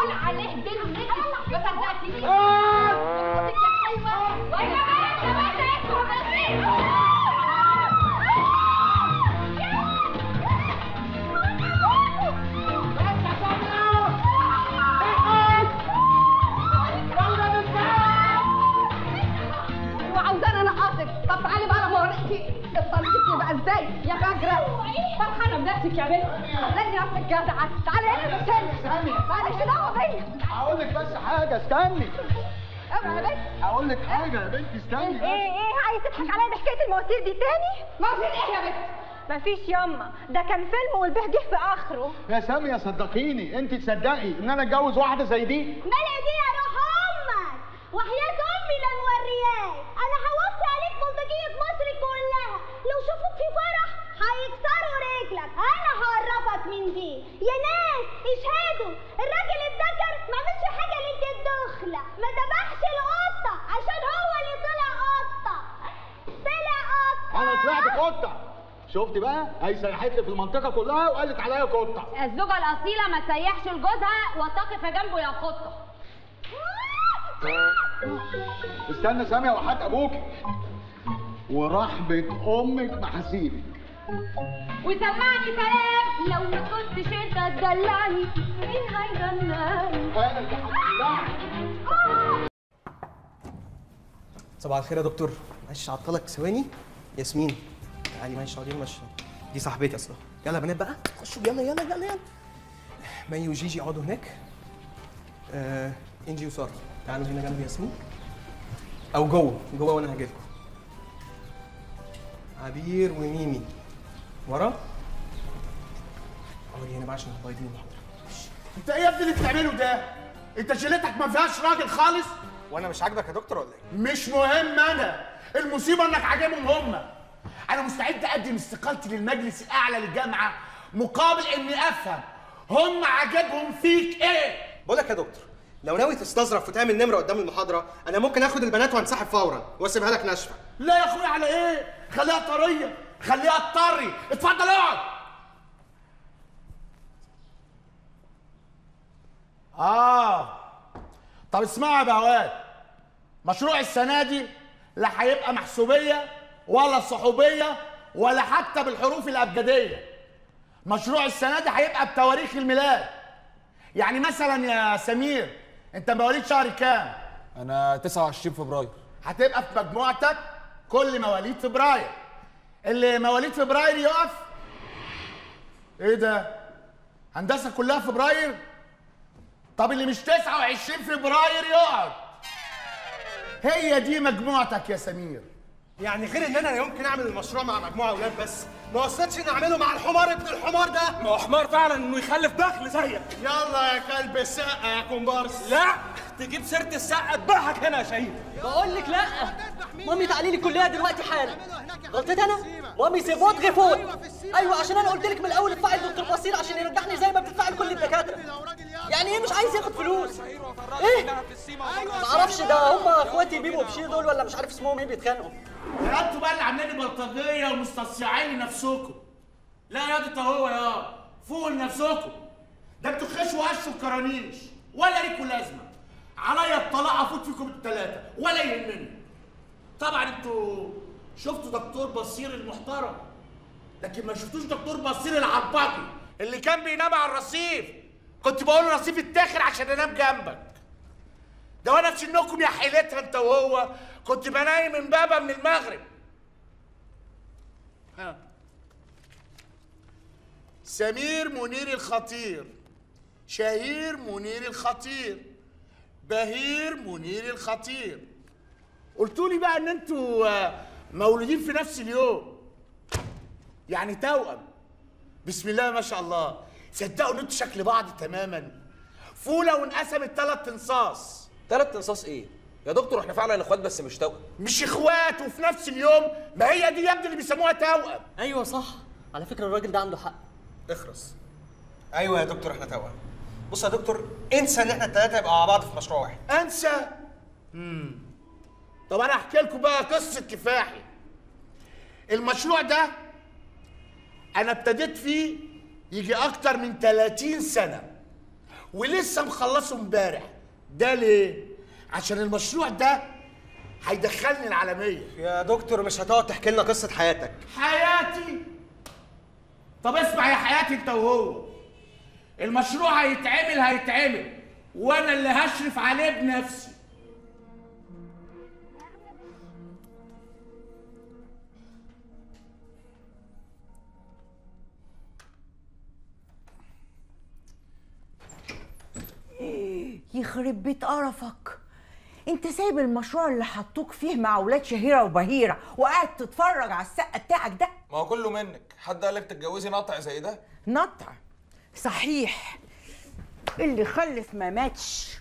اولع عليه دلوقتي ما صدقتنيش بصوتك يا حلوة يا بنت إزاي يا فجرة فرحانه بنفسك يا بنت؟ لازم نفسك جدعه تعالي هنا بس مالكش دعوه بيا هقول لك بس حاجة استني. اوعى يا بنت. هقول لك حاجة يا بنتي استني إيه بس. إيه عايز تضحك عليا بحكايه المواسير دي تاني؟ مواسير إيه يا بنت؟ مفيش ياما ده كان فيلم والبيه جه في آخره. يا سامية صدقيني. أنت تصدقي إن أنا أتجوز واحدة زي دي؟ مالي دي يا روح أمك وحياة أمي لا مورياك أنا هوصي عليك بلطجية مصر كلها. لو شافوك في فرح هيكسروا رجلك. أنا هعرفك من دي. يا ناس اشهدوا. الراجل الذكر ما عملش حاجة ليله الدخله ما ذبحش القطة عشان هو اللي طلع قطة. طلع قطة. أنا طلعت قطة. شفت بقى؟ هي سيحت لي في المنطقة كلها وقالت عليا قطة. الزوجة الأصيلة ما تسيحش لجوزها وتقف جنبه يا قطة. استنى سامية وحات أبوك ورحمه أمك ما هسيبك وسمعني سلام لو ما كنتش انت تدلعني مين هيدلعني؟ صباح الخير يا دكتور. معلش عطلك. ثواني. ياسمين. تعالي معلش اقعدي ماشي دي صاحبتي أصلا. يلا يا بنات بقى. خشوا. يلا يلا يلا يلا. مي وجيجي اقعدوا هناك. آه انجي وسارة. تعالوا هنا جنب ياسمين. أو جوه. جوه وأنا هاجي لكم. عبير وميمي ورا اقعدي هنا بقى عشان هتبيضين المحاضره أنت إيه يا ابني اللي بتعمله ده؟ أنت شيلتك ما فيهاش راجل خالص؟ وأنا مش عاجبك يا دكتور ولا إيه؟ مش مهم أنا المصيبة إنك عاجبهم هم أنا مستعد أقدم استقالتي للمجلس الاعلى للجامعة مقابل إني أفهم هم عاجبهم فيك إيه؟ بقول لك يا دكتور لو ناوي تستظرف وتعمل نمرة قدام المحاضرة أنا ممكن آخد البنات وأنسحب فورا وأسيبها لك ناشفة. لا يا أخويا على إيه؟ خليها طرية خليها تطري. اتفضل اقعد. آه. طب اسمعوا يا بهوات. مشروع السنة دي لا هيبقى محسوبية ولا صحوبية ولا حتى بالحروف الأبجدية. مشروع السنة دي هيبقى بتواريخ الميلاد. يعني مثلا يا سمير انت مواليد شهر كام؟ أنا 29 فبراير. هتبقى في مجموعتك كل مواليد فبراير. اللي مواليد فبراير يقف. إيه ده؟ هندسة كلها فبراير؟ طب اللي مش 29 فبراير يقعد. هي دي مجموعتك يا سمير. يعني غير إن أنا يمكن أعمل المشروع مع مجموعة أولاد بس. ما وصلتش إني أعمله مع الحمار ابن الحمار ده. ما هو حمار فعلا إنه يخلف دخل زيك. يلا يا كلب السقه يا كومبارس. لا تجيب سيرة السقه اذبحك هنا يا شهيد. بقول لك لا. مامي تعالي لي الكليه دلوقتي حالا. غلطت أنا؟ مامي c'est votre faute أيوه عشان أنا قلت لك من الأول ادفعي لدكتور بصير عشان يرجعني زي ما بتدفعي لكل الدكاترة. يعني إيه مش عايز ياخد فلوس؟ إيه؟ ما أعرفش ده هم أخواتي بيبو وبشير دول ولا مش عارف اسمهم إيه بيتخانقوا. أنتوا بقى اللي عاملين بلطجيه ومستصيعين لنفسكم. لا يا دي هو يا فوقوا لنفسكم. ده أنتوا خشوا قش وكرانيش ولا ليكوا لازمة. عليا الطلاق افوت فيكم الثلاثه ولا يهمني. طبعا أنتوا شفتوا دكتور بصير المحترم. لكن ما شفتوش دكتور بصير العباقي اللي كان بينام على الرصيف. كنت بقول له رصيف التاخر عشان انام جنبك. ده وأنا في سنكم يا حيلتها انت وهو. كنت بنايم من بابا من المغرب. ها. سمير منير الخطير شهير منير الخطير بهير منير الخطير. قلتوا لي بقى ان أنتوا آه، مولودين في نفس اليوم. يعني توأم. بسم الله ما شاء الله. صدقوا ان أنتوا شكل بعض تماما. فولة وانقسمت ثلاث انصاص ثلاث انصاص إيه؟ يا دكتور إحنا فعلا اخوات بس مش توأم. مش اخوات وفي نفس اليوم ما هي دي يا ابني اللي بيسموها توأم. أيوه صح. على فكرة الراجل ده عنده حق. اخرس أيوه يا دكتور إحنا توأم. بص يا دكتور انسى إن إحنا الثلاثه يبقى مع بعض في مشروع واحد. انسى؟ امم طب أنا أحكي لكم بقى قصة كفاحي. المشروع ده أنا ابتديت فيه يجي أكتر من 30 سنة ولسه مخلصه امبارح. ده ليه؟ عشان المشروع ده هيدخلني العالمية. يا دكتور مش هتقعد تحكي لنا قصة حياتك. حياتي؟ طب اسمع يا حياتي انت وهو. المشروع هيتعمل هيتعمل. وأنا اللي هشرف عليه بنفسي. يخرب بيت قرفك. انت سايب المشروع اللي حطوك فيه مع أولاد شهيرة وبهيرة وقاعد تتفرج على السقه بتاعك ده. ما هو كله منك. حد قالك تتجوزي نقطع زي ده؟ نطع صحيح. اللي خلف ما ماتش.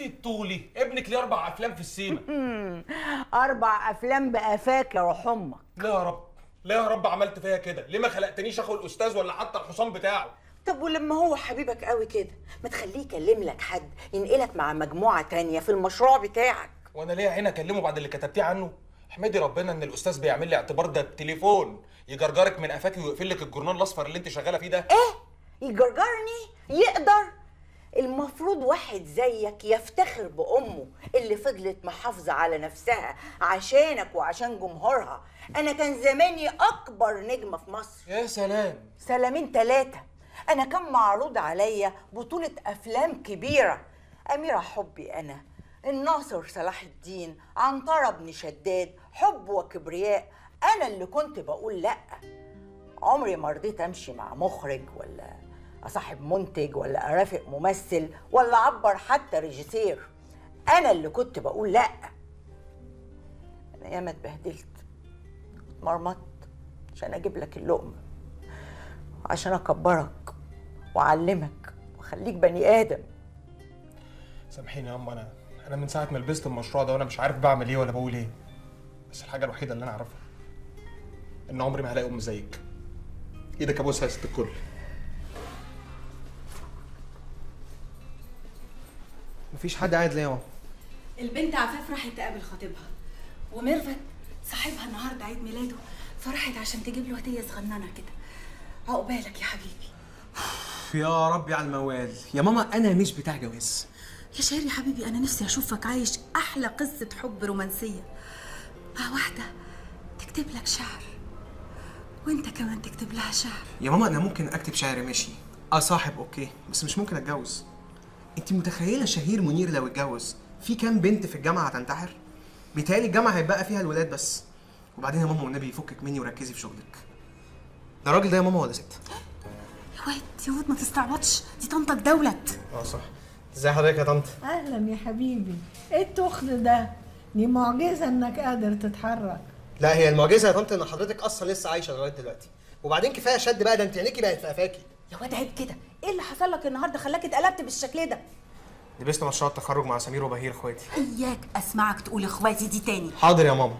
انت طولي ابنك ليه أربع أفلام في السيما *laughs* أربع أفلام بقفاك يا روح أمك. لا يا رب. لا يا رب عملت فيا كده. ليه ما خلقتنيش أخو الأستاذ ولا حتى الحصان بتاعه؟ طب ولما هو حبيبك قوي كده ما تخليه يكلم لك حد ينقلك مع مجموعة تانية في المشروع بتاعك؟ وأنا ليه عين أكلمه بعد اللي كتبتيه عنه. احمدي ربنا إن الأستاذ بيعمل لي اعتبار ده بتليفون. يجرجرك من قفاكي ويقفل لك الجورنال الأصفر اللي أنت شغالة فيه ده. إيه؟ يجرجرني؟ يقدر. المفروض واحد زيك يفتخر بأمه اللي فضلت محافظة على نفسها عشانك وعشان جمهورها. أنا كان زماني أكبر نجمة في مصر. يا سلام. سلامين تلاتة. أنا كان معروض عليا بطولة أفلام كبيرة. أميرة حبي أنا الناصر صلاح الدين عنترة بن شداد حب وكبرياء أنا اللي كنت بقول لأ. عمري ما رضيت أمشي مع مخرج ولا أصاحب منتج ولا أرافق ممثل ولا أعبر حتى ريجيسير. أنا اللي كنت بقول لأ. أنا ياما اتبهدلت اتمرمطت عشان أجيب لك اللقمة عشان أكبرك. وأعلمك وأخليك بني آدم. سامحيني يا اما أنا أنا من ساعة ما لبست المشروع ده وأنا مش عارف بعمل إيه ولا بقول إيه. بس الحاجة الوحيدة اللي أنا أعرفها إن عمري ما هلاقي أم زيك. إيدك ابوسها يا ست الكل. مفيش حد قاعد ليه يا ماما البنت عفاف راحت تقابل خطيبها وميرفت صاحبها النهارده عيد ميلاده فراحت عشان تجيب له هدية صغننة كده. عقبالك يا حبيبي. يا ربي على الموال. يا ماما أنا مش بتاع جواز. يا شهير يا حبيبي أنا نفسي أشوفك عايش أحلى قصة حب رومانسية. مع واحدة تكتب لك شعر وأنت كمان تكتب لها شعر. يا ماما أنا ممكن أكتب شعر ماشي. اصاحب أوكي. بس مش ممكن أتجوز. أنت متخيلة شهير منير لو اتجوز؟ في كام بنت في الجامعة هتنتحر؟ بيتهيألي الجامعة هيبقى فيها الولاد بس. وبعدين يا ماما والنبي يفكك مني وركزي في شغلك. ده راجل ده يا ماما ولا ست؟ واد يا واد ما تستعبطش. دي طنطك دولت آه صح. ازي حضرتك يا طنط؟ أهلا يا حبيبي. إيه التخن ده؟ دي معجزة انك قادر تتحرك. لا هي المعجزة يا طنط ان حضرتك أصلا لسه عايشة لغاية دلوقتي. وبعدين كفاية شد بقى ده انت عينيكي بقت في قفاكي. يا واد عيب كده. إيه اللي حصل لك النهارده خلاك اتقلبت بالشكل ده؟ لبست مشروع التخرج مع سمير وبهير اخواتي. إياك أسمعك تقول إخواتي دي تاني. حاضر يا ماما.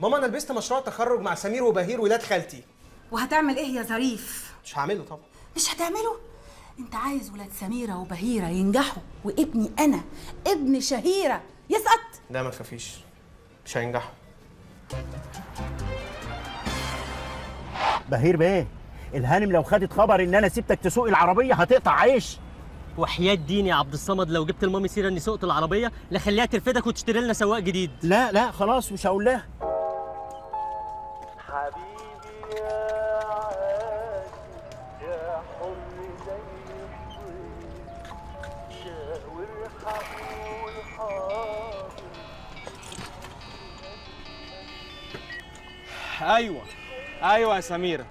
ماما أنا لبست مشروع التخرج مع سمير وبهير ولاد خالتي. وهتعمل إيه يا ظريف؟ مش هعمله طبعا. مش هتعمله؟ انت عايز ولاد سميرة وبهيرة ينجحوا وابني أنا ابن شهيرة. يسقط لا ما تخافيش مش هينجحوا. بهير بيه الهانم لو خدت خبر إن أنا سبتك تسوق العربية هتقطع عيش. وحياة دين يا عبد الصمد لو جبت لمامي سيرة إني سوقت العربية لخليها ترفدك وتشتري لنا سواق جديد. لا لا خلاص مش هقول لها. أيوه. أيوه يا سميرة.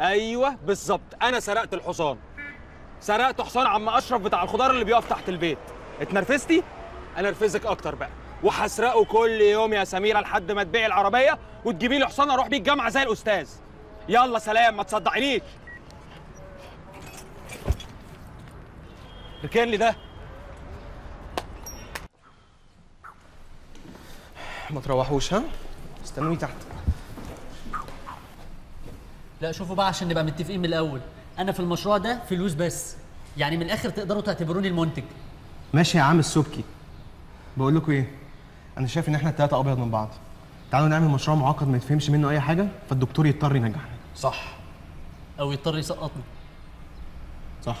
أيوه بالظبط. أنا سرقت الحصان. سرقت حصان عم أشرف بتاع الخضار اللي بيقف تحت البيت. اتنرفزتي؟ أنا ارفزك أكتر بقى. وهسرقه كل يوم يا سميرة لحد ما تبيعي العربية وتجيبي لي حصان أروح بيه الجامعة زي الأستاذ. يلا سلام ما تصدعينيش ركن لي ده. ما تروحوش ها؟ استنوني تحت. لا شوفوا بقى عشان نبقى متفقين من الأول. أنا في المشروع ده فلوس بس. يعني من الآخر تقدروا تعتبروني المنتج. ماشي يا عم السبكي. بقول لكم إيه؟ أنا شايف إن إحنا التلاتة أبيض من بعض. تعالوا نعمل مشروع معقد ما يتفهمش منه أي حاجة فالدكتور يضطر ينجحنا صح. أو يضطر يسقطني. صح.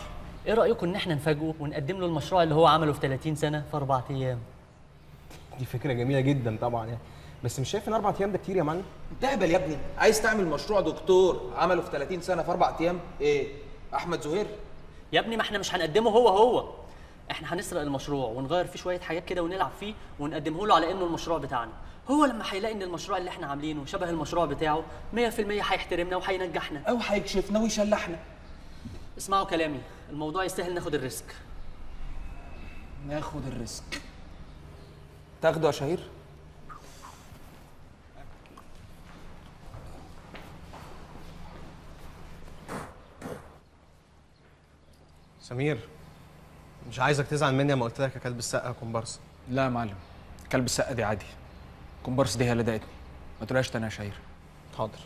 إيه رأيكم إن إحنا نفاجئه ونقدم له المشروع اللي هو عمله في 30 سنة في أربع أيام؟ دي فكرة جميلة جدا طبعا يعني. بس مش شايف ان أربع أيام ده كتير يا معلم؟ تهبل يا ابني. عايز تعمل مشروع دكتور عمله في 30 سنة في أربع أيام؟ إيه؟ أحمد زهير؟ يا ابني ما إحنا مش هنقدمه هو هو. إحنا هنسرق المشروع ونغير فيه شوية حاجات كده ونلعب فيه ونقدمه له على إنه المشروع بتاعنا. هو لما هيلاقي إن المشروع اللي إحنا عاملينه شبه المشروع بتاعه 100% هيحترمنا وهينجحنا. أو هيكشفنا ويشلحنا. اسمعوا كلامي. الموضوع يستاهل ناخد الريسك. ناخد ال risk. تاخده يا شهير؟ سمير مش عايزك تزعل مني لما قلت لك يا كلب السقه كومبارس. لا يا معلم كلب السقه دي عادي. كومبارس دي هي اللي ضايقتني. ما تقولهاش تاني يا شهير. حاضر.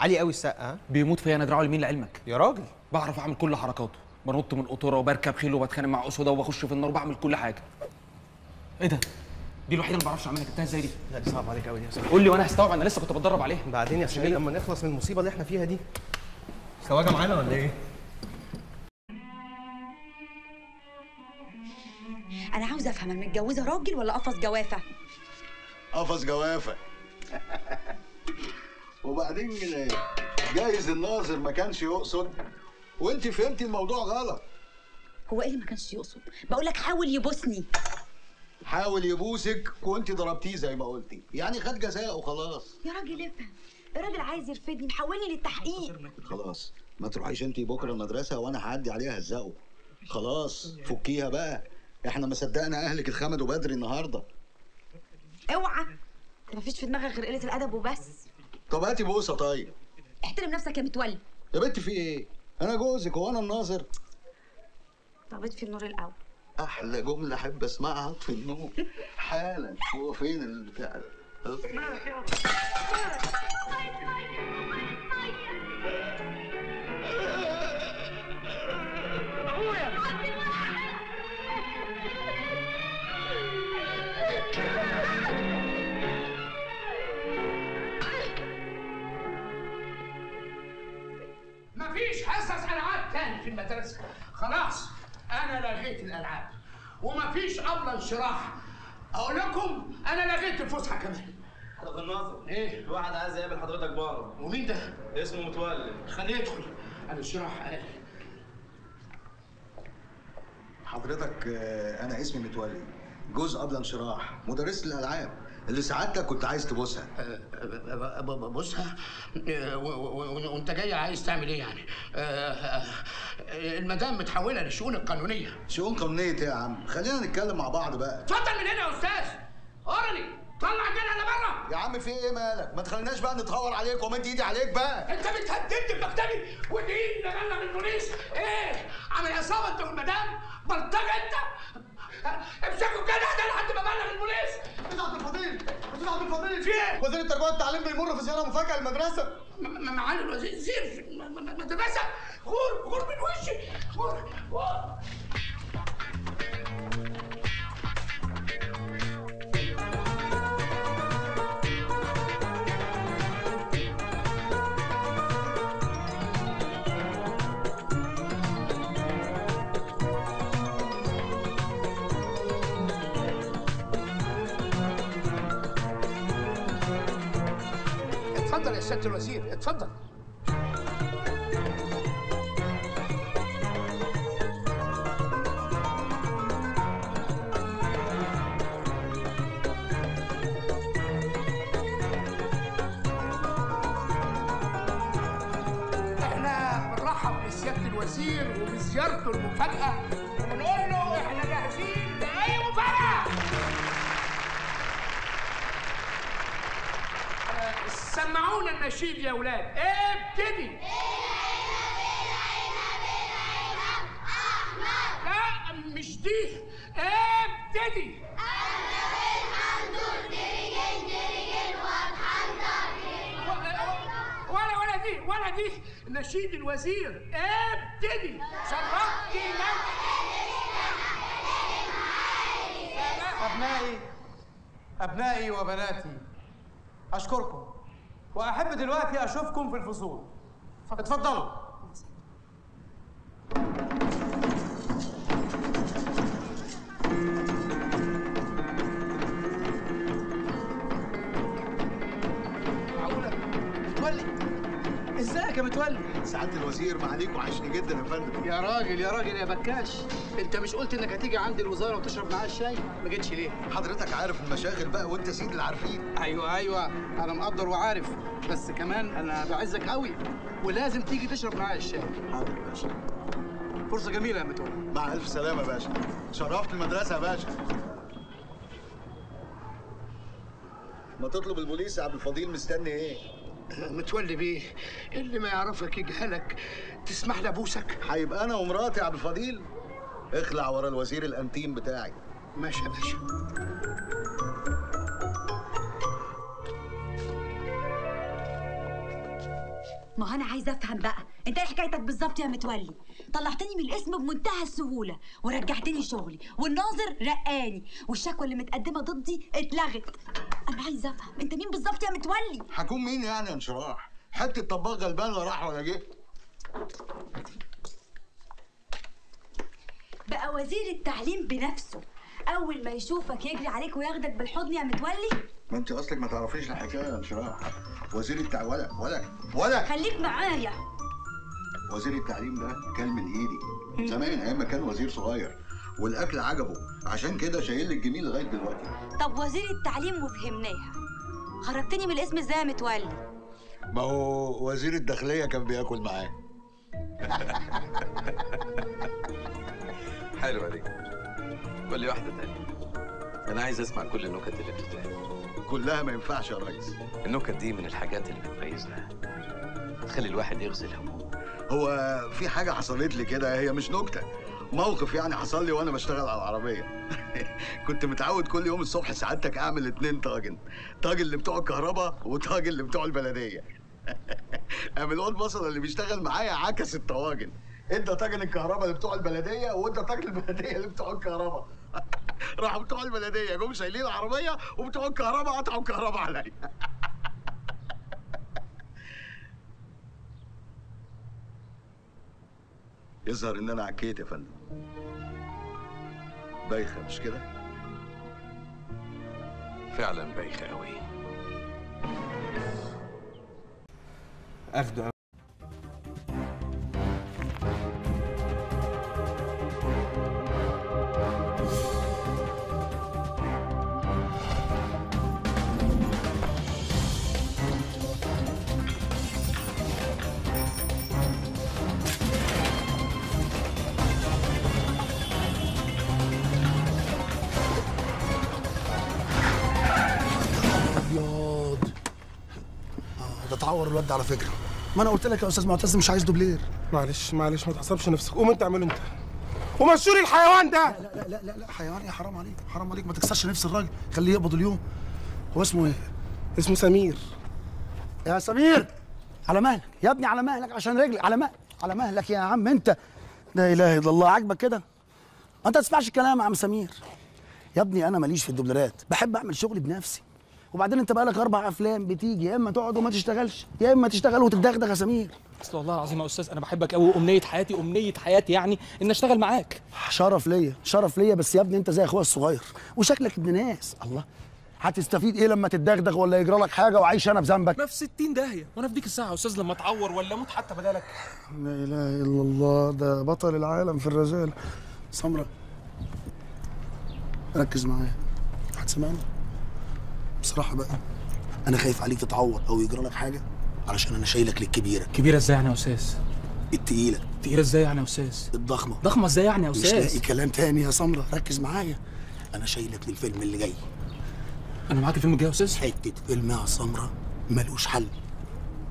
علي قوي السقه ها؟ بيموت فيا أنا دراعه اليمين لعلمك. يا راجل. بعرف اعمل كل حركاته. بنط من قطورة وبركب خيل وبتخانق مع أسودة وبخش في النار وبعمل كل حاجة. إيه ده؟ دي الوحيدة اللي ما بعرفش أعملها. جبتها إزاي دي؟ لا دي صعب عليك قوي يا سمير قول لي وأنا هستوعب أنا لسه كنت بتدرب عليها. بعدين يا سمير لما نخلص من المصيبة اللي إحنا فيها دي. خواجه معانا ولا إيه؟ عاوزه افهم أنا متجوزة راجل ولا قفص جوافة؟ قفص جوافة. وبعدين جايز الناظر ما كانش يقصد. وأنت فهمتي الموضوع غلط. هو إيه اللي ما كانش يقصد؟ بقول لك حاول يبوسني. حاول يبوسك وأنت ضربتيه زي ما قلتي. يعني خد جزاء وخلاص. يا راجل افهم. الراجل عايز يرفدني محولني للتحقيق. خلاص ما تروحيش أنت بكرة المدرسة وأنا هعدي عليها هزقه خلاص فكيها بقى. إحنا ما صدقنا أهلك اتخمدوا بدري النهارده. اوعى. انت مفيش في دماغك غير قلة الأدب وبس. طب هاتي بوسة طيب. احترم نفسك يا متولي. يا بنت في إيه؟ أنا جوزك وأنا الناظر. طب اطفي النور الأول. أحلى جملة أحب أسمعها في النوم حالا. هو فين البتاع أنا لغيت الألعاب. ومفيش أبلة انشراح. أقول لكم أنا لغيت الفسحة كمان. طب الناظر. إيه. الواحد عايز يقابل حضرتك بره. ومين ده؟ اسمه متولي. خليه يدخل. الانشراح قال. حضرتك آه، أنا اسمي متولي. جوز قبل انشراح. مدرس الالعاب اللي سعادتك كنت عايز تبوسها. بصها وانت جاي عايز تعمل إيه يعني؟ المدام متحولة للشؤون القانونيه شؤون قانونية إيه يا عم؟ خلينا نتكلم مع بعض بقى. اتفضل من هنا يا أستاذ. قرني طلع الجنة لبره يا عم في إيه مالك؟ ما تخليناش بقى نتهور عليك ومد إيدي عليك بقى. أنت بتهددني بمكتبي ودي نقلنا من البوليس. إيه؟ عامل عصابة أنت والمدام؟ بلطجة أنت؟ امسكوا الجدع ده لحد ما بلغ البوليس. أستاذ عبد الفضيل أستاذ عبد الفضيل. في إيه؟ وزير التربية والتعليم بيمر في زيارة مفاجأة للمدرسة. معالي الوزير في المدرسة غور غور من وشي. غور غور. سياده الوزير. اتفضل. إحنا بنرحب بسيادة الوزير وبزيارته المفاجأة سمعونا النشيد يا أولاد. ابتدي. لا مش دي. ابتدي. ولا ولا دي ولا دي. نشيد الوزير. ابتدي. شرفتي أبنائي أبنائي وبناتي أشكركم. وأحب دلوقتي أشوفكم في الفصول. اتفضلوا. متولي يا متولي. سعادة الوزير معاليك وحشني جدا يا فندم. يا راجل يا راجل يا بكاش. انت مش قلت انك هتيجي عندي الوزارة وتشرب معايا الشاي؟ ما جيتش ليه؟ حضرتك عارف المشاغل بقى وانت سيد العارفين. أيوه أيوه. أنا مقدر وعارف. بس كمان أنا بعزك قوي. ولازم تيجي تشرب معايا الشاي. حاضر يا باشا. فرصة جميلة يا متولي. مع ألف سلامة يا باشا. شرفت المدرسة يا باشا. ما تطلب البوليس يا عبد الفضيل مستني إيه؟ متولي بيه. اللي ما يعرفك يجهلك. تسمح لي أبوسك؟ هيبقى أنا ومراتي يا عبد الفضيل. اخلع ورا الوزير الأنتيم بتاعي. ماشي يا باشا. ما أنا عايزه أفهم بقى. أنت إيه حكايتك بالظبط يا متولي؟ طلعتني من الاسم بمنتهى السهولة ورجعتني شغلي والناظر رقاني والشكوى اللي متقدمة ضدي اتلغت. أنا عايزه أفهم أنت مين بالظبط يا متولي؟ هكون مين يعني يا انشراح؟ حتة طباخ غلبان لا راح ولا جه. بقى وزير التعليم بنفسه. أول ما يشوفك يجري عليك وياخدك بالحضن يا متولي. ما انت أصلك ما تعرفيش الحكاية يا انشراح. وزير التع ولا ولا ولا خليك معايا. وزير التعليم ده كان من ايدي. زمان أيام ما كان وزير صغير. والاكل عجبه. عشان كده شايل لي الجميل لغاية دلوقتي. طب وزير التعليم وفهمناها. خرجتني من الاسم إزاي يا متولي؟ ما هو وزير الداخلية كان بياكل معاه. *laughs* حلوة دي. قول لي واحدة تانية. أنا عايز أسمع كل النكت اللي بتتقال. كلها ما ينفعش يا ريس. النكت دي من الحاجات اللي بتميزنا. تخلي الواحد يغزل همومه. هو في حاجة حصلت لي كده هي مش نكتة. موقف يعني حصل لي وأنا بشتغل على العربية. *laughs* كنت متعود كل يوم الصبح سعادتك أعمل اتنين طاجن. طاجن اللي بتوع الكهرباء وطاجن اللي بتوع البلدية. *laughs* قام الواد بصل اللي بيشتغل معايا عكس الطواجن. ادى طاجن الكهرباء اللي بتوع البلدية وادى طاجن البلدية اللي بتوع الكهرباء. *laughs* راحوا بتوع البلدية جم شايلين العربية وبتوع الكهرباء قطعوا الكهرباء عليا. يظهر إن أنا عكيت يا فندم. بايخة مش كده؟ فعلا بايخة قوي اخده اتعور الواد على فكرة. ما أنا قلت لك يا أستاذ معتز مش عايز دوبلير. معلش معلش ما تعصبش نفسك. قوم أنت اعمله أنت. ومشوا الحيوان ده! لا لا لا لا حيوان يا حرام عليك حرام عليك. ما تكسرش نفس الراجل. خليه يقبض اليوم. هو اسمه إيه؟ اسمه سمير. يا سمير! على مهلك. يا ابني على مهلك عشان رجلي على مهلك على مهلك يا عم أنت. لا إله إلا الله. عاجبك كده؟ انت ما تسمعش الكلام يا عم سمير. يا ابني أنا ماليش في الدوبلرات بحب أعمل شغلي بنفسي. وبعدين انت بقالك أربع افلام بتيجي يا اما تقعد وما تشتغلش يا اما تشتغل وتدغدغ يا سمير. اصل والله العظيم يا أستاذ أنا بحبك قوي امنيه حياتي امنيه حياتي يعني إن أشتغل معاك. شرف ليا شرف ليا بس يا ابني أنت زي أخويا الصغير وشكلك ابن ناس. الله. هتستفيد إيه لما تتدغدغ ولا يجرى لك حاجة وعايش أنا بذنبك؟ ما في 60 داهيه وأنا في ديك الساعة يا أستاذ لما اتعور ولا أموت حتى بدالك. لا إله إلا الله ده بطل العالم في الرزاله سمرة ركز معايا. هتسمعني؟ بصراحة بقى أنا خايف عليك تتعور أو يجرى لك حاجة علشان أنا شايلك للكبيرة. كبيرة إزاي يعني يا أستاذ؟ التقيلة. تقيلة إزاي يعني يا أستاذ؟ الضخمة. ضخمة إزاي يعني يا مش لاقي أستاذ؟ كلام تاني يا سمرة. ركز معايا. أنا شايلك للفيلم اللي جاي. أنا معاك الفيلم الجاي يا أستاذ؟ حتة فيلم يا سمرة ملوش حل.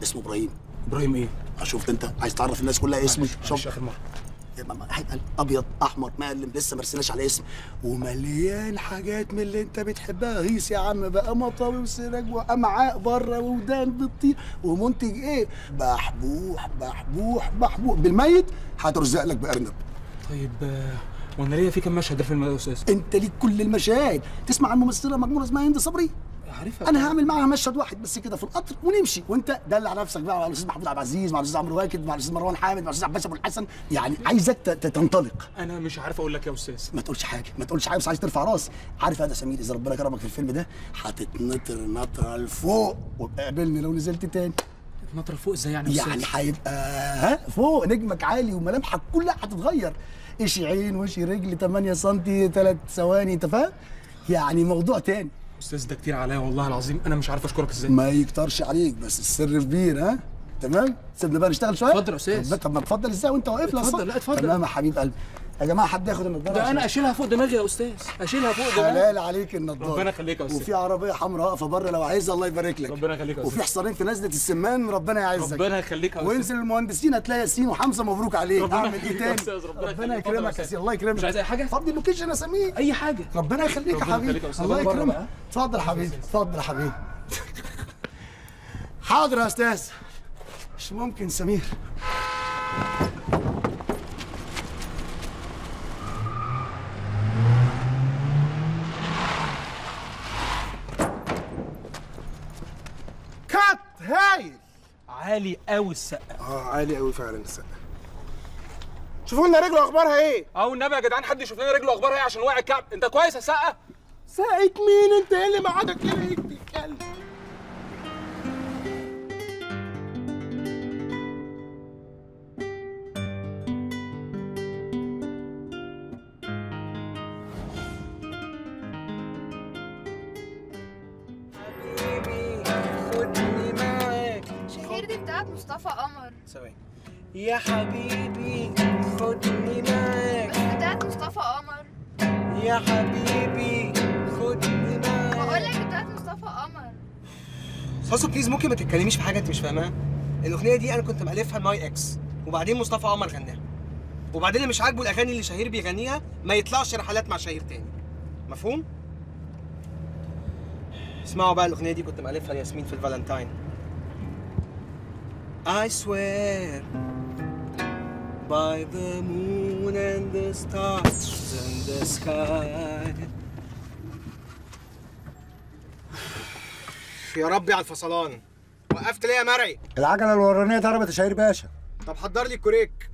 اسمه إبراهيم. إبراهيم إيه؟ شفت أنت؟ عايز تعرف الناس كلها اسمي شوف آخر مرة. هيبقى أبيض أحمر مقلم لسه ما رسيناش على اسم. ومليان حاجات من اللي أنت بتحبها. هيس يا عم بقى مطاوي وسراج وامعاء بره ودان بتطير ومنتج إيه؟ بحبوح بحبوح بحبوح. بالميت هترزق لك بارنب طيب آه، وأنا ليا في كام مشهد في الفيلم ده يا أستاذ؟ أنت ليك كل المشاهد. تسمع عن ممثلة مجنونة اسمها هند صبري؟ عارفها أنا هعمل معاها مشهد واحد بس كده في القطر ونمشي. وأنت دلع نفسك بقى مع الأستاذ محمود عبد العزيز مع الأستاذ عمرو واكد مع الأستاذ مروان حامد مع الأستاذ عباس ابو الحسن. يعني عايزك تنطلق. أنا مش عارف أقول لك يا أستاذ. ما تقولش حاجة ما تقولش حاجة بس عايز ترفع راس. عارف يا سمير إذا ربنا كرمك في الفيلم ده هتتنطر نطرة لفوق. وقابلني لو نزلت تاني. نطرة لفوق إزاي يعني يا يعني؟ هيبقى ها؟ فوق نجمك عالي وملامحك كلها هتتغير. اشي عين وشي رجل 8 سم 3 ثواني أنت فاهم؟ يعني موضوع تاني. أستاذ ده كتير عليا والله العظيم أنا مش عارف أشكرك إزاي ما يكترش عليك بس السر كبير ها تمام سيبنا بقى نشتغل شوية اتفضل يا أستاذ. طب ما اتفضل إزاي وأنت واقف لي اتفضل،؟ لا، اتفضل. تمام يا حبيب قلبي يا جماعة حد ياخد النضارة ده أنا أشيلها فوق دماغي يا أستاذ. أشيلها فوق دماغي. حلال عليك النضارة. ربنا يخليك يا أستاذ. وفي عربية حمراء واقفة بره لو عايزها الله يبارك لك. ربنا يخليك يا وفي أستاذ حصانين في نزلة السمان ربنا يعزك. ربنا يخليك يا أستاذ. وانزل المهندسين هتلاقي ياسين وحمزة مبروك عليك. ربنا أعمل إيه يخليك يا تاني؟ ربنا ربنا يكرمك يا. سيدي. الله يكرمك. مش عايز أي حاجة؟ فضي اللوكيشن يا سمير. أي حاجة. ربنا يخليك يا حبيبي. الله يكرمك. اتفضل يا حبيبي. اتفضل يا حبيبي. حاضر يا أستاذ. مش ممكن سمير. كات هايل. عالي قوي السقه آه عالي قوي فعلا السقه شوفوا لنا رجله أخبارها إيه؟ أو النبي يا جدعان حد يشوف لنا رجله أخبارها إيه عشان واقع الكعب أنت كويس يا سقه ساقة مين أنت؟ إيه اللي معادك كده؟ يكتب الكلب بتاعت مصطفى قمر. ثواني. يا حبيبي خدني معاك. بس بتاعت مصطفى قمر. يا حبيبي خدني معاك. بقول لك بتاعت مصطفى قمر. ساسو please ممكن ما تتكلميش في حاجة انت مش فاهماها؟ الأغنية دي أنا كنت مألفها ل my ex وبعدين مصطفى قمر غناها. وبعدين اللي مش عاجبه الأغاني اللي شهير بيغنيها ما يطلعش رحلات مع شهير تاني. مفهوم؟ اسمعوا بقى الأغنية دي كنت مألفها لياسمين في الفالنتاين. I swear by the moon and the stars and the sky. *sighs* يا ربي على الفصلان. وقفت ليه يا مرعي. العجلة الورانية ضربت يا شهير باشا. طب حضر لي الكوريك.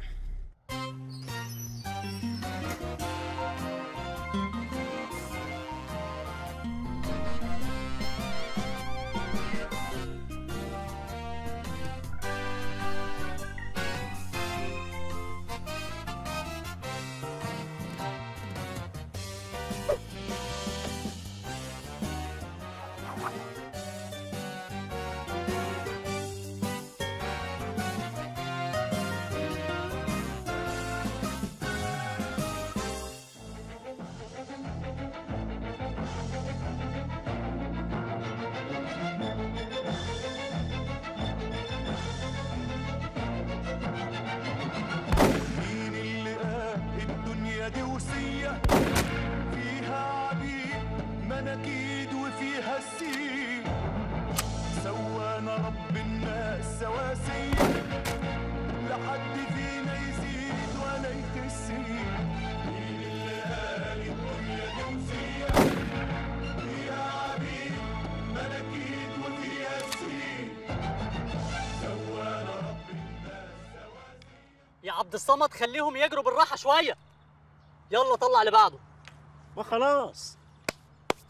عبد الصمد خليهم يجروا بالراحة شوية. يلا طلع اللي بعده وخلاص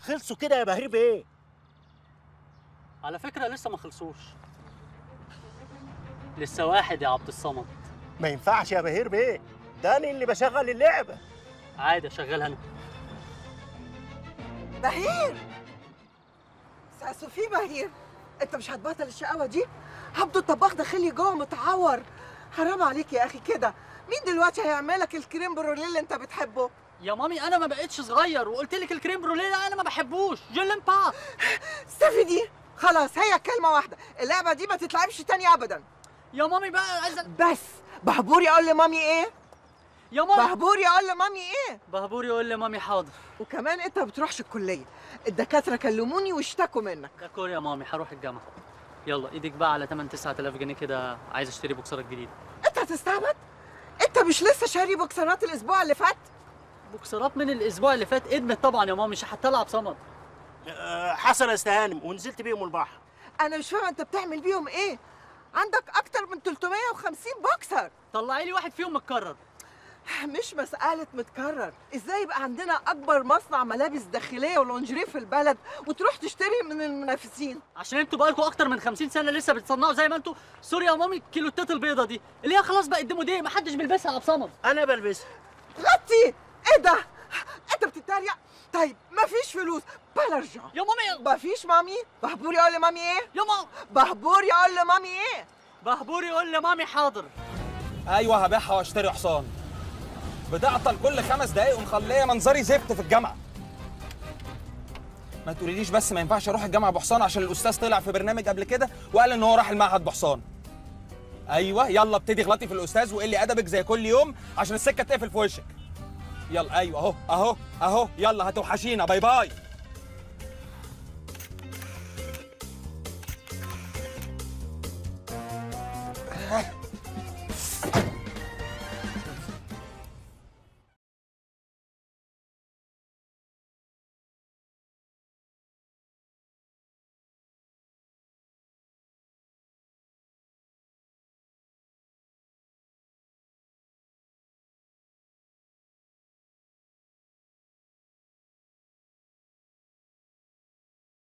خلصوا كده يا بهريب إيه على فكرة لسه ما خلصوش. لسه واحد يا عبد الصمد. ما ينفعش يا بهير بيه. ده أنا اللي بشغل اللعبة. عادي أشغلها أنا. بهير! ساسو في بهير. أنت مش هتبطل الشقاوة دي؟ عبده الطباخ داخلي جوه متعور. حرام عليك يا أخي كده. مين دلوقتي هيعملك الكريم بروليه اللي أنت بتحبه؟ يا مامي أنا ما بقتش صغير وقلت لك الكريم بروليه أنا ما بحبوش. je l'aime pas استفي دي. خلاص هي كلمة واحدة. اللعبة دي ما تتلعبش تاني ابدا. يا مامي بقى عايزه بس بهبوري أقول لمامي إيه؟ يا ماما بهبوري أقول لمامي إيه؟ بهبوري يقول لي مامي حاضر. وكمان أنت ما بتروحش الكلية. الدكاترة كلموني واشتكوا منك. ده يا مامي هروح الجامعة. يلا إيدك بقى على 8 9000 جنيه كده عايز اشتري بوكسرات جديده انت هتستعبط؟ انت مش لسه شاري بوكسرات الأسبوع اللي فات؟ بوكسرات من الأسبوع اللي فات؟ قدمت طبعا يا مامي مش هتلعب صمد. أه حسن يا ست هانم ونزلت بيهم البحر أنا مش فاهمة انت بتعمل بيهم إيه. عندك أكتر من 350 بوكسر. طلعي لي واحد فيهم متكرر. *laughs* مش مسألة متكرر. إزاي يبقى عندنا أكبر مصنع ملابس داخلية ولونجري في البلد وتروح تشتري من المنافسين؟ عشان أنتوا بقالكوا أكتر من 50 سنة لسه بتصنعوا زي ما أنتوا. sorry يا مامي كيلوتات البيضة دي. اللي هي خلاص بقت démodé محدش بيلبسها يا عبد صمد أنا بلبسها. غطي! إيه ده؟ أنت بتتريق؟ طيب مفيش فلوس. بلا ارجع يا مامي! مفيش مامي؟ بهبوري يقول لمامي إيه؟ يا ماما! بهبوري يقول لمامي إيه؟ بهبوري يقول لمامي حاضر. أيوه هبيعها وأشتري حصان. بتعطل كل خمس دقايق ومخليه منظري زفت في الجامعة. ما تقوليليش بس ما ينفعش أروح الجامعة بحصان عشان الأستاذ طلع في برنامج قبل كده وقال إن هو راح المعهد بحصان. أيوه يلا ابتدي غلطي في الأستاذ وقلي أدبك زي كل يوم عشان السكة تقفل في وشك. يلا أيوه أهو أهو أهو يلا هتوحشينا باي باي.